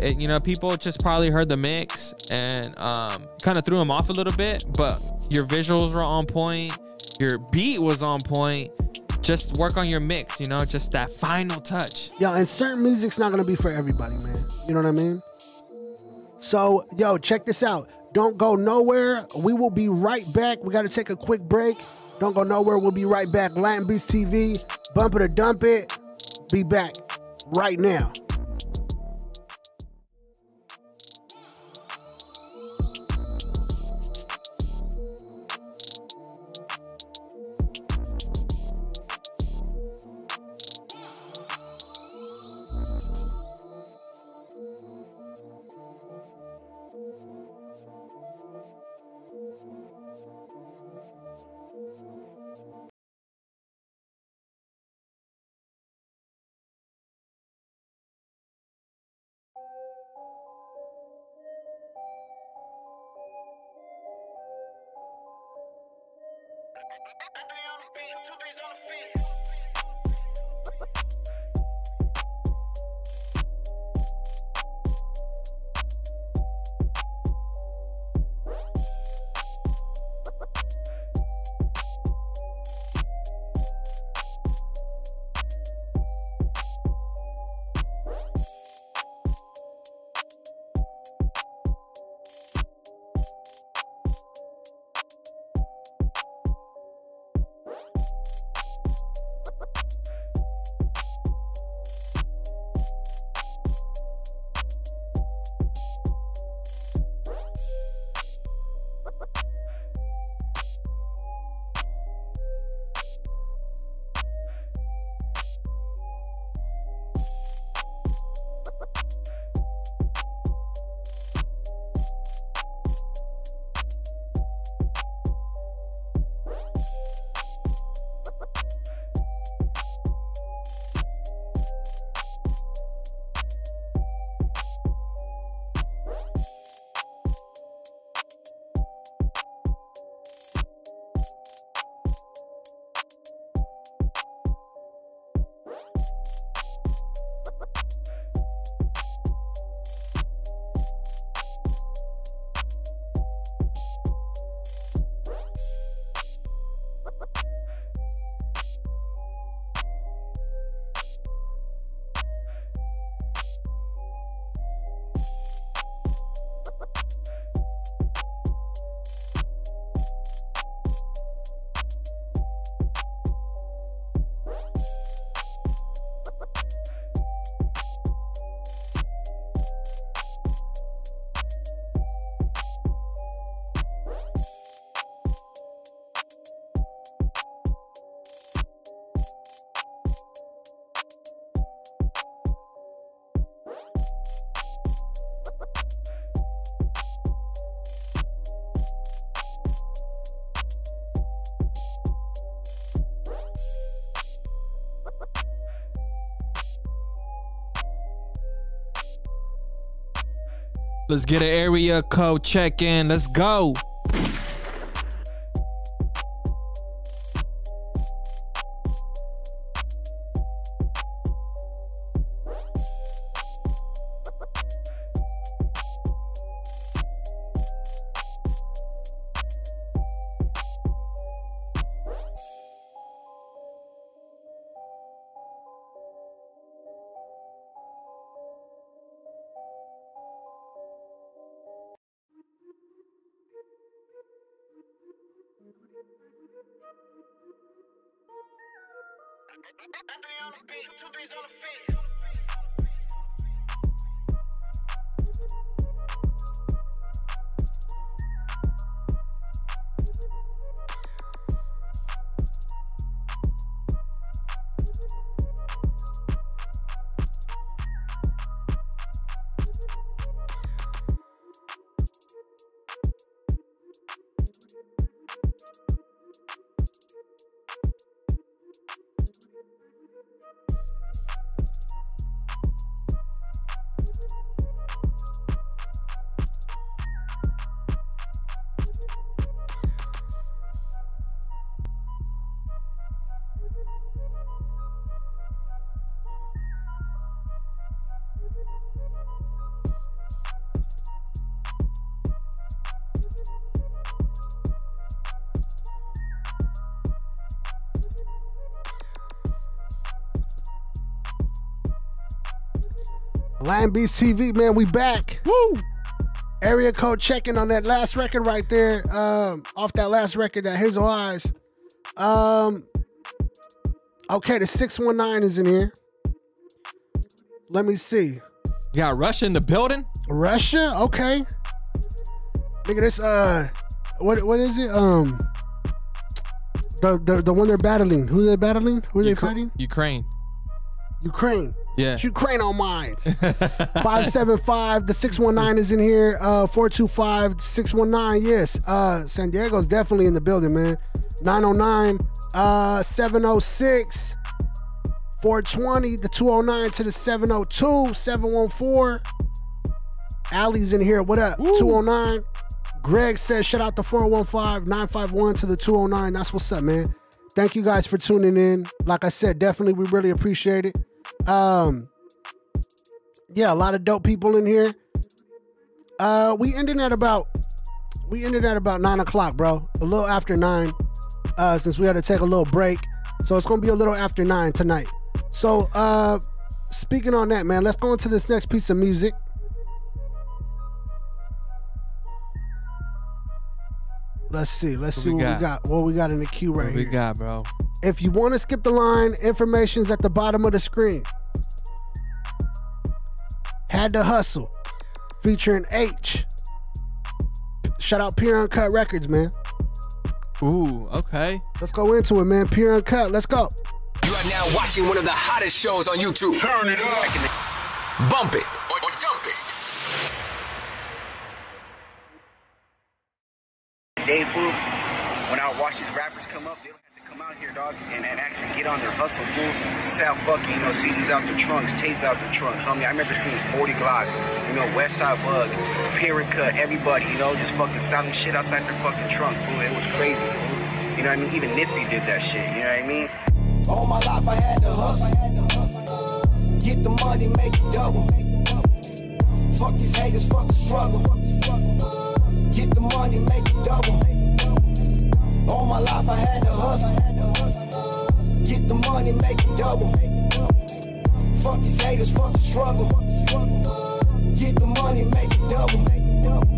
It, you know, people just probably heard the mix and um kind of threw them off a little bit. But your visuals were on point. Your beat was on point. Just work on your mix. You know, just that final touch. Yo, and certain music's not gonna be for everybody, man. You know what I mean? So, yo, check this out. Don't go nowhere. We will be right back. We gotta take a quick break. Don't go nowhere. We'll be right back. Latin Beast TV. Bump it or dump it. Be back right now. Let's get an area code check in. Let's go. Latin Beast TV, man, we back. Woo! Area code checking on that last record right there. Um, off that last record, that Hazel Eyes. Um, okay, the 619 is in here. Let me see. You got Russia in the building? Russia? Okay. Look at this. Uh, what what is it? Um, the the, the one they're battling. Who they battling? Who are they Ukra- fighting? Ukraine. Ukraine. Yeah. Ukraine on mines. 575. The 619 is in here. Uh 425 619. Yes. Uh San Diego's definitely in the building, man. 909 uh 706 420 the 209 to the 702 714 Allie's in here. What up? 209. Greg says, shout out to 415 951 to the 209. That's what's up, man. Thank you guys for tuning in. Like I said, definitely we really appreciate it. Um, yeah, a lot of dope people in here. Uh, we ended at about we ended at about nine o'clock, bro. A little after nine. Uh, since we had to take a little break. So it's gonna be a little after nine tonight. So uh speaking on that, man, let's go into this next piece of music. Let's see. Let's What see we what got? we got. What we got in the queue right What here. we got, bro? If you want to skip the line, information's at the bottom of the screen. Had to hustle, featuring H. Shout out Pure Uncut Records, man. Ooh, okay. Let's go into it, man. Pure Uncut. Let's go. You are now watching one of the hottest shows on YouTube. Turn it up. Bump it Dave fool, when I watch these rappers come up, they don't have to come out here, dog, and, and actually get on their hustle, fool. Sell fucking, you know, CDs out their trunks, tapes out their trunks. Homie, I remember seeing 40 Glock, you know, Westside Bug, Period Cut, everybody, you know, just fucking selling shit outside their fucking trunk, fool. It was crazy, fool. You know what I mean? Even Nipsey did that shit, you know what I mean? All my life I had to hustle. Get the money, make it double. Fuck these haters, fuck the struggle. Get the money, make it double. All my life I had to hustle. Get the money, make it double. Fuck these haters, fuck the struggle. Get the money, make it double.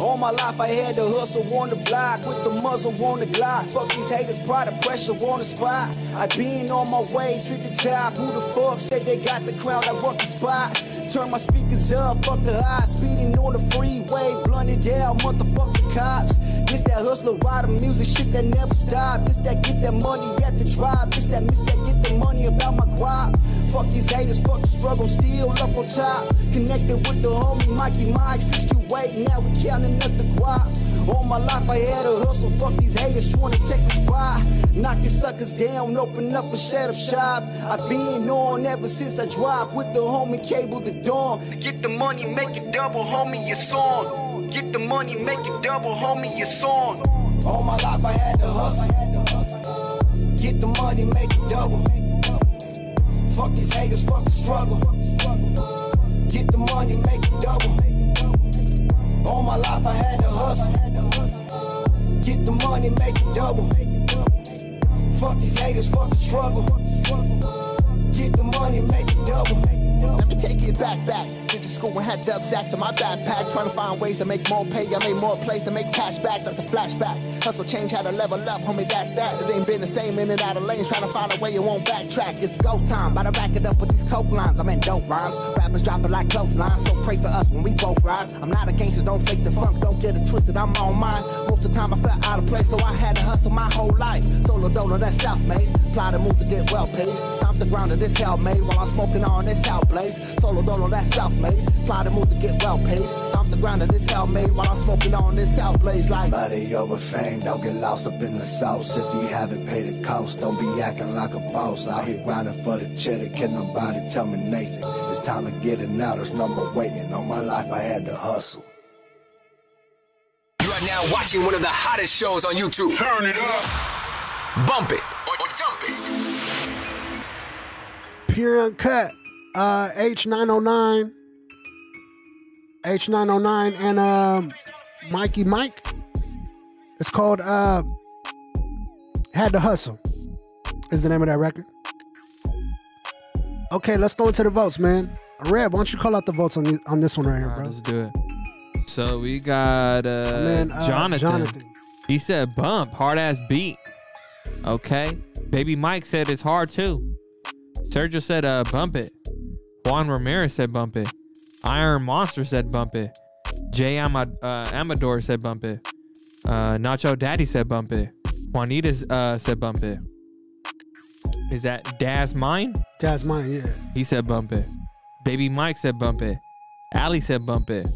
All my life I had to hustle on the block with the muzzle on the Glock. Fuck these haters, pride of pressure on the spot. I been on my way to the top. Who the fuck said they got the crown? I work the spot. Turn my speakers up, fuck the high. Speeding on the freeway, blunted down, motherfucking cops. This that hustler rider music shit that never stop. This that get that money at the drop. This that miss that get the money about my crop. Fuck these haters, fuck the struggle, still up on top. Connected with the homie Mikey Mike, 68. Now we counting up the guap. All my life I had a hustle, fuck these haters trying to take the spot. Knock these suckers down, open up a shut up shop. I been on ever since I dropped with the homie Cable the Dawn. Get the money, make it double, homie, it's on. Get the money, make it double, homie, it's on. All my life I had to hustle. Get the money, make it double. Fuck these haters, fuck the struggle. Get the money, make it double. All my life I had to hustle. Get the money, make it double. Fuck these haters, fuck the struggle. Get the money, make it double. Let me take it back, back. Did your school and had dub sacks in my backpack. Trying to find ways to make more pay. I made more plays to make cash back. That's a flashback. Hustle change, how to level up, homie, that's that. It ain't been the same in and out of lanes. Trying to find a way you won't backtrack. It's go time. About to back it up with these coke lines. I'm in dope rhymes. Rappers dropping like clotheslines. So pray for us when we both rise. I'm not a gangster, don't fake the funk. Don't get it twisted, I'm on mine. Most of the time I felt out of place, so I had to hustle my whole life. Solo dolo, that's self made. Plot to move to get well paid. Stomp the ground of this hell made while I'm smoking on this hell blaze. Solo dolo, that's self made. Plot to move to get well paid. Stomp the ground of this hell made while I'm smoking on this hell blaze like. Money over fame, don't get lost up in the sauce. If you haven't paid the cost, don't be acting like a boss. Out here grinding for the cheddar, can nobody tell me Nathan? It's time to get it now, there's no more waiting. All my life I had to hustle. You are now watching one of the hottest shows on YouTube. Turn it up. Bump it or, or dump it. Pure Uncut, uh, H909, H909, and um, Mikey Mike. It's called uh, Had to Hustle, is the name of that record. Okay, let's go into the votes, man. Red, why don't you call out the votes on, the, on this one right here, All right, bro? let's do it. So we got uh, man, uh, Jonathan. Jonathan. He said bump, hard ass beat. Okay. Baby Mike said it's hard too. Sergio said uh bump it. Juan Ramirez said bump it. Iron Monster said bump it. Jay Amad- uh, Amador said bump it. Uh, Nacho Daddy said bump it. Juanita uh, said bump it. Is that Daz mine? That's mine, yeah. He said bump it. Baby Mike said bump it. Ali said bump it.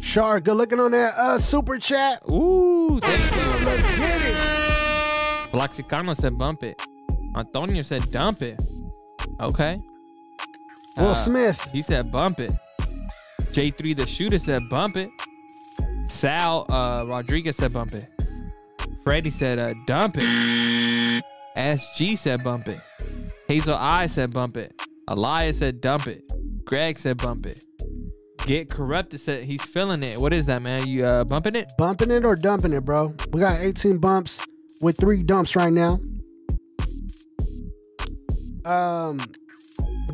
Shar, good looking on that uh, super chat. Ooh, thank you. Let's get it. Blaxicano said bump it. Antonio said dump it. Okay. Will Uh, Smith. He said bump it. J3 the shooter said bump it. Sal uh, Rodriguez said bump it. Freddie said uh, dump it. SG said bump it. Hazel I said bump it. Elias said dump it. Greg said bump it. Get corrupted said he's feeling it. What is that, man? You uh, bumping it? Bumping it or dumping it, bro? We got 18 bumps with three dumps right now. Um,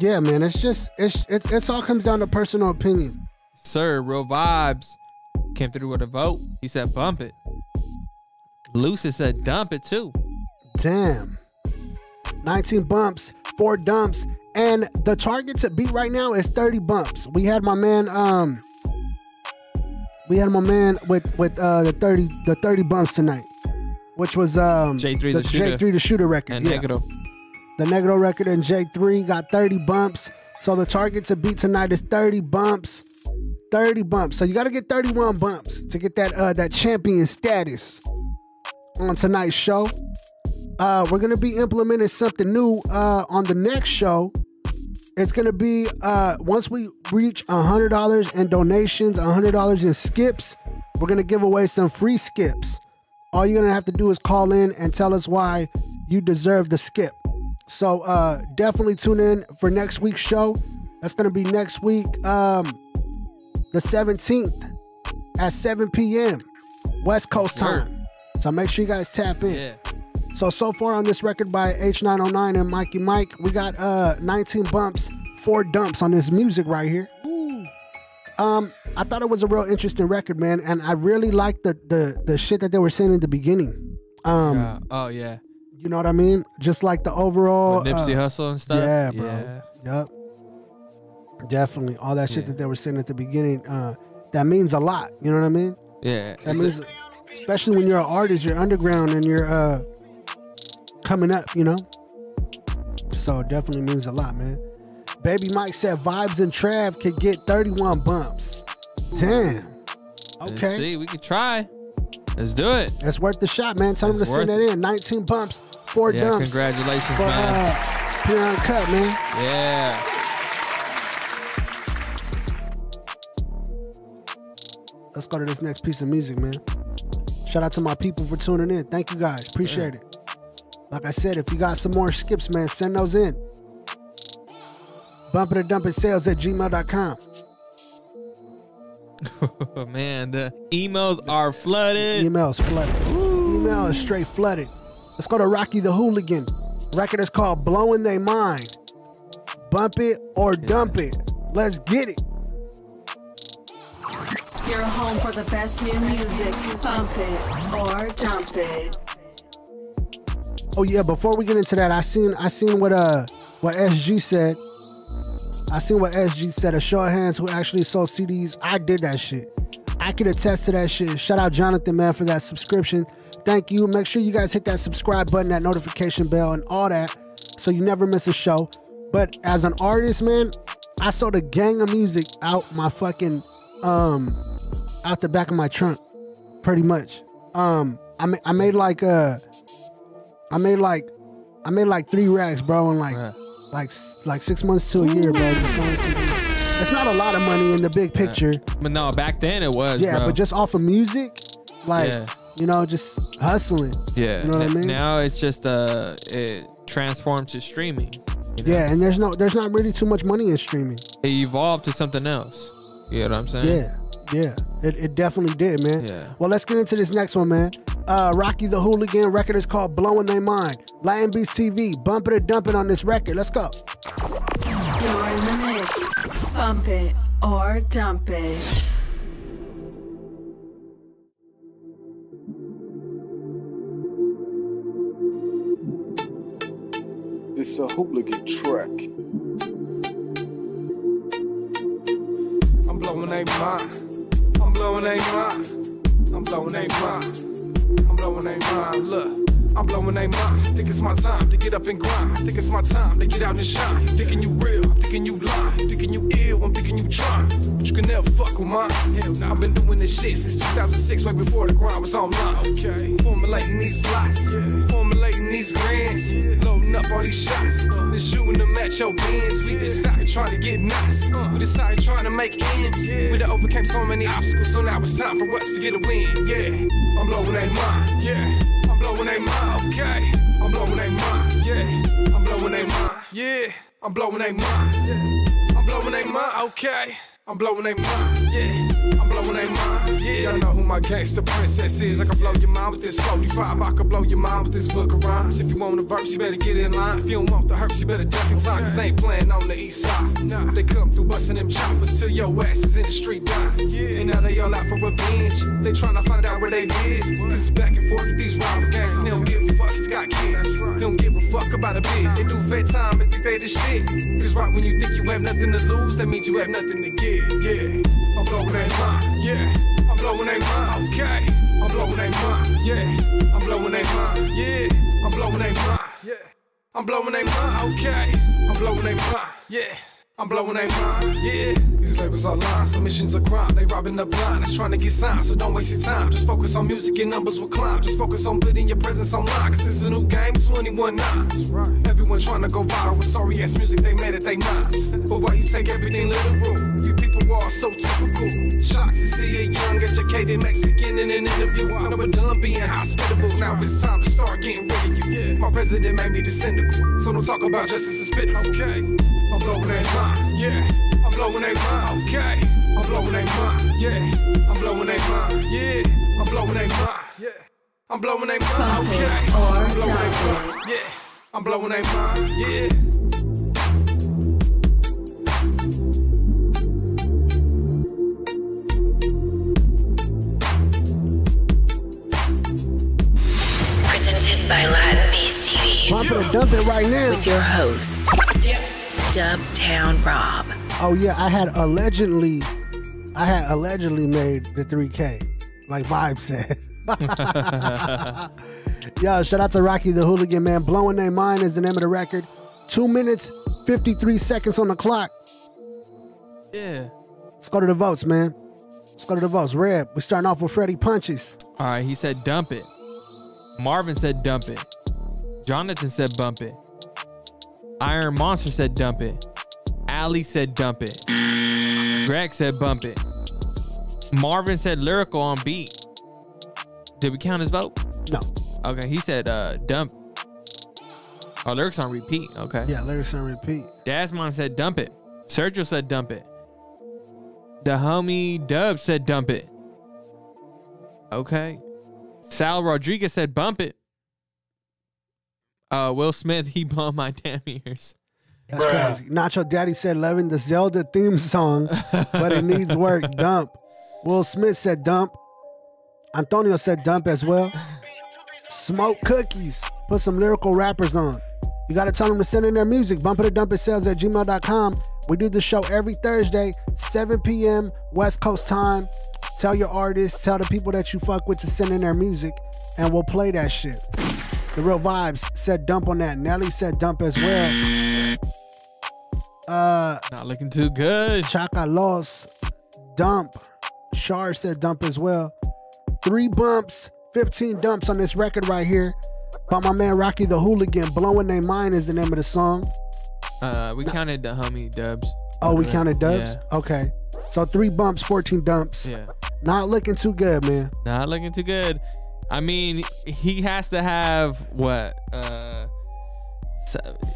yeah, man. It's just it's it's it's all comes down to personal opinion. Sir, real vibes came through with a vote. He said bump it. Lucis said dump it too. Damn. 19 bumps, four dumps, and the target to beat right now is 30 bumps. We had my man, um, we had my man with with uh the 30 the 30 bumps tonight, which was um J3 the shooter. J3 the shooter record. And yeah. Negro. The Negro record and J3 got 30 bumps. So the target to beat tonight is 30 bumps. 30 bumps. So you got to get 31 bumps to get that uh that champion status on tonight's show. Uh we're going to be implementing something new uh on the next show. It's going to be uh once we reach $100 in donations, $100 in skips, we're going to give away some free skips. All you're going to have to do is call in and tell us why you deserve the skip. So uh definitely tune in for next week's show. That's gonna be next week, um, the 17th at 7 p.m. West Coast time. So make sure you guys tap in. Yeah. So so far on this record by H909 and Mikey Mike, we got uh 19 bumps, four dumps on this music right here. Um, I thought it was a real interesting record, man, and I really liked the the the shit that they were saying in the beginning. Um, Yeah. Oh yeah. You know what I mean? Just like the overall Nipsey uh, Hussle and stuff? Yeah, bro. Yeah. Yep. Definitely. All that shit Yeah. that they were saying at the beginning, uh, that means a lot. You know what I mean? Yeah. That means, especially when you're an artist, you're underground and you're uh, coming up. You know. So it definitely means a lot, man. Baby Mike said Vibes and Trav could get 31 bumps. Damn. Let's Okay. see, we could try. Let's do it. That's worth the shot, man. Tell them to send that in. 19 bumps, four Yeah, dumps. congratulations, for, man. Uh, Pure Uncut, man. Yeah. Let's go to this next piece of music, man. Shout out to my people for tuning in. Thank you guys. Appreciate it. Like I said, if you got some more skips, man, send those in. Bump it or dump it sales at gmail.com. man, the emails are flooded. Emails flooded. Email is straight flooded. Let's go to Rocky the Hooligan. Record is called Blowing They Mind. Bump it or dump it. Let's get it. Your home for the best new music. Bump it or dump it. Oh yeah, before we get into that, I seen I seen what uh what SG said. I seen what SG said. Of hands who actually sold CDs. I did that shit. I can attest to that shit. Shout out Jonathan man for that subscription. Thank you. Make sure you guys hit that subscribe button, that notification bell, and all that, so you never miss a show. But as an artist, man, I sold a gang of music out my fucking um out the back of my trunk, pretty much. Um, I ma- I made like uh I made like I made like three racks, bro, in like like like six months to a year, bro. Just selling CDs. It's not a lot of money in the big picture. But no, back then it was. yeah, bro. but just off of music, like Yeah. you know, just hustling. yeah. you know what I mean. Now it's just uh, it transformed to streaming. you know? Yeah, and there's no there's not really too much money in streaming. It evolved to something else. You know what I'm saying? Yeah, yeah, it, it definitely did, man. Yeah. Well, let's get into this next one, man. Uh, Rocky the Hooligan record is called Blowing They Mind. Latin Beast TV, bump it or dump it on this record. Let's go. You're in the mix. Bump it or dump it. It's a hooligan track. I'm blowing they mind. I'm blowing they mind. I'm blowing they mind. I'm blowing they mind. Look. I'm blowing they mind. Think it's my time to get up and grind. Think it's my time to get out and shine. Thinking you real, thinking you lie. Thinking you ill, I'm thinking you trying. But you can never fuck with mine. Hell nah. I've been doing this shit since 2006, way before the grind was online. Okay. Formulating these plots. Yeah. Formulating these grands. Yeah. Loading up all these shots. Then shooting them at your bins. We decided trying to get. Uh. We decided trying to make ends. We done overcame so many obstacles, so now it's time for us to get a win. Yeah. I'm blowing they mind. Yeah. I'm blowing they mind, okay. I'm blowing they mind, yeah. I'm blowing they mind, yeah. I'm blowing they mind, yeah. I'm blowing they mind, okay. I'm blowing they mind, yeah. I'm blowing they mind, yeah. Y'all know who my gangster princess is. I can blow your mind with this 45. I can blow your mind with this book of rhymes. If you want a verse, you better get in line. If you don't want the hurts, you better duck in time. Cause they ain't playing on the east side. Nah, they come through busting them choppers till your ass is in the street dying. Yeah. And now they all out for revenge. They tryna find out where they live. Cause it's back and forth with these rival gangs. They don't give you got kids. Don't give a fuck about a bit. They do fair time and think they the shit. Cause right when you think you have nothing to lose, that means you have nothing to give. Yeah. I'm blowing that mind. Yeah. I'm blowing they mind, okay. I'm blowing they mind, yeah. I'm blowing they mind, yeah. I'm blowing they mind, yeah. I'm blowing they mind, okay. I'm blowing they mind, yeah. I'm blowing they mind, yeah. These labels are lies, submissions are crime. They robbing the blind, that's trying to get signed, so don't waste your time. Just focus on music and numbers will climb. Just focus on putting your presence online, cause it's a new game, 21 nines. Right. Everyone trying to go viral with sorry ass music, they mad at they minds. But why you take everything literal? You people are so typical. Shocked to see a young, educated Mexican in an interview. I never done being hospitable. Now it's time to start getting rid of you. My president made me the cynical, so don't talk about justice is pitiful. Okay, I'm blowing that mind, yeah. I'm blowing that mind, okay. I'm blowing that mind, yeah. I'm blowing that mind, yeah. I'm blowing that mind, yeah. I'm blowing that mind, okay. I'm blowing that mind, yeah. I'm blowing that mind, yeah. Presented by Latin Beast TV. Pump it or dump it right now. With your host, Dubtown Rob. Oh yeah, I had allegedly, I had allegedly made the 3K, like Vibe said. Yo, shout out to Rocky the Hooligan, man. Blowing their mind is the name of the record. Two minutes, 53 seconds on the clock. Yeah. Let's go to the votes, man. Let's go to the votes. Red, we starting off with Freddie Punches. All right, he said dump it. Marvin said dump it. Jonathan said bump it. Iron Monster said dump it. Ali said dump it. Greg said bump it. Marvin said lyrical on beat. Did we count his vote? No. Okay, he said uh dump. Oh, lyrics on repeat. Okay. Yeah, lyrics on repeat. Dasmon said dump it. Sergio said dump it. The homie Dub said dump it. Okay. Sal Rodriguez said bump it. Uh, Will Smith, he blown my damn ears. That's crazy. Nacho Daddy said loving the Zelda theme song, but it needs work. Dump. Will Smith said dump. Antonio said dump as well. Smoke cookies. Put some lyrical rappers on. You got to tell them to send in their music. Bump it or dump it sales at gmail.com. We do the show every Thursday, 7 p.m. West Coast time. Tell your artists, tell the people that you fuck with to send in their music, and we'll play that shit. The Real Vibes said dump on that. Nelly said dump as well. Uh, Not looking too good. Chaka Los, dump. Shar said dump as well. Three bumps, 15 dumps on this record right here. By my man Rocky the Hooligan. Blowing Their Mind is the name of the song. Uh, we counted the homie Dubs. Oh, we counted dubs? Yeah. Okay. So three bumps, 14 dumps. Yeah. Not looking too good, man. Not looking too good. I mean, he has to have what? Uh,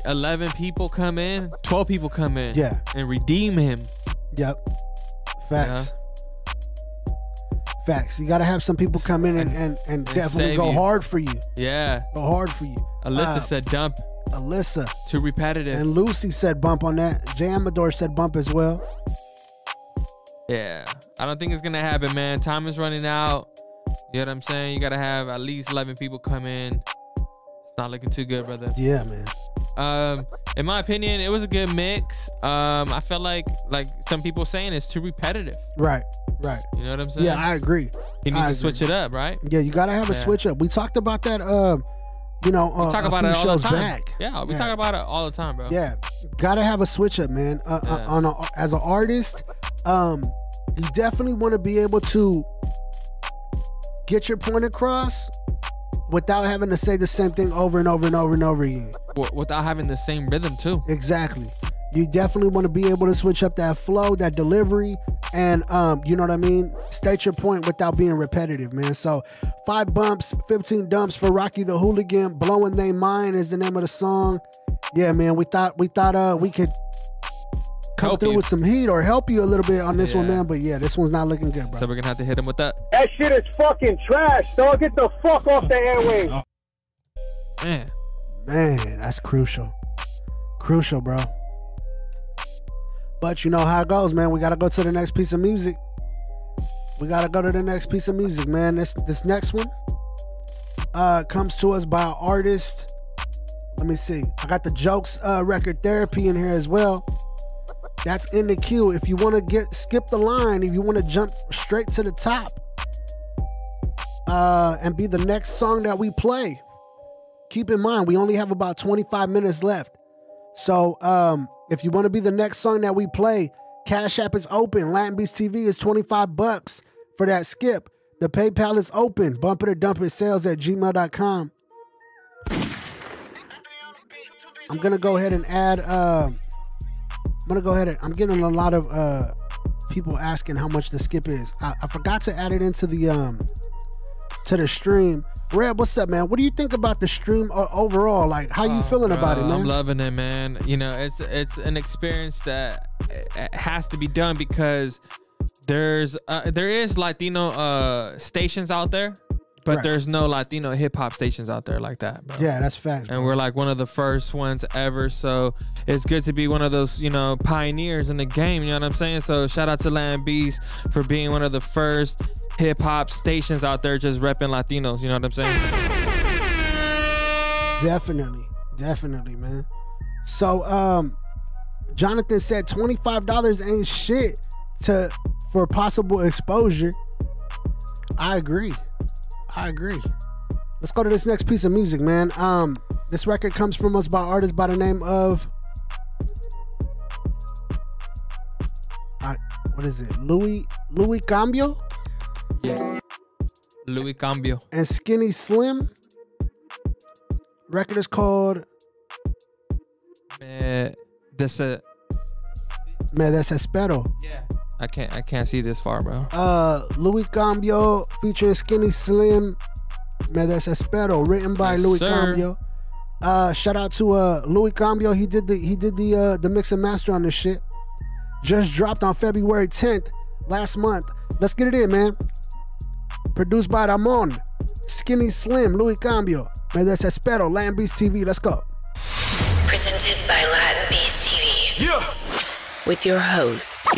11 people come in, 12 people come in. Yeah. And redeem him. Yep. Facts. Facts. You got to have some people come in and, and, and definitely go you. hard for you. Yeah. Go hard for you. Alyssa Uh, said dump. Alyssa. Too repetitive. And Lucy said bump on that. Jay Amador said bump as well. Yeah, I don't think it's gonna happen, man. Time is running out. You know what I'm saying? You gotta have at least 11 people come in. It's not looking too good, brother. Yeah, man. Um, in my opinion, it was a good mix. Um, I felt like like some people saying it's too repetitive. Right, right. You know what I'm saying? Yeah, I agree. He needs I to switch it up, right? Yeah, you gotta have a Yeah. switch up. We talked about that. Um, you know, uh, We talk a about it all the shows time. back. Yeah, we talk about it all the time, bro. Yeah, gotta have a switch up, man. Uh, uh, on a, as an artist, um, you definitely want to be able to get your point across without having to say the same thing over and over and over and over again. Without having the same rhythm too. Exactly. You definitely want to be able to switch up that flow, that delivery, and um, you know what I mean. State your point without being repetitive, man. So, five bumps, fifteen dumps for Rocky the Hooligan. Blowing they mind is the name of the song. Yeah, man. We thought we thought uh we could come Help through you. with some heat or help you a little bit on this one, man. But yeah, this one's not looking good, bro. So we're gonna have to hit him with that. That shit is fucking trash, dog. Get the fuck off the airwaves. Man, Man, that's crucial. Crucial, bro. But you know how it goes, man. We gotta go to the next piece of music. We gotta go to the next piece of music, man. This this next one uh comes to us by an artist. Let me see. I got the jokes uh record therapy in here as well. That's in the queue. If you want to get skip the line, if you want to jump straight to the top, uh, and be the next song that we play, keep in mind we only have about 25 minutes left. So um, if you want to be the next song that we play, Cash App is open. Latin Beast TV is 25 bucks for that skip. The PayPal is open. Bump it or dump it sales at gmail.com. I'm gonna go ahead and add uh, I'm gonna go ahead and I'm getting a lot of uh people asking how much the skip is. I, I forgot to add it into the um to the stream. Red, what's up, man? What do you think about the stream overall? Like, how you feeling about it, man? I'm loving it, man. You know, it's it's an experience that uh, has to be done because there's uh, there is Latino uh stations out there, but Right. there's no Latino hip hop stations out there like that, bro. yeah, that's facts. And we're like one of the first ones ever, so it's good to be one of those, you know, pioneers in the game. You know what I'm saying? So shout out to Latin Beast for being one of the first hip hop stations out there, just repping Latinos. You know what I'm saying? Definitely, definitely, man. So, um, Jonathan said twenty five dollars ain't shit to for possible exposure. I agree. I agree. Let's go to this next piece of music, man. Um, this record comes from us by artist by the name of I, what is it? Louis Louis Cambio Yeah. Louis Cambio. and Skinny Slim. Record is called this uh, Me Desespero. yeah. I can't I can't see this far, bro. Uh, Louis Cambio featuring Skinny Slim, Me Desespero, written by Yes, Louis sir. Cambio. Uh, shout out to uh Louis Cambio. He did the he did the uh the mix and master on this shit. Just dropped on February 10th last month. Let's get it in, man. Produced by Ramon, Skinny Slim, Louis Cambio, Me Desespero, Latin Beast TV. Let's go. Presented by Latin Beast TV. Yeah. With your host,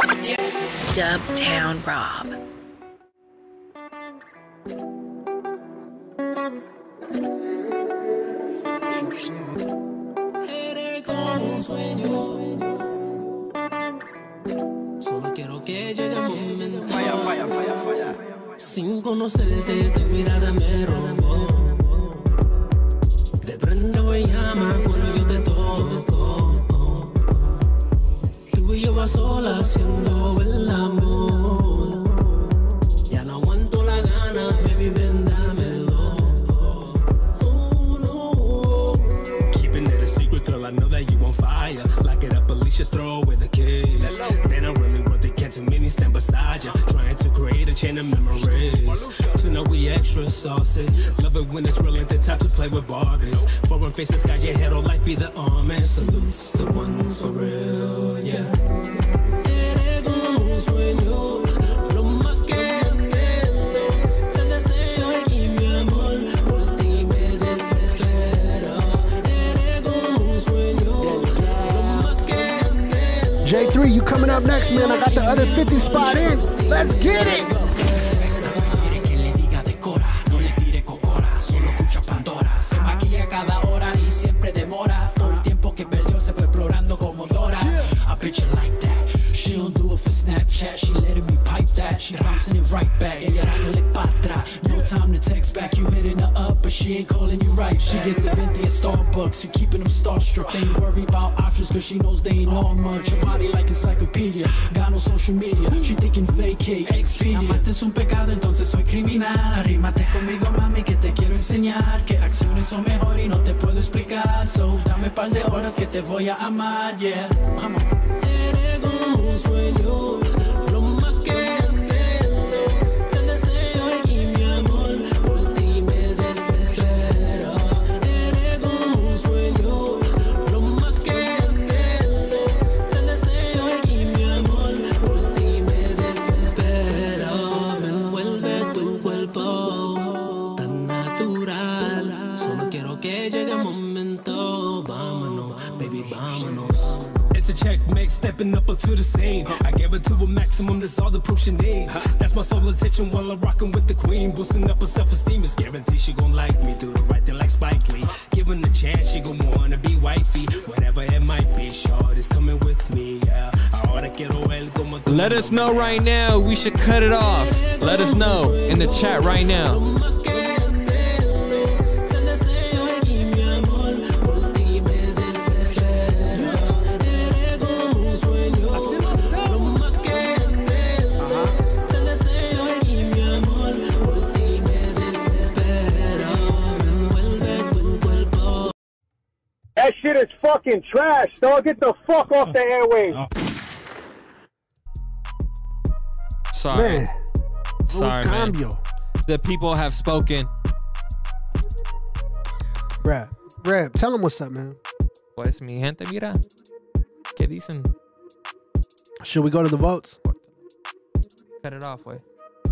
Dubtown Rob. Eres como un sueño. Solo quiero que llegue el momento. Sin conocerte, tu mirada me robó. Te prendo y llama cuando yo a solas haciendo el amor. Ya no aguanto la gana, baby, ven, dámelo. Oh, no. Keeping it a secret, girl, I know that you on fire. Lock it up, Alicia, throw away the keys. They don't really worth it, can't too many stand beside you. Trying to chain of memories. To know we extra saucy. Love it when it's real at the top to play with Barbies. Foreign faces got your head all life, be the arm and salutes the ones for real, yeah. J3, you coming up next, man. I got the other 50 spot in. Let's get it. Snapchat, she letting me pipe that. She bouncing it right back, ella dándole pa' atrás. No time to text back, you hitting her up, but she ain't calling you right. She gets a venti at Starbucks and keeping them starstruck. They ain't worry about options, cause she knows they ain't all much. Her body like encyclopedia, got no social media. She thinking vacate, Expedia. Amarte es un pecado, entonces soy criminal. Arrímate conmigo, mami, que te quiero enseñar. Que acciones son mejor y no te puedo explicar. So, dame par de horas que te voy a amar, yeah. Vamos. Eres como un sueño, stepping up to the scene. I gave it to a maximum, that's all the proof she needs. That's my sole attention while I'm rocking with the queen. Boosting up her self esteem is guaranteed she gon' like me. Do the right thing like Spike Lee. Given a chance, she gon' wanna be wifey. Whatever it might be, short is coming with me, yeah. Let us know right now. We should cut it off. Let us know in the chat right now. That shit is fucking trash, dog. Get the fuck off the airwaves. Sorry. Man. Sorry, man. cambio. The people have spoken. Brad, Brad, tell them what's up, man. Pues mi gente, mira. ¿Qué dicen? Should we go to the votes? Cut it off, way.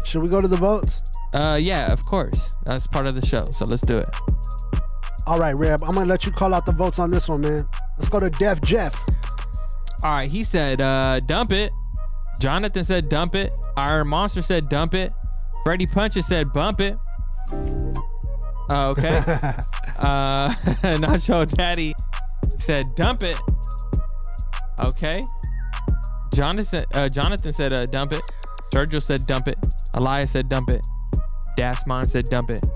Should we go to the votes? Uh, yeah, of course. That's part of the show. So let's do it. All right, Reb, I'm gonna let you call out the votes on this one, man. Let's go to Def Jeff. All right, he said uh, dump it. Jonathan said dump it. Iron Monster said dump it. Freddie Punches said bump it. Oh, okay. uh, Nacho Daddy said dump it. Okay. Jonathan uh, Jonathan said uh, dump it. Sergio said dump it. Elias said dump it. Dasmon said dump it.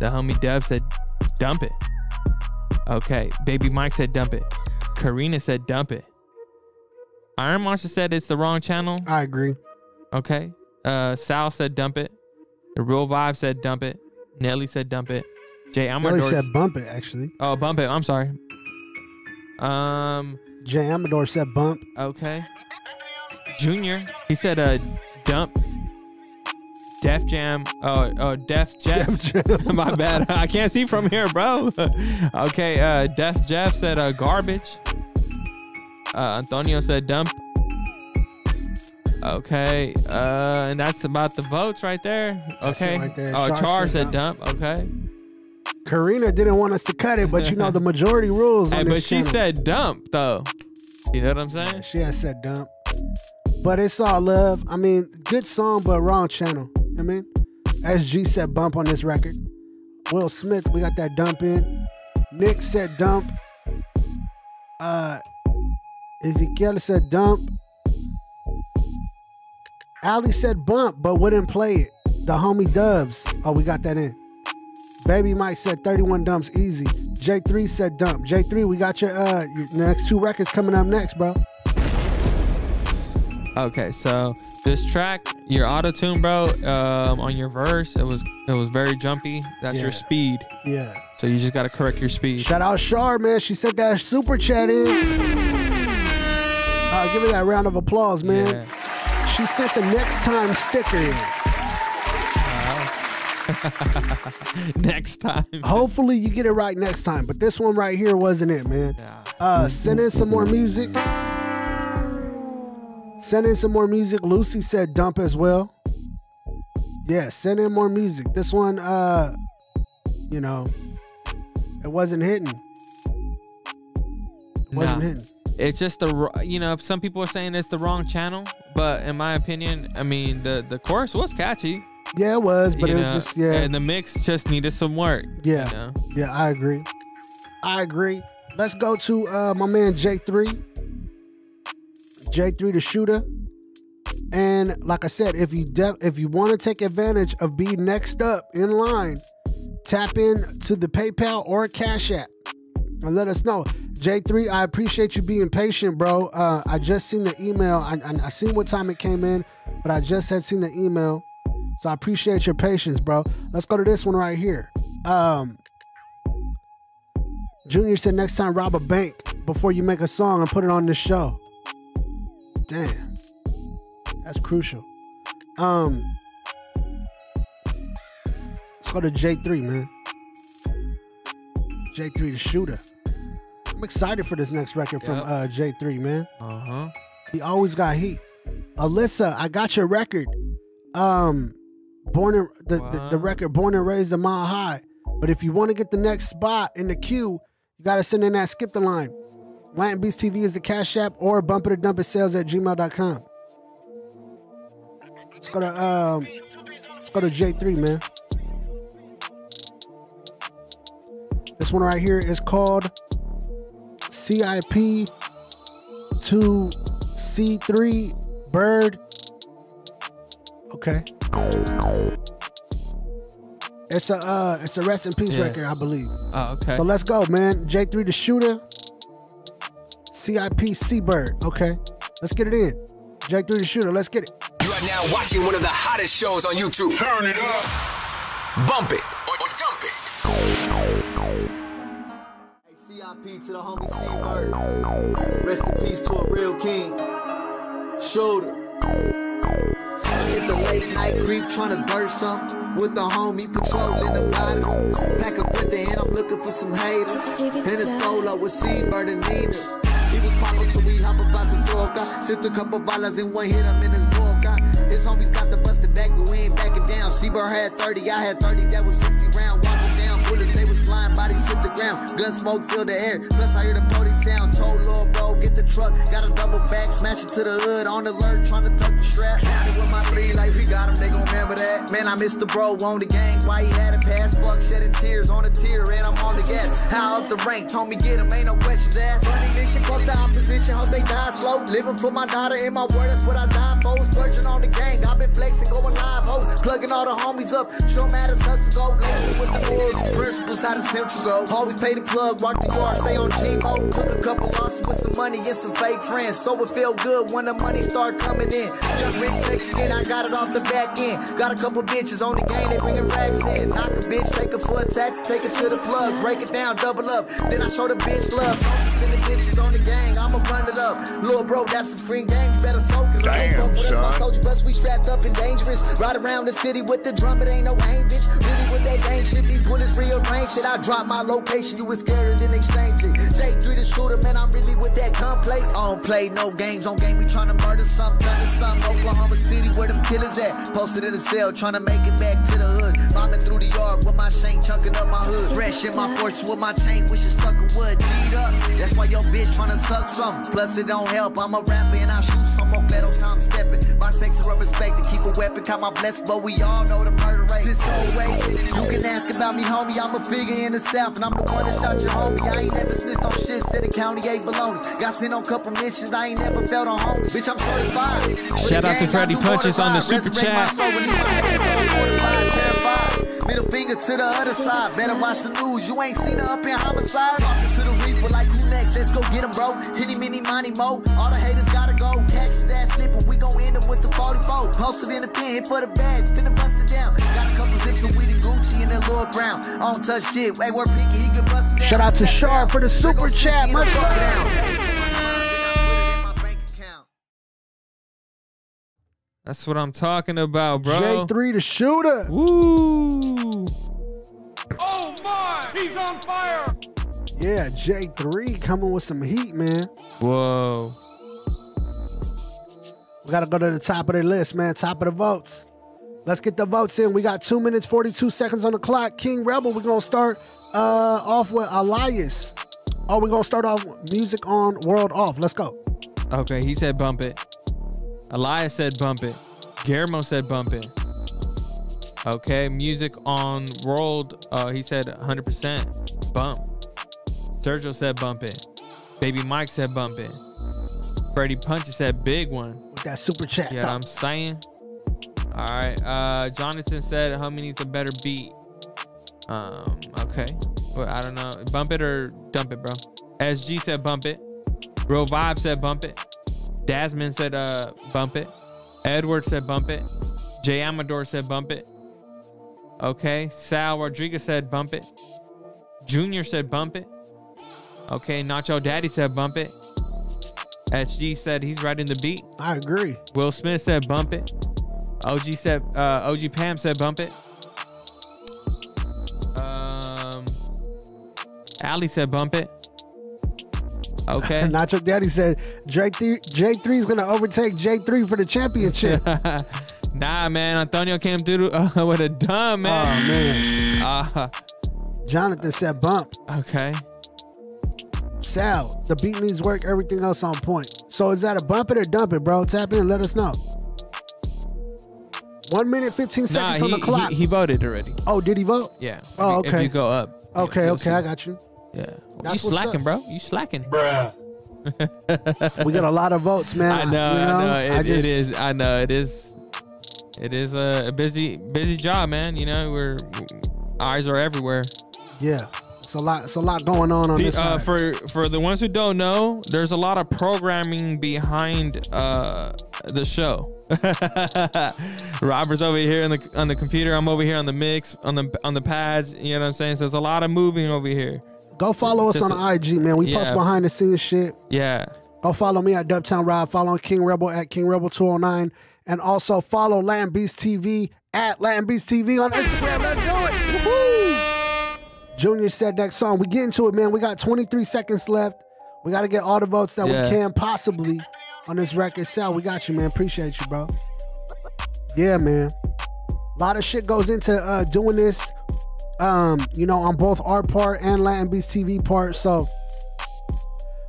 The homie Dub said dump it. Okay. Baby Mike said dump it. Karina said dump it. Iron Monster said it's the wrong channel. I agree. Okay. Uh, Sal said dump it. The Real Vibe said dump it. Nelly said dump it. Jay Amador Nelly said bump it, actually. Oh, bump it. I'm sorry. Um. Jay Amador said bump. Okay. Junior. He said uh dump. Def Jam. Oh, oh, Def Jeff. My bad. I can't see from here, bro. okay. Uh, Def Jeff said uh garbage. Uh, Antonio said dump. Okay. Uh, and that's about the votes right there. Okay. right there. Oh, Char Char said said dump. Okay. Karina didn't want us to cut it, but you know the majority rules. Hey, but she channel. said dump though. You know what I'm saying? She has said dump. But it's all love. I mean, good song, but wrong channel. I mean, SG said bump on this record. Will Smith, we got that dump in. Nick said dump. Uh, Ezekiel said dump. Ali said bump, but wouldn't play it. The homie Dubs. Oh, we got that in. Baby Mike said 31 dumps easy. J3 said dump. J3, we got your uh your next two records coming up next, bro. Okay, so this track, your auto tune, bro, um, on your verse, it was it was very jumpy. That's your speed. Yeah. So you just gotta correct your speed. Shout out Shar, man. She sent that super chat in. Uh, give her that round of applause, man. Yeah. She sent the next time sticker in. Next time. Hopefully you get it right next time. But this one right here wasn't it, man. Uh, send in some more music. Send in some more music. Lucy said dump as well. Yeah, send in more music. This one, uh, you know, it wasn't hitting. It wasn't Nah. hitting. it's just the you know some people are saying it's the wrong channel, but in my opinion, I mean the the chorus was catchy. Yeah, it was, but you it know, was just yeah. and the mix just needed some work. Yeah. you know? Yeah, I agree. I agree. Let's go to uh, my man J3. J3 the shooter. And like I said, if you de- if you want to take advantage of being next up in line, tap in to the PayPal or Cash App and let us know. J3, I appreciate you being patient, bro. Uh, I just seen the email. I, I, I seen what time it came in, but I just had seen the email. So I appreciate your patience, bro. Let's go to this one right here. Um, Junior said next time rob a bank before you make a song and put it on the show. Damn. That's crucial. Um Let's go to J3, man. J3 the shooter. I'm excited for this next record from Yep. uh J3, man. Uh-huh. He always got heat. Alyssa, I got your record. Um born in the, the, the record Born and Raised a Mile High. But if you want to get the next spot in the queue, you gotta send in that skip the line. Latin Beast TV is the cash app or bump it or dump it sales at gmail.com. Let's go to um let's go to J3, man. This one right here is called CIP to C3 Bird. Okay. It's a uh it's a rest in peace Yeah. record, I believe. Oh, okay. So let's go, man. J3 the shooter. CIP C-Bird. Okay. Let's get it in. J3 the shooter. Let's get it. You are now watching one of the hottest shows on YouTube. Turn it up. Bump it or, or dump it. CIP to the homie C-Bird. Rest in peace to a real king. Shooter. Hit the late night creep tryna dirt something. With the homie patrolling the bottom. Pack a breath and I'm looking for some haters. In a solo with C-Bird and Nina. He was till we hop about the droga. Sipped a couple bottles and one hit him in his vodka. His homies got the busted back, but we ain't backing down. C-Bird had 30, I had 30, that was 60 round. Walking down bullets, flying, bodies hit the ground. Gun smoke fill the air. Plus I hear the police sound. Told Lil bro, get the truck. Got a double back, smash it to the hood. On alert, trying to tuck the strap. Counted with my three like we got him, they gon' remember that. Man, I missed the bro on the gang. Why he had a pass? Fuck shedding tears on the tier, and I'm on the gas. How up the rank, told me get him, ain't no questions asked. Funny mission, fuck the opposition, hope they die slow. Living for my daughter and my word, that's what I die for. Splurging on the gang, I've been flexing, going live, ho. Plugging all the homies up, show matters, hustle, go. Lazy with the boys, principles out central go. Always pay the plug, walk the yard, stay on G-Mo. Took a couple losses with some money and some fake friends. So it feel good when the money start coming in. Young rich Mexican, I got it off the back end. Got a couple bitches on the game, they bringing racks in. Knock a bitch, take her for a tax, take her to the plug. Break it down, double up. Then I show the bitch love. Don't send the bitches on the gang, I'ma run it up. Lil' bro, that's a free game, you better soak it. Damn, Fuck with us, my son. soldier bus, we strapped up and dangerous. Ride around the city with the drum, it ain't no aim, bitch. Really with that gang shit, these bullets rearrange shit. I drop my location, you was scared and then exchange it. J3 the shooter, man, I'm really with that gunplay. I don't play no games on game, we tryna murder some, done some. Oklahoma City, where them killers at? Posted in a cell, tryna make it back to the hood. Bombing through the yard with my shank, chunking up my hood. Fresh in my force with my chain, wish a sucker would G'd up. That's why your bitch tryna suck some. Plus it don't help, I'm a rapper and I shoot some more ghettos, how I'm stepping. My sex are respect to keep a weapon, count my blessings, but we all know the murder rate. Since 08, you can ask about me, homie. I'm a figure in the South, and I'm the one that shot your homie. I ain't never snitched on shit, said the county ain't baloney. Got sent on couple missions, I ain't never felt on homie. Bitch, I'm certified. Shout out to Freddy Punches on the super chat. soul and leave my hands on mortified, terrified. Middle finger to the other side. Better watch the news. You ain't seen her up in homicide. Talking to the reaper like who next? Let's go get him, bro. Hitty, mini, money, mo. All the haters gotta go. Catch his ass slipping. We gon' end him with the 44. Posted in the pen, hit for the bag. Finna bust it down. Got a couple zips of weed and Gucci and that Lord Brown. I don't touch shit. Hey, we're picky. He can bust it down. Shout out to Sharp for the super chat. Much love. That's what I'm talking about, bro. J3 the shooter. Woo. Oh my! He's on fire! Yeah, J3 coming with some heat, man. Whoa. We gotta go to the top of the list, man. Top of the votes. Let's get the votes in. We got two minutes, 42 seconds on the clock. King Rebel, we're gonna start uh, off with Elias. Oh, we're gonna start off music on, world off. Let's go. Okay, he said bump it. Elias said bump it. Guillermo said bump it. Okay, music on world. Uh, he said 100% bump. Sergio said bump it. Baby Mike said bump it. Freddie Punch said big one. With that super chat. Yeah, I'm saying. All right. Uh, Jonathan said homie needs a better beat. Um. Okay. Well, I don't know. Bump it or dump it, bro. SG said bump it. Real Vibe said bump it. Dasman said uh bump it. Edward said bump it. Jay Amador said bump it. Okay. Sal Rodriguez said bump it. Junior said bump it. Okay. Nacho Daddy said bump it. SG said he's writing the beat. I agree. Will Smith said bump it. OG said uh, OG Pam said bump it. Um, Ali said bump it. Okay. Nacho Daddy said Drake three, J3 is gonna overtake J3 for the championship. nah, man. Antonio came through uh, with a dumb man. Oh man. Uh, Jonathan said bump. okay. Sal, the beat needs work, everything else on point. So is that a bump it or dump it, bro? Tap in and let us know. One minute, 15 Nah, seconds he, on the clock. he, he voted already. oh, did he vote? Yeah. Oh, okay. If you go up. Okay, okay, see. I got you. Yeah. That's you slacking, up. bro. You slacking. Bro. We got a lot of votes, man. I know, You I know. It, I just- is. I know it is. It is a, a busy, busy job, man. You know, we're eyes are everywhere. Yeah, it's a lot. It's a lot going on on The- this uh, for for the ones who don't know, there's a lot of programming behind uh, the show. Robert's over here on the on the computer. I'm over here on the mix on the on the pads. You know what I'm saying? So there's a lot of moving over here. Go follow us Just on a- IG, man. We post behind the scenes shit. Yeah. Go follow me at Dubtown Rob. Follow King Rebel at King Rebel 209. And also follow Latin Beast TV at Latin Beast TV on Instagram. Let's do it. Junior said next song. We get into it, man. We got 23 seconds left. We got to get all the votes that Yeah. we can possibly on this record. Sal, we got you, man. Appreciate you, bro. Yeah, man. A lot of shit goes into uh, doing this, um, you know, on both our part and Latin Beast TV part. So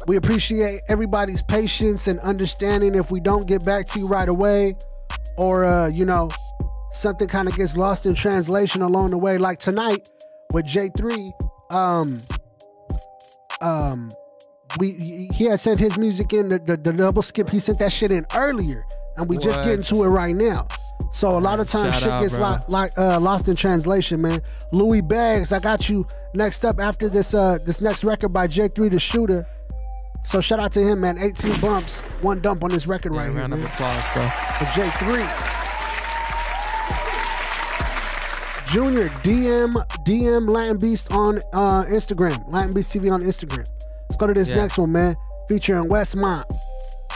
we appreciate everybody's patience and understanding if we don't get back to you right away or, uh, you know, something kind of gets lost in translation along the way. Like tonight with J3, um, um, we he had sent his music in the, the, the double skip. He sent that shit in earlier, and we just getting to it right now. So a lot of times shit out, gets lo- like uh, lost in translation, man. Louis Bags, I got you next up after this uh this next record by J3 the Shooter. So shout out to him, man. 18 bumps, one dump on this record right Yeah, here, round man. of applause, bro. For J3. Junior, DM DM Latin Beast on uh, Instagram. Latin Beast TV on Instagram. Let's go to this Yeah. next one, man. Featuring Westmont.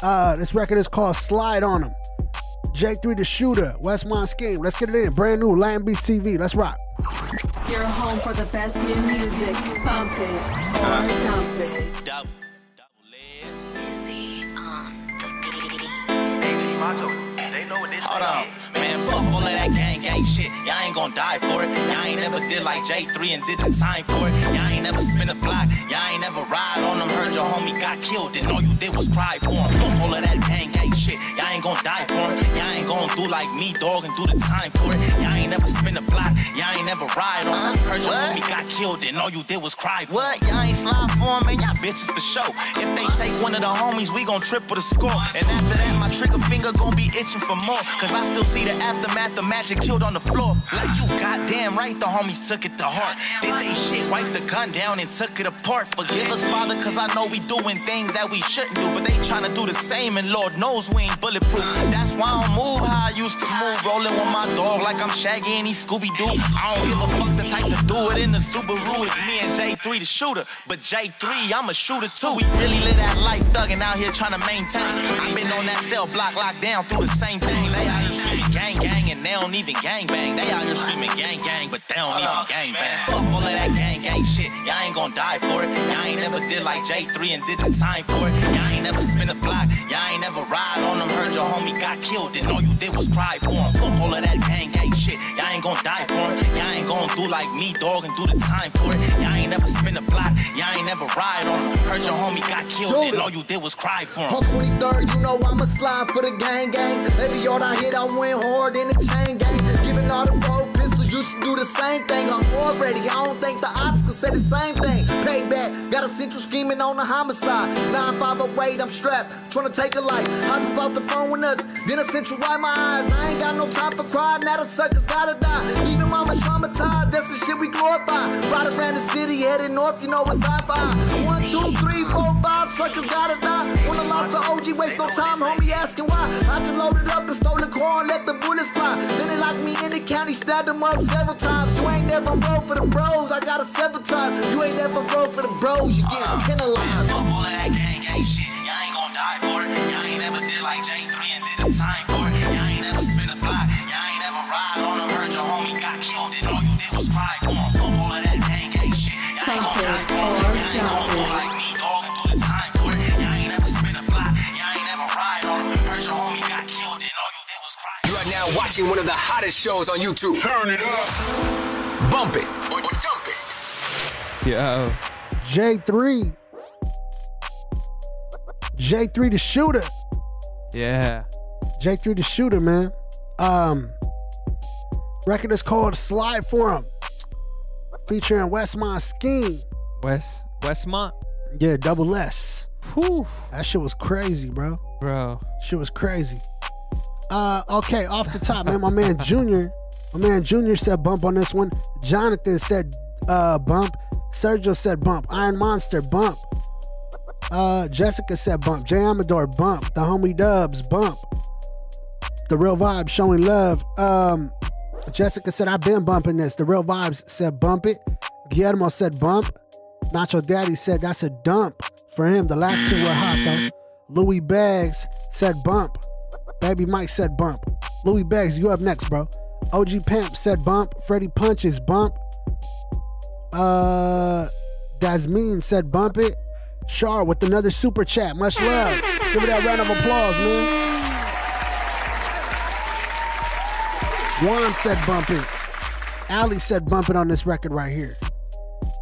Uh, this record is called Slide on Him. J3 the Shooter, Westmont Scheme. Let's get it in. Brand new Latin Beast TV. Let's rock. Your home for the best new music. Pump it or dump it. Hold on, man, fuck all of that gang gang shit. Y'all ain't gon' die for it. Y'all ain't never did like J3 and did the time for it. Y'all ain't never spin a block. Y'all ain't never ride on them. Heard your homie got killed, and all you did was cry for him. Fuck all of that gang gang shit. Y'all ain't gon' die for him. Y'all ain't gon' do like me, dog, and do the time for it. Y'all ain't never spin a block. Y'all ain't never ride on him. Heard your homie got killed, and all you did was cry for What? Y'all ain't slide for him, man. Y'all bitches for show. If they take one of the homies, we gon' triple the score. And after that, my trigger finger gon' be itching for more. Cause I still see the aftermath of magic killed on the floor. Like you goddamn right, the homies took it to heart. Did they shit, wiped the gun down and took it apart. Forgive us, Father, cause I know we doing things that we shouldn't do. But they tryna do the same, and Lord knows we ain't bulletproof. That's why I don't move how I used to move. Rolling with my dog like I'm Shaggy and he Scooby Doo. I don't give a fuck the type to do it in the Subaru. It's me and J3 the shooter. But J3, I'm a shooter too. We really live that life thugging out here trying to maintain. I've been on that cell block locked down through the same thing. Out screaming gang gang and they don't even gang bang. They out here screaming gang gang, but they don't even gang bang. Fuck all of that gang gang shit. Y'all ain't gonna die for it. Y'all ain't never did like J3 and did the time for it. Y'all ain't never spin a block. Y'all ain't never ride on them. Heard your homie got killed. And all you did was cry for him. Fuck all of that gang gang shit. Y'all ain't gonna die for him. Y'all ain't gonna do like me, dog, and do the time for it. Y'all ain't never spin a block. Y'all ain't never ride on him. Heard your homie got killed. And all you did was cry for him. On 23rd, you know I'ma slide for the gang gang. Every yard I hit, I win hard in the chain gang. Giving all the bro pistol, you should do the same thing. I'm already, I don't think the can say the same thing. Payback, got a central scheming on the homicide. 9508, I'm strapped, trying to take a life. I just off the phone with us, then a central wipe my eyes. I ain't got no time for cry, now the suckers gotta die. Even mama traumatized, that's the shit we glorify. Ride around the city, heading north, you know it's sci-fi. One, two, three, four, five, suckers gotta die. When I lost the OG, waste no time, homie asking why. I just loaded up and stole the car and let the bullets fly. Then they locked me in the county, stabbed them up several times. You ain't never roll for the bros, I got a several times. You ain't never roll for the bros, you getting uh-huh. penalized. Fuck all of that gang gang shit. Y'all ain't gonna die for it. Y'all ain't never did like J3 and did the time for it. Y'all ain't never spin a block. Y'all ain't never ride on them. Heard your homie got killed. And all you did was cry for him. Fuck all of that gang gang shit. Y'all ain't gonna die for it. Y'all ain't gonna watching one of the hottest shows on YouTube. Turn it up. Bump it or dump it. Yo. J3. J3 the shooter. Yeah. J3 the shooter, man. Um record is called Slide For 'em. Featuring Westmont Scheme. West Westmont. Yeah, double S. Whew. That shit was crazy, bro. Bro. Shit was crazy. Uh okay, off the top, man. My man Junior. My man Junior said bump on this one. Jonathan said uh bump. Sergio said bump. Iron Monster bump. Uh Jessica said bump. Jay Amador bump. The homie Dubs bump. The real vibe showing love. Um Jessica said I've been bumping this. The real vibes said bump it. Guillermo said bump. Nacho Daddy said that's a dump for him. The last two were hot though. Louis Bags said bump. Baby Mike said bump. Louis Bags, you up next, bro. OG Pimp said bump. Freddie Punches bump. Uh Dasmine said bump it. Char with another super chat. Much love. Give it that round of applause, man. Juan said bump it. Ali said bump it on this record right here.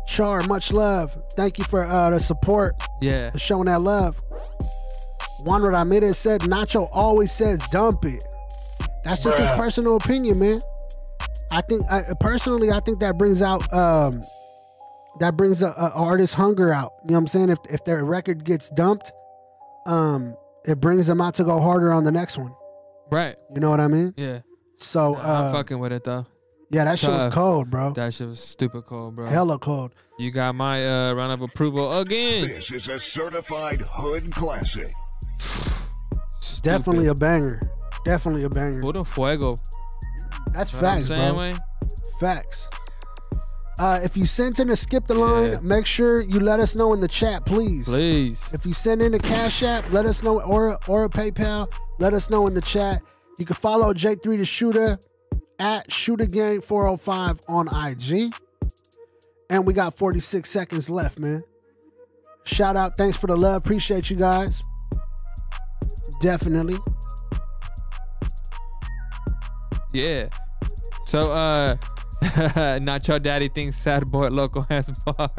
Char, much love. Thank you for uh, the support. Yeah. For showing that love. Juan Ramirez said Nacho always says dump it. That's just his personal opinion, man. I think I, personally, I think that brings out um, that brings a, a artist hunger out. You know what I'm saying? If if their record gets dumped, um, it brings them out to go harder on the next one. Right. You know what I mean? Yeah. So I'm uh, fucking with it though. yeah, that shit was cold, bro. That shit was stupid cold, bro. Hella cold. You got my uh, round of approval again. This is a certified hood classic. Definitely a banger. Definitely a banger. Puto fuego. That's Know facts, saying, bro. Wayne? Facts. Uh, if you sent in a skip the line, Yeah. make sure you let us know in the chat, please. Please. If you send in a Cash App, let us know, or or a PayPal, let us know in the chat. You can follow J3 the Shooter at Shooter Gang 405 on IG. And we got 46 seconds left, man. Shout out, thanks for the love. Appreciate you guys. Definitely. Yeah. So uh Nacho Daddy thinks Sad Boy Loco has bars.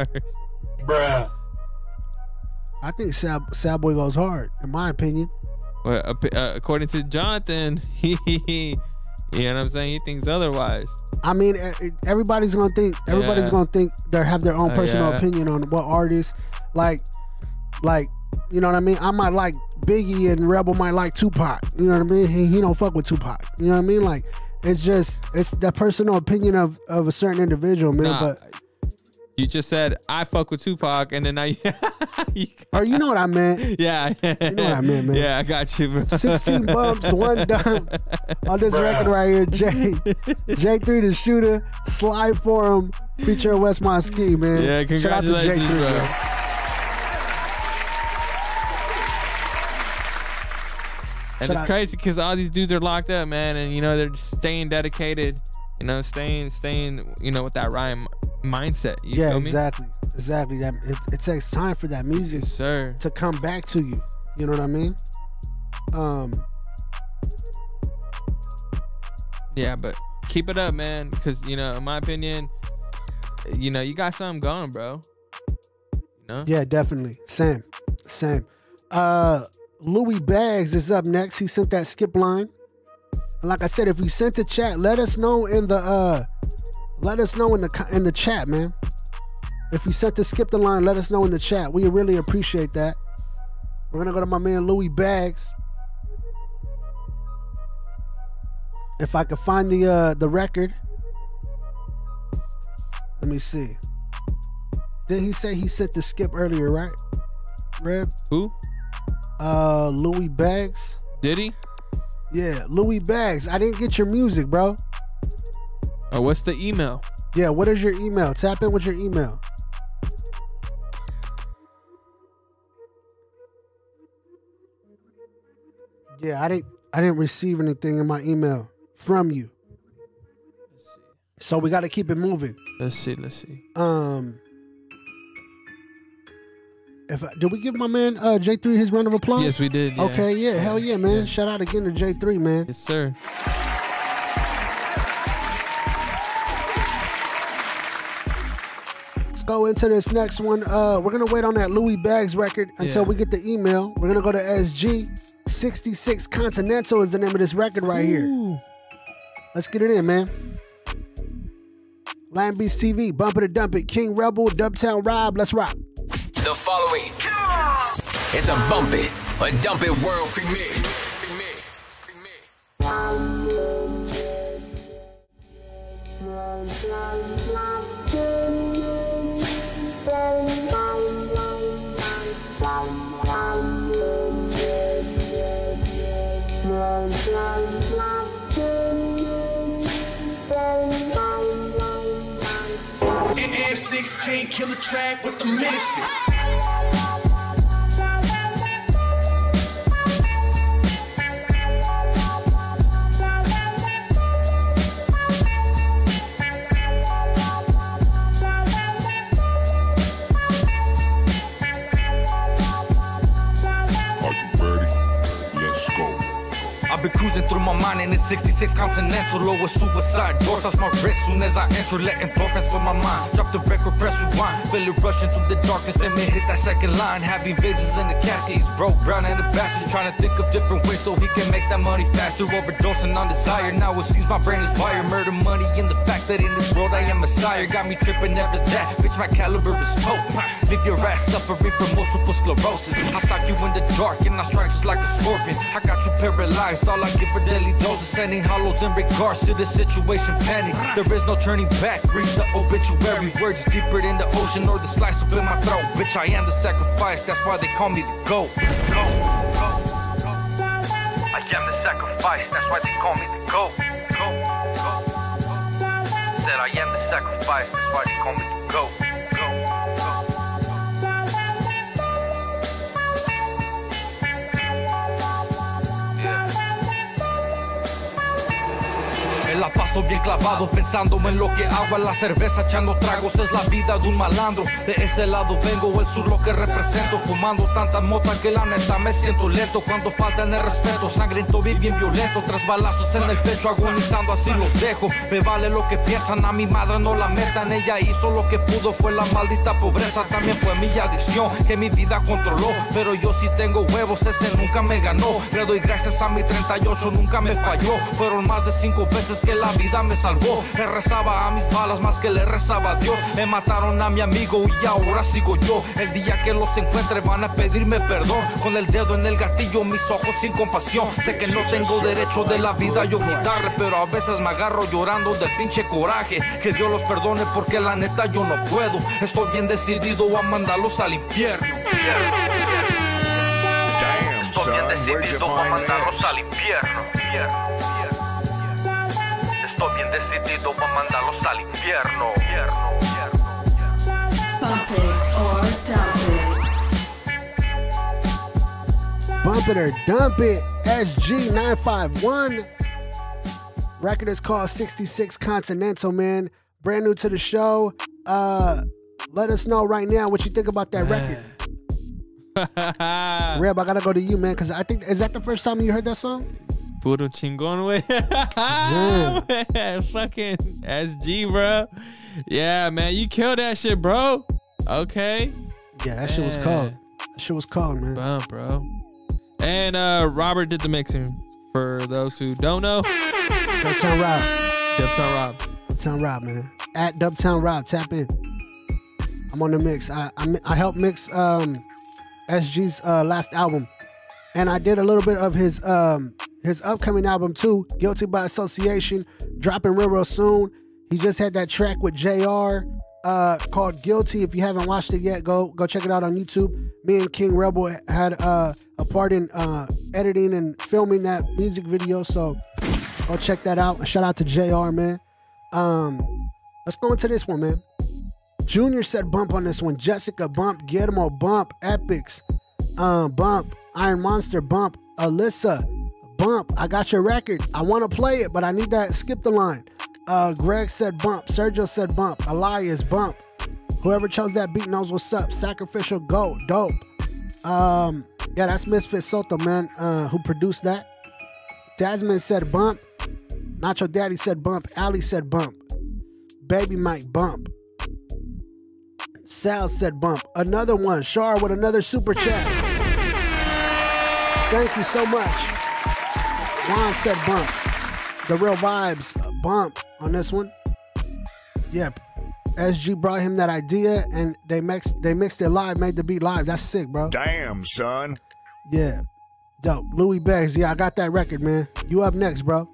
Bruh. I think Sad, Sad Boy goes hard, in my opinion. Well, uh, according to Jonathan, he, you know what I'm saying? He thinks otherwise. I mean, everybody's gonna think. Everybody's Yeah. gonna think they have their own Uh, personal yeah. opinion on what artists like. Like, you know what I mean? I might like Biggie, and Rebel might like Tupac. You know what I mean? He, he don't fuck with Tupac. You know what I mean? Like, it's just it's the personal opinion of of a certain individual, man. Nah, But You just said I fuck with Tupac, and then now you, or oh, you know what I meant? yeah, You know what I meant, man. Yeah, I got you, bro. 16 bumps, one dump on this Bruh. record right here. J J3 the shooter, slide for him, featuring Westmont Ski, man. Yeah, Shout out to congratulations, J3, bro. bro. And it's crazy because all these dudes are locked up, man, and you know they're just staying dedicated, you know, staying, staying, you know, with that rhyme mindset. You yeah, feel me? exactly, exactly. That it, it takes time for that music sir. to come back to you. You know what I mean? Um, Yeah, but keep it up, man, because you know, in my opinion, you know, you got something going, bro. You know? yeah, definitely. Same, same. Uh, Louis Bags is up next. He sent that skip line. And like I said, if you sent the chat, let us know in the uh, let us know in the in the chat, man. If you sent the skip the line, let us know in the chat. We really appreciate that. We're gonna go to my man Louis Bags. If I could find the uh the record. Let me see. Did he say he sent the skip earlier, right? Reb? Who? Uh Louis Bags. Did he? Yeah, Louis Bags. I didn't get your music, bro. Oh, what's the email? Yeah, what is your email? Tap in with your email. Yeah, I didn't I didn't receive anything in my email from you. So we got to keep it moving. Let's see. Let's see. Um if I, did we give my man uh, J3 his round of applause? Yes, we did. yeah. Okay, yeah, hell yeah, man. Shout out again to J3, man. Yes, sir. Let's go into this next one. Uh, we're gonna wait on that Louis Bags record until Yeah. we get the email. We're gonna go to SG. 66 Continental is the name of this record right here. Let's get it in, man. Latin Beast TV, Bump It or Dump It, King Rebel, Dubtown Rob, let's rock. The following is a bump a dump world premiere. And M16 kill a track with the misfit. Been cruising through my mind in the 66 Continental low with suicide doors. That's my wrist soon as I enter, letting endorphins for my mind. Drop the record, press rewind. Feel it rushing through the darkness, let me hit that second line. Having visions in the casket, he's broke, brown and the bastard. Trying to think of different ways so he can make that money faster. Overdosing on desire, now it seems my brain is wired. Murder money in the fact that in this world I am a sire. Got me tripping, never that. Bitch, my caliber is potent. Leave your ass suffering from multiple sclerosis. I stalk you in the dark and I strike just like a scorpion. I got you paralyzed, all I give are deadly doses. Sending hollows in regards to the situation panic. There is no turning back. Read the obituary words deeper than the ocean or the slice up in my throat. Bitch, I am the sacrifice, that's why they call me the GOAT. Go, go, go. I am the sacrifice, that's why they call me the GOAT. Go, go, go. Said I am the sacrifice, that's why they call me the GOAT. Me paso bien clavado pensándome en lo que hago a la cerveza echando tragos es la vida de un malandro. De ese lado vengo el sur lo que represento fumando tanta mota que la neta me siento lento. Cuando faltan el respeto sangriento bien bien violento tras balazos en el pecho agonizando así los dejo. Me vale lo que piensan a mi madre no la metan ella hizo lo que pudo fue la maldita pobreza también fue mi adicción que mi vida controló. Pero yo sí tengo huevos ese nunca me ganó. Le doy gracias a mi 38 nunca me falló. Fueron más de cinco veces que la vida me salvó. Le rezaba a mis balas más que le rezaba a Dios. Me mataron a mi amigo y ahora sigo yo. El día que los encuentre van a pedirme perdón. Con el dedo en el gatillo mis ojos sin compasión. Sé que no tengo derecho de la vida yo quitarle pero a veces me agarro llorando del pinche coraje. Que Dios los perdone porque la neta yo no puedo. Estoy bien decidido a mandarlos al infierno. Damn, Estoy bien decidido a mandarlos al infierno. Estoy bien decidido a mandarlos al infierno. Bump it or dump it. Bump it or dump it. SG951. Record is called 66 Continental, man. Brand new to the show. Uh let us know right now what you think about that record. Reb, I gotta go to you, man, because I think is that the first time you heard that song? Puro chingón, way. Fucking SG, bro. Yeah, man, you killed that shit, bro. Okay. Yeah, that shit was cold. That shit was cold, man. Bump, bro. And uh Robert did the mixing. For those who don't know, Dubtown Rob. Dubtown Rob. Dubtown Rob, man. At Dubtown Rob, tap in. I'm on the mix. I I, I helped mix um SG's uh, last album, and I did a little bit of his um his upcoming album too. Guilty by Association, dropping real real soon. He just had that track with Jr. Uh, called Guilty. If you haven't watched it yet, go go check it out on YouTube. Me and King Rebel had uh, a part in uh, editing and filming that music video, so go check that out. Shout out to Jr. Man. Um, let's go into this one, man. Junior said bump on this one. Jessica bump. Guillermo bump. Epics um, bump. Iron Monster bump. Alyssa bump. I got your record. I want to play it, but I need that. Skip the line. Uh, Greg said bump. Sergio said bump. Elias bump. Whoever chose that beat knows what's up. Sacrificial goat. Dope. Um, yeah, that's Misfit Soto, man, uh, who produced that. Desmond said bump. Nacho Daddy said bump. Ali said bump. Baby Mike bump. Sal said bump. Another one. Shar with another super chat. Thank you so much. Juan said bump. The real vibes uh, bump on this one. Yep. SG brought him that idea and they mixed they mixed it live, made the beat live. That's sick, bro. Damn, son. Yeah. Dope. Louis Bags. Yeah, I got that record, man. You up next, bro.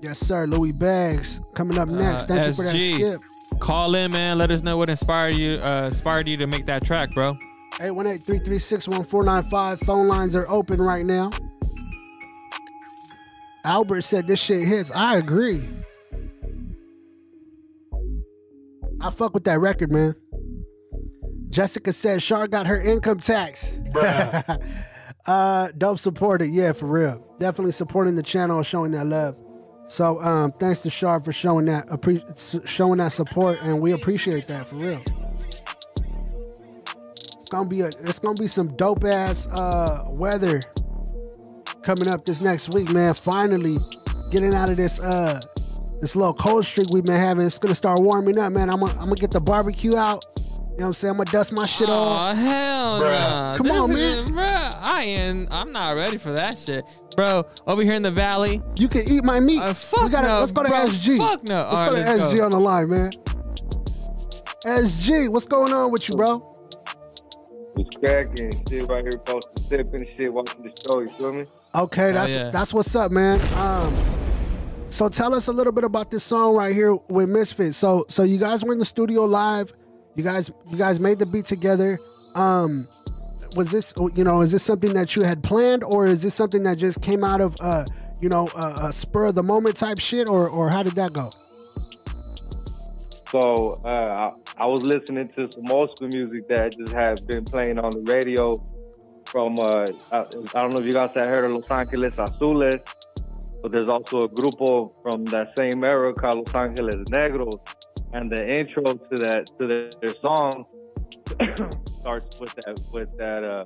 Yes, sir. Louis Bags coming up next. Uh, Thank you for that skip. Call in, man. Let us know what inspired you, uh, inspired you to make that track, bro. 818-336-1495. Phone lines are open right now. Albert said this shit hits. I agree. I fuck with that record, man. Jessica said Shar got her income tax. uh, dope supporter. Yeah, for real. Definitely supporting the channel and showing that love. So um, thanks to Shar for showing that showing that support, and we appreciate that for real. It's gonna be a it's gonna be some dope ass uh, weather coming up this next week, man. Finally getting out of this uh this little cold streak we've been having. It's gonna start warming up, man. I'm gonna, I'm gonna get the barbecue out. You know what I'm saying? I'm gonna dust my shit Oh off. hell no! Come on, man. is- bruh, I am. I'm not ready for that shit, bro. Over here in the valley, You can eat my meat. fuck we gotta, no, let's go to bro. SG. Fuck no. Let's All go right, to let's SG go. on the line, man. SG, what's going on with you, bro? What's cracking? Shit right here, posting, sipping shit, watching the show. You feel me? Okay, Oh, that's yeah. that's what's up, man. Um, so tell us a little bit about this song right here with Misfit. So so you guys were in the studio live. You guys you guys made the beat together. Um, was this you know is this something that you had planned or is this something that just came out of uh you know a, a spur of the moment type shit or or how did that go? So uh, I, I was listening to some old school music that just had been playing on the radio from uh, I, I don't know if you guys have heard of Los Angeles Azules, but there's also a grupo from that same era called Los Angeles Negros, and the intro to that to their, their song starts with that with that uh,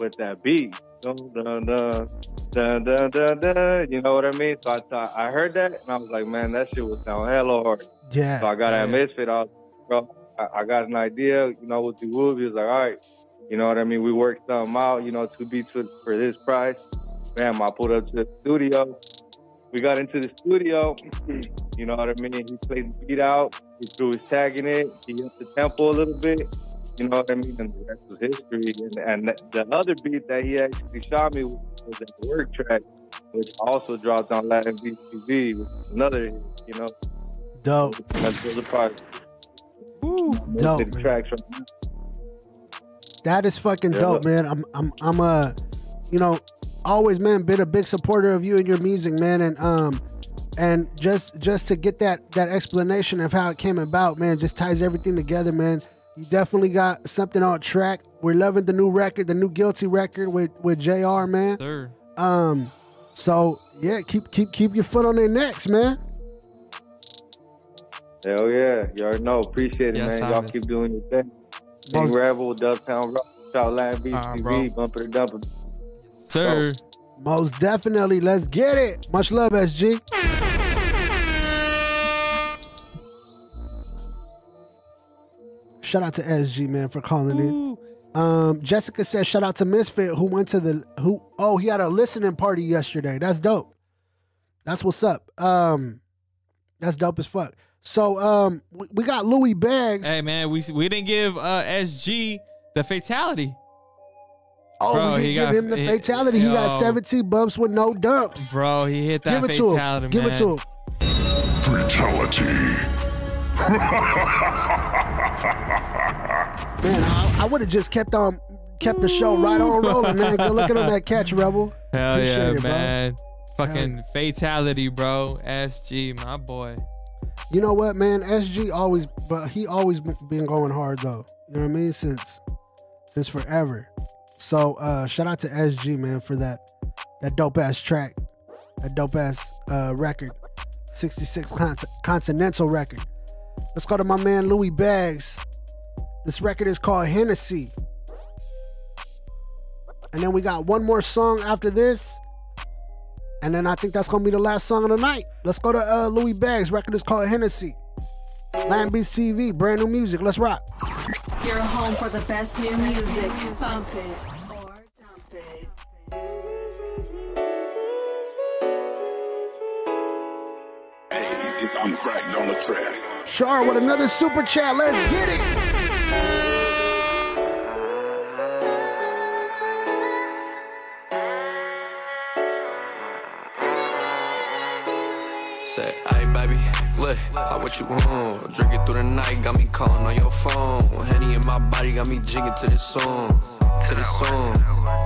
with that beat. Dun, dun, dun, dun, dun, dun, dun, you know what I mean? So I thought I heard that and I was like, man, that shit would sound hella hard. Yeah. So I got at Misfit. I was, bro, I, I got an idea. You know, with the he was like, all right. You know what I mean? We worked something out. You know, two beats for, for this price. Bam! I pulled up to the studio. We got into the studio. you know what I mean? He played the beat out. He threw his tag in it. He upped the tempo a little bit. You know what I mean? And the rest was history. And, and the other beat that he actually shot me was, was that work track, which also dropped on Latin Beast TV, which is another, you know. Dope. That's the part. Dope, The tracks from That is fucking Yeah. dope, man. I'm I'm I'm a you know, always man been a big supporter of you and your music, man. And um and just just to get that that explanation of how it came about, man, just ties everything together, man. You definitely got something on track. we're loving the new record, the new Guilty record with with Jr. Man. Sir. Um, so yeah, keep keep keep your foot on their necks, man. Hell yeah. y'all know. Appreciate it, Yes, man. Y'all keep doing your thing. Big Most- Rebel, Dubtown Rob, Shout Latin Beast Uh, TV, bro. Bumper to Dumper. Sir. Most definitely. Let's get it. Much love, SG. Shout out to SG man for calling in. Um, Jessica says shout out to Misfit who went to the who oh he had a listening party yesterday. That's dope. That's what's up. Um, that's dope as fuck. So um, we, we got Louis Bags. Hey man, we we didn't give uh, SG the fatality. oh, bro, we didn't give got- him the he- fatality. He got 17 bumps with no dumps. Bro, he hit that Give it to fatality, him. Give it to him. Fatality. Man, I, I would have just kept on kept the show right on rolling, man. Good looking on that catch, Rebel. Hell Appreciate yeah, it, bro. man. Fucking fatality, bro. SG, my boy. You know what, man? SG always, but he always been going hard though. You know what I mean? Since since forever. So uh shout out to SG, man, for that that dope ass track, that dope ass uh record, 66 Continental record. Let's go to my man Louis Bags. This record is called Hennessy. And then we got one more song after this. And then I think that's gonna be the last song of the night. Let's go to uh, Louis Bags. Record is called Hennessy. Latin Beast TV, brand new music. Let's rock. Your home for the best new music. Bump it or dump it. Hey, I'm cracked on the track. Char with another super chat. Let's get it. Say, hey baby, look, like what you want. Drinking through the night, got me calling on your phone. Henny in my body, got me jigging to this song. To the song,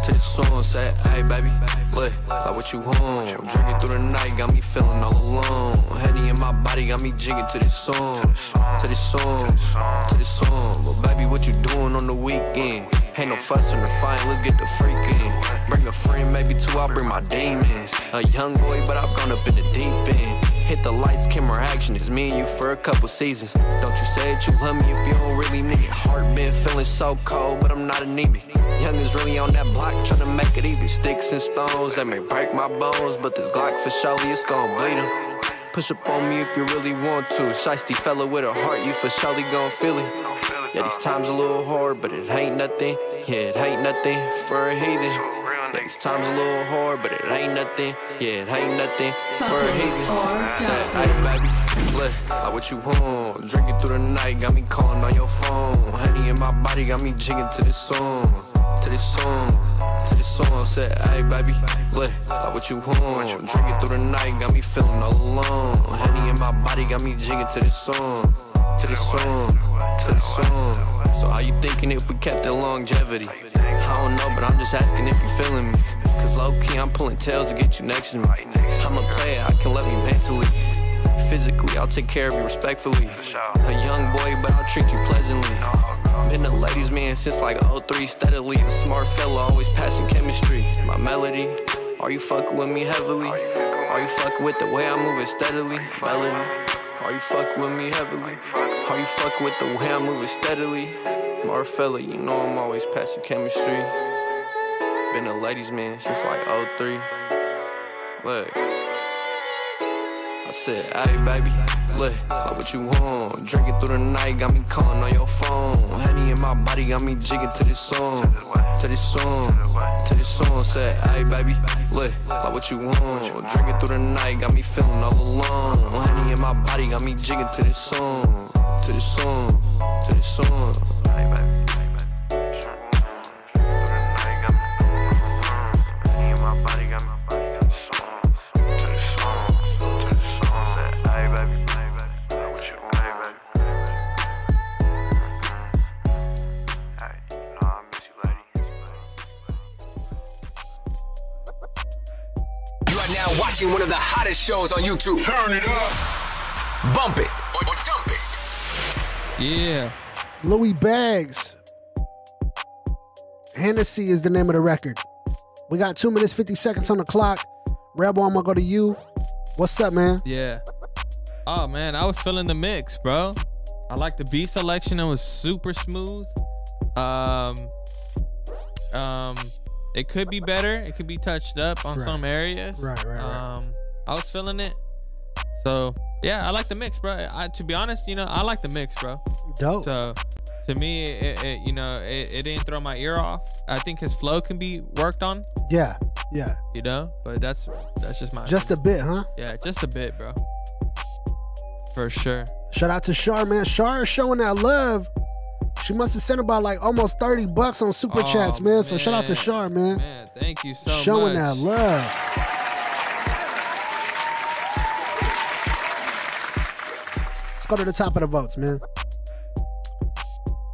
to the song. Say, hey baby, look, like what you want. Drinking through the night, got me feeling all alone. Heady in my body, got me jigging to the song. To the song, to the song. But baby, what you doing on the weekend? Ain't no fussing or fighting, let's get the freaking. Bring a friend, maybe two, I'll bring my demons. A young boy, but I've gone up in the deep end. Hit the lights, camera action, it's me and you for a couple seasons. Don't you say that you love me if you don't really need it. Heart been feeling so cold, but I'm not anemic. Young is really on that block, trying to make it easy. Sticks and stones that may break my bones, but this Glock for surely it's gon' bleed 'em. Push up on me if you really want to. Shiesty fella with a heart, you for surely gon' feel it. Yeah, these times a little hard, but it ain't nothing. Yeah, it ain't nothing for a heathen. Yeah, these times a little hard, but it ain't nothing. Yeah, it ain't nothing for a heathen. Say, hey baby, look, like what you want. Drinking through the night, got me calling on your phone. Honey in my body, got me jigging to this song. To this song, to this song. Said, hey baby, look, like what you want. Drinking through the night, got me feeling all alone. Honey in my body, got me jigging to this song. To this song, So how you thinking if we kept the longevity? I don't know, but I'm just asking if you feeling me. Cause low key, I'm pulling tails to get you next to me. I'm a player, I can love you mentally. Physically, I'll take care of you respectfully. A young boy, but I'll treat you pleasantly. Been a ladies' man since like 03, steadily. A smart fella, always passing chemistry. My melody, are you fucking with me heavily? Are you fucking with the way I'm moving steadily? Melody, are you fucking with me heavily? Are you fucking with the way I'm moving steadily? Smart fella, you know I'm always passing chemistry. Been a ladies' man since like 03. Look. I said, hey baby, look, what you want. Drinking through the night, got me calling on your phone. Honey in my body, got me jigging to this song. To this song, to this song. Say, hey baby, look, like what you want. Drinking through the night, got me feeling all alone. Honey in my body, got me jigging to this song. To this song, to this song. Hey baby. Watching one of the hottest shows on YouTube. Turn it up. Bump it or dump it. Yeah. Louis Bags. Hennessy is the name of the record. We got two minutes, 50 seconds on the clock. Rebel, I'm gonna go to you. What's up, man? Yeah. Oh man, I was feeling the mix, bro. I like the beat selection. It was super smooth. Um, um, it could be better. It could be touched up on Right. some areas. Right, right, right. Um, I was feeling it. So yeah, I like the mix, bro. I, to be honest, you know, I like the mix, bro. Dope. So to me, it, it you know, it, it didn't throw my ear off. I think his flow can be worked on, Yeah, yeah. you know, but that's that's just my Just a bit, huh? yeah, just a bit, bro. For sure. Shout out to Shar, man. Shar is showing that love. She must have sent about like almost 30 bucks on super Oh, chats, man. So shout out to. Shar, man. Man, thank you so showing much. Showing that love. Let's go to the top of the votes, man.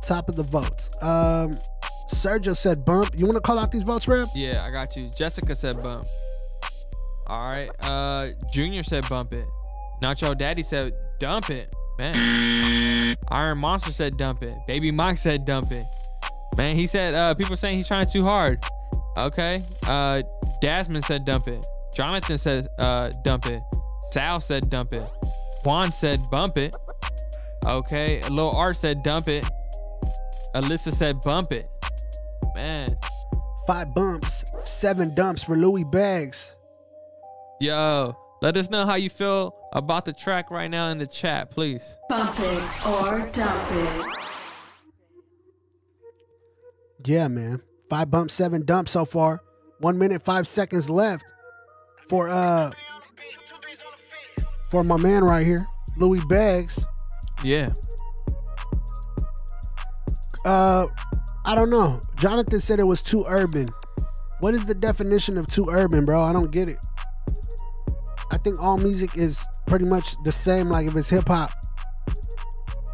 Top of the votes. Um, Sergio said bump. You want to call out these votes, Reb? Yeah, I got you. Jessica said bump. All right. Uh, Junior said bump it. Nacho Daddy said dump it. Man. Iron Monster said dump it. Baby Mike said dump it. Man, he said uh people saying he's trying too hard. Okay. Uh Dasmond said dump it. Jonathan said uh dump it. Sal said dump it. Juan said bump it. Okay. Lil Art said dump it. Alyssa said bump it. Man. Five bumps, seven dumps for Louis Bags. Yo, let us know how you feel about the track right now in the chat, please. Bump it or dump it. Yeah, man. Five bumps, seven dumps so far. One minute, five seconds left for uh for my man right here, Louis Bags. Yeah. Uh, I don't know. Jonathan said it was too urban. What is the definition of too urban, bro? I don't get it. I think all music is pretty much the same. Like if it's hip hop,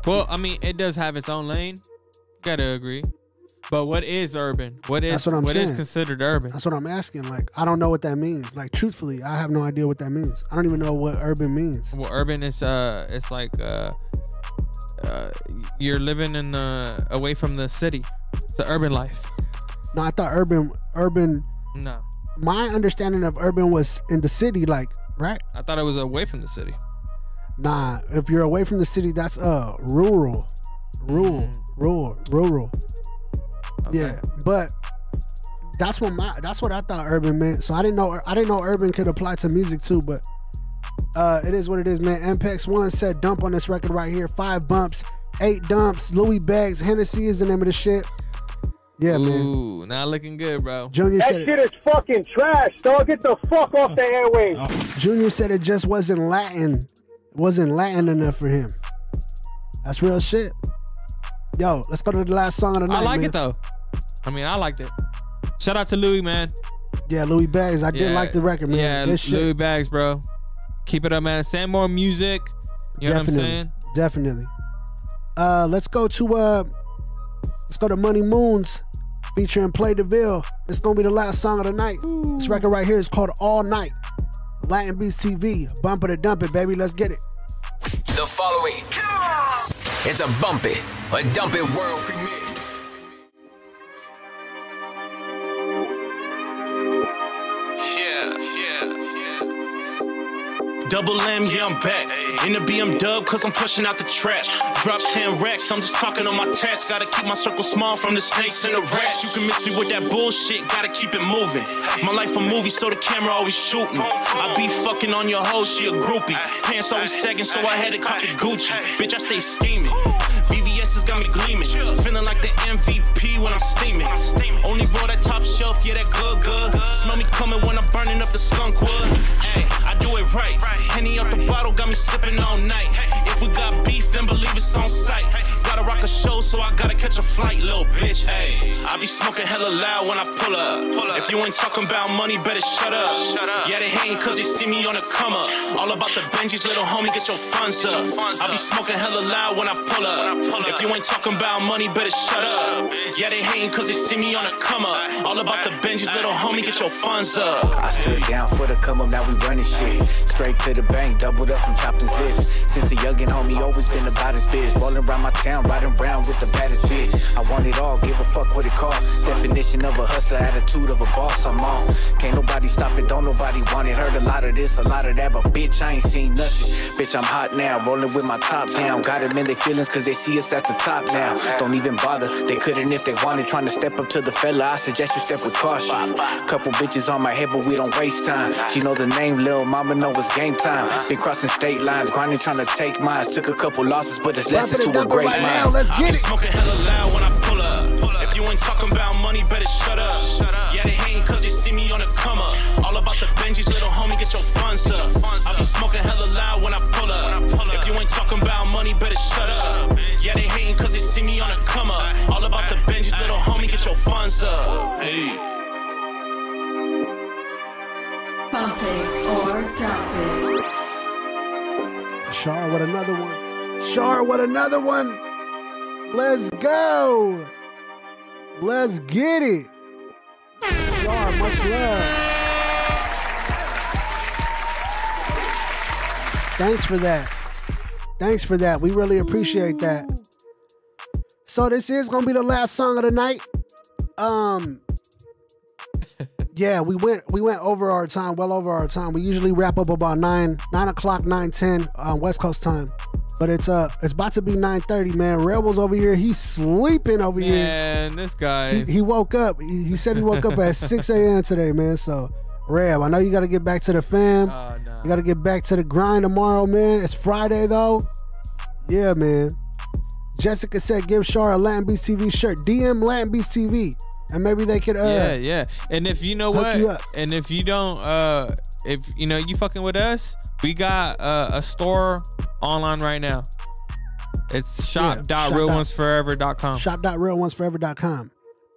Well, I mean, it does have its own lane. Gotta agree. But what is urban? What is That's what I'm what is saying. considered urban? that's what I'm asking. Like I don't know what that means. Like truthfully, I have no idea what that means. I don't even know what urban means. Well, urban is uh, it's like uh, uh, you're living in the away from the city. It's the urban life. No, I thought urban, urban. No, My understanding of urban was in the city, like right. I thought it was away from the city. Nah, if you're away from the city, that's uh rural, rural, Mm. rural, rural. Yeah, but that's what my that's what I thought urban meant. So I didn't know I didn't know urban could apply to music too, but uh it is what it is, man. MPEX one said dump on this record right here. Five bumps, eight dumps. Louis Bags, Hennessy is the name of the shit. Yeah, man. Ooh, not looking good, bro. Junior That said it. shit is fucking trash, dog. Get the fuck off the airwaves. Junior said it just wasn't Latin. It wasn't Latin enough for him. That's real shit. Yo, let's go to the last song of the night. I like man. it though. I mean, I liked it. Shout out to Louis, man. Yeah, Louis Bags. I did like the record, man. Yeah, This shit. Louis Bags, bro. Keep it up, man. Send more music. You know definitely, what I'm saying? definitely. Uh, let's go to uh, let's go to Money Moons featuring Play DeVille. It's gonna be the last song of the night. This record right here is called All Night. Latin Beast TV. Bump it or dump it, baby. Let's get it. The following is a bump it or dump it world premiere. Double M, yeah, I'm back. In the BM dub, cause I'm pushing out the trap. Drop 10 racks, I'm just talking on my tats. Gotta keep my circle small from the snakes and the rats. You can miss me with that bullshit, gotta keep it moving. My life a movie, so the camera always shooting. I be fucking on your hoe, she a groupie. Pants always sagging, so I had to cop the Gucci. Bitch, I stay scheming. VVS has got me gleaming. Feeling like the MVP when I'm steaming. Only roll that top shelf, yeah, that good, good. Smell me coming when I'm burning up the skunk wood. Hey, I do it right. Henny out the bottle, got me sipping all night. If we got beef, then believe it's on sight. Gotta rock a show, so I gotta catch a flight, little bitch. Hey, I be smoking hella loud when I pull up. If you ain't talking about money, better shut up. Yeah, they hating cause they see me on the come up. All about the Benjis, little homie, get your funds up. I be smoking hella loud when I pull up. If you ain't talking about money, better shut up. Yeah, they hating cause they see me on the come up. All about the Benjis, little homie, get your funds up. I stood down for the come up, now we running shit. Straight to the bank, doubled up from chopping zips. Since a youngin' homie, always been about his biz. Rolling around my town, down, riding around with the baddest bitch. I want it all, give a fuck what it costs. Definition of a hustler, attitude of a boss. I'm on. Can't nobody stop it, don't nobody want it. Heard a lot of this, a lot of that, but bitch, I ain't seen nothing. Bitch, I'm hot now, rolling with my top down. Got them in their feelings cause they see us at the top now. Don't even bother, they couldn't if they wanted. Trying to step up to the fella, I suggest you step with caution. Couple bitches on my head, but we don't waste time. She know the name, lil' mama know it's game time. Been crossing state lines, grinding trying to take mines. Took a couple losses, but it's lessons to a great. Now, let's I get be it. smoking hella loud when I pull up. pull up. If you ain't talking about money, better shut up. Shut up. Yeah, they hating cause they see me on the come up. All about the Benjis, little homie, get your funds up. Funds I be smoking hella loud when I pull up. If you ain't talking about money, better shut up. Yeah, they hating cause they see me on the come up. All about the Benjis, little homie, get your funds up. Hey. Bump it or dump it. Shar with another one. Shar with another one. Let's go. Let's get it. Shar, much love. Thanks for that. Thanks for that. We really appreciate that. So this is gonna be the last song of the night. Um yeah, we went we went over our time, well over our time. We usually wrap up about nine nine o'clock, nine ten uh, West Coast time. But it's uh it's about to be nine thirty, man. Rebels over here, he's sleeping over here. Man, this guy. He, he woke up. He, he said he woke up at six a.m. today, man. So Reb, I know you got to get back to the fam. Oh, You got to get back to the grind tomorrow, man. It's Friday though. Yeah, man. Jessica said, "Give Shar a Latin Beast TV shirt. DM Latin Beast TV, and maybe they could." Uh, yeah, yeah. And if you know what, you and if you don't, uh, if you know you fucking with us, we got uh, a store online right now. It's shop dot- shop.realonesforever.com. Shop.realonesforever.com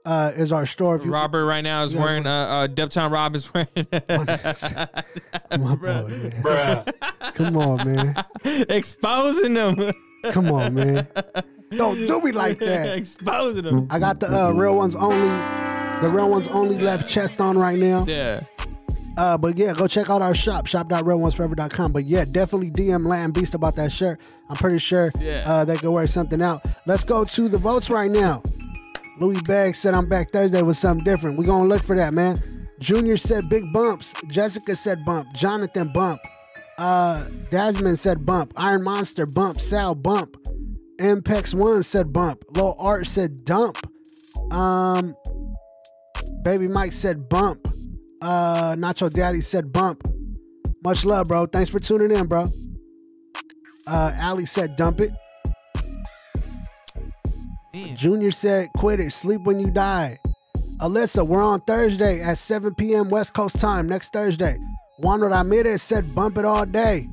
uh, is our store. If you, Robert right now is you guys wearing uh, uh Dubtown Rob is wearing My boy, man. Come on, man. exposing them. Come on, man. Don't do me like that. exposing them. I got the uh, real ones only, the real ones only left chest on right now. Yeah. Uh, but yeah, go check out our shop, shop.realonesforever.com. But yeah, definitely DM Latin Beast about that shirt. I'm pretty sure Yeah. uh, they could work something out. Let's go to the votes right now. Louis Bags said I'm back Thursday with something different. We're gonna look for that, man. Junior said big bumps. Jessica said bump. Jonathan bump. Uh Desmond said bump. Iron Monster bump. Sal bump. Impex One said bump. Low Art said dump. Um Baby Mike said bump. Uh Nacho Daddy said bump. Much love, bro. Thanks for tuning in, bro. Uh Ali said dump it. Junior said, quit it. Sleep when you die. Alyssa, we're on Thursday at 7 p.m. West Coast time next Thursday. Juan Ramirez said, bump it all day.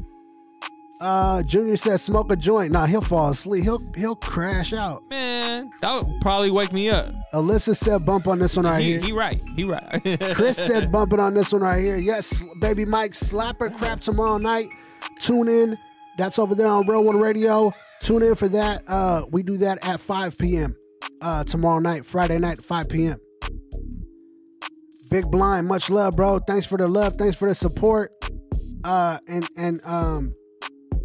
Uh, Junior said, smoke a joint. Nah, he'll fall asleep. He'll he'll crash out. Man, that would probably wake me up. Alyssa said, bump on this one right he, here. he right. He right. Chris said, bumping on this one right here. Yes, baby Mike, slapper crap tomorrow night. Tune in. That's over there on Real One Radio. Tune in for that. Uh, we do that at 5 p.m. Uh, tomorrow night, Friday night, 5 p.m. Big Blind, much love, bro. Thanks for the love. Thanks for the support. Uh, and and um,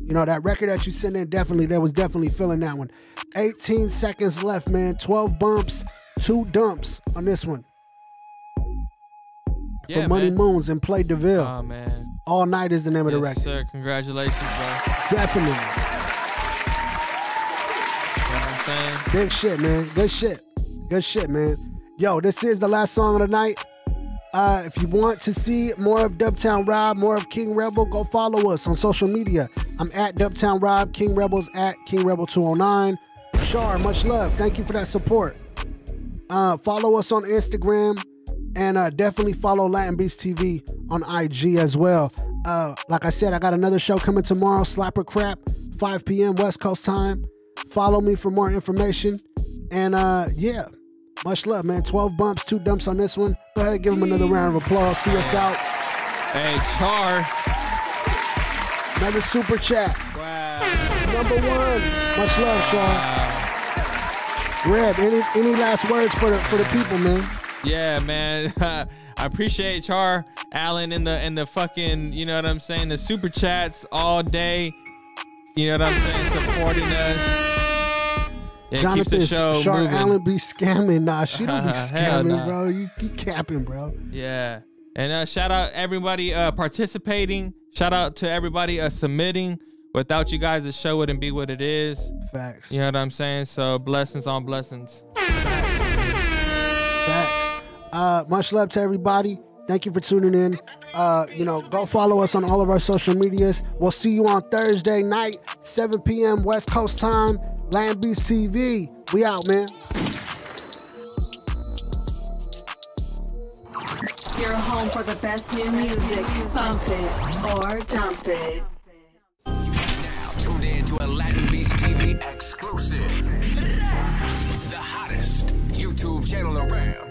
you know that record that you sent in, definitely there was definitely feeling that one. 18 seconds left, man. 12 bumps, two dumps on this one. Yeah, for Money man. Moons and Play DeVille. Oh man. All Night is the name of the record. sir. Congratulations, bro. Definitely. You know what I'm saying? Big shit, man. Good shit. Good shit, man. Yo, this is the last song of the night. Uh, if you want to see more of Dubtown Rob, more of King Rebel, go follow us on social media. I'm at Dubtown Rob, King Rebels at King Rebel 209. Shar, much love. Thank you for that support. Uh, follow us on Instagram and uh, definitely follow Latin Beast TV on IG as well. Uh, like I said, I got another show coming tomorrow, Slapper Crap, 5 p.m. West Coast time. Follow me for more information. And uh, yeah, much love, man. 12 bumps, two dumps on this one. Go ahead and give him another round of applause. See us out. Hey, Char. Another super chat. Wow. Number one. Much love, Sean. Reb, any any last words for the for the people, man? Yeah, man. I appreciate Char Allen in the in the fucking, you know what I'm saying, the super chats all day. You know what I'm saying, supporting us. Jonathan the show Sharp moving. Allen be scamming. Nah, she don't be scamming, nah. bro. You keep capping, bro. Yeah. And uh, shout out everybody uh, participating. Shout out to everybody uh, submitting. Without you guys, the show wouldn't be what it is. Facts. You know what I'm saying? So blessings on blessings. Facts. Uh, much love to everybody. Thank you for tuning in. Uh, you know, go follow us on all of our social medias. We'll see you on Thursday night, 7 p.m. West Coast time. Latin Beast TV. We out, man. Your home for the best new music. Bump it or dump it. Now tuned in to a Latin Beast TV exclusive. The hottest YouTube channel around.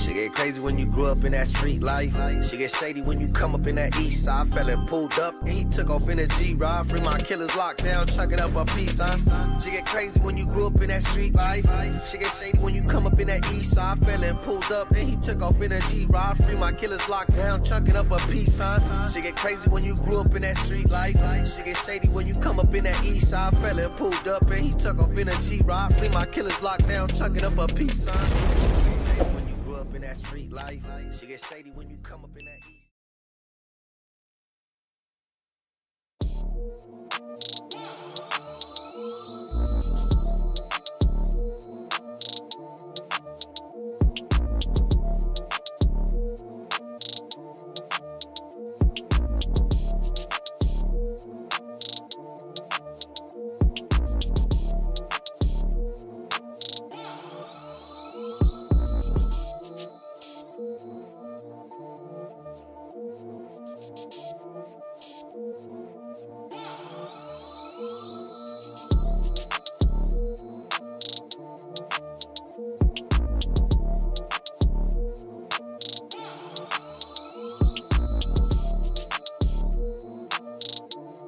She get crazy when you grew up in that street life. She get shady when you come up in that east side. Fell and pulled up, and he took off in a G ride. Free my killers locked down, chucking up a piece, huh? She get crazy when you grew up in that street life. She get shady when you come up in that east side. Fell and pulled up, and he took off in a G ride. Free my killers locked down, chunking up a piece, huh? She get crazy when you grew up in that street life. She get shady when you come up in that east side. Fell and pulled up, and he took off in a G ride. Free my killers locked down, chunking up a piece, huh? In that street life, she get shady when you come up in that. Thank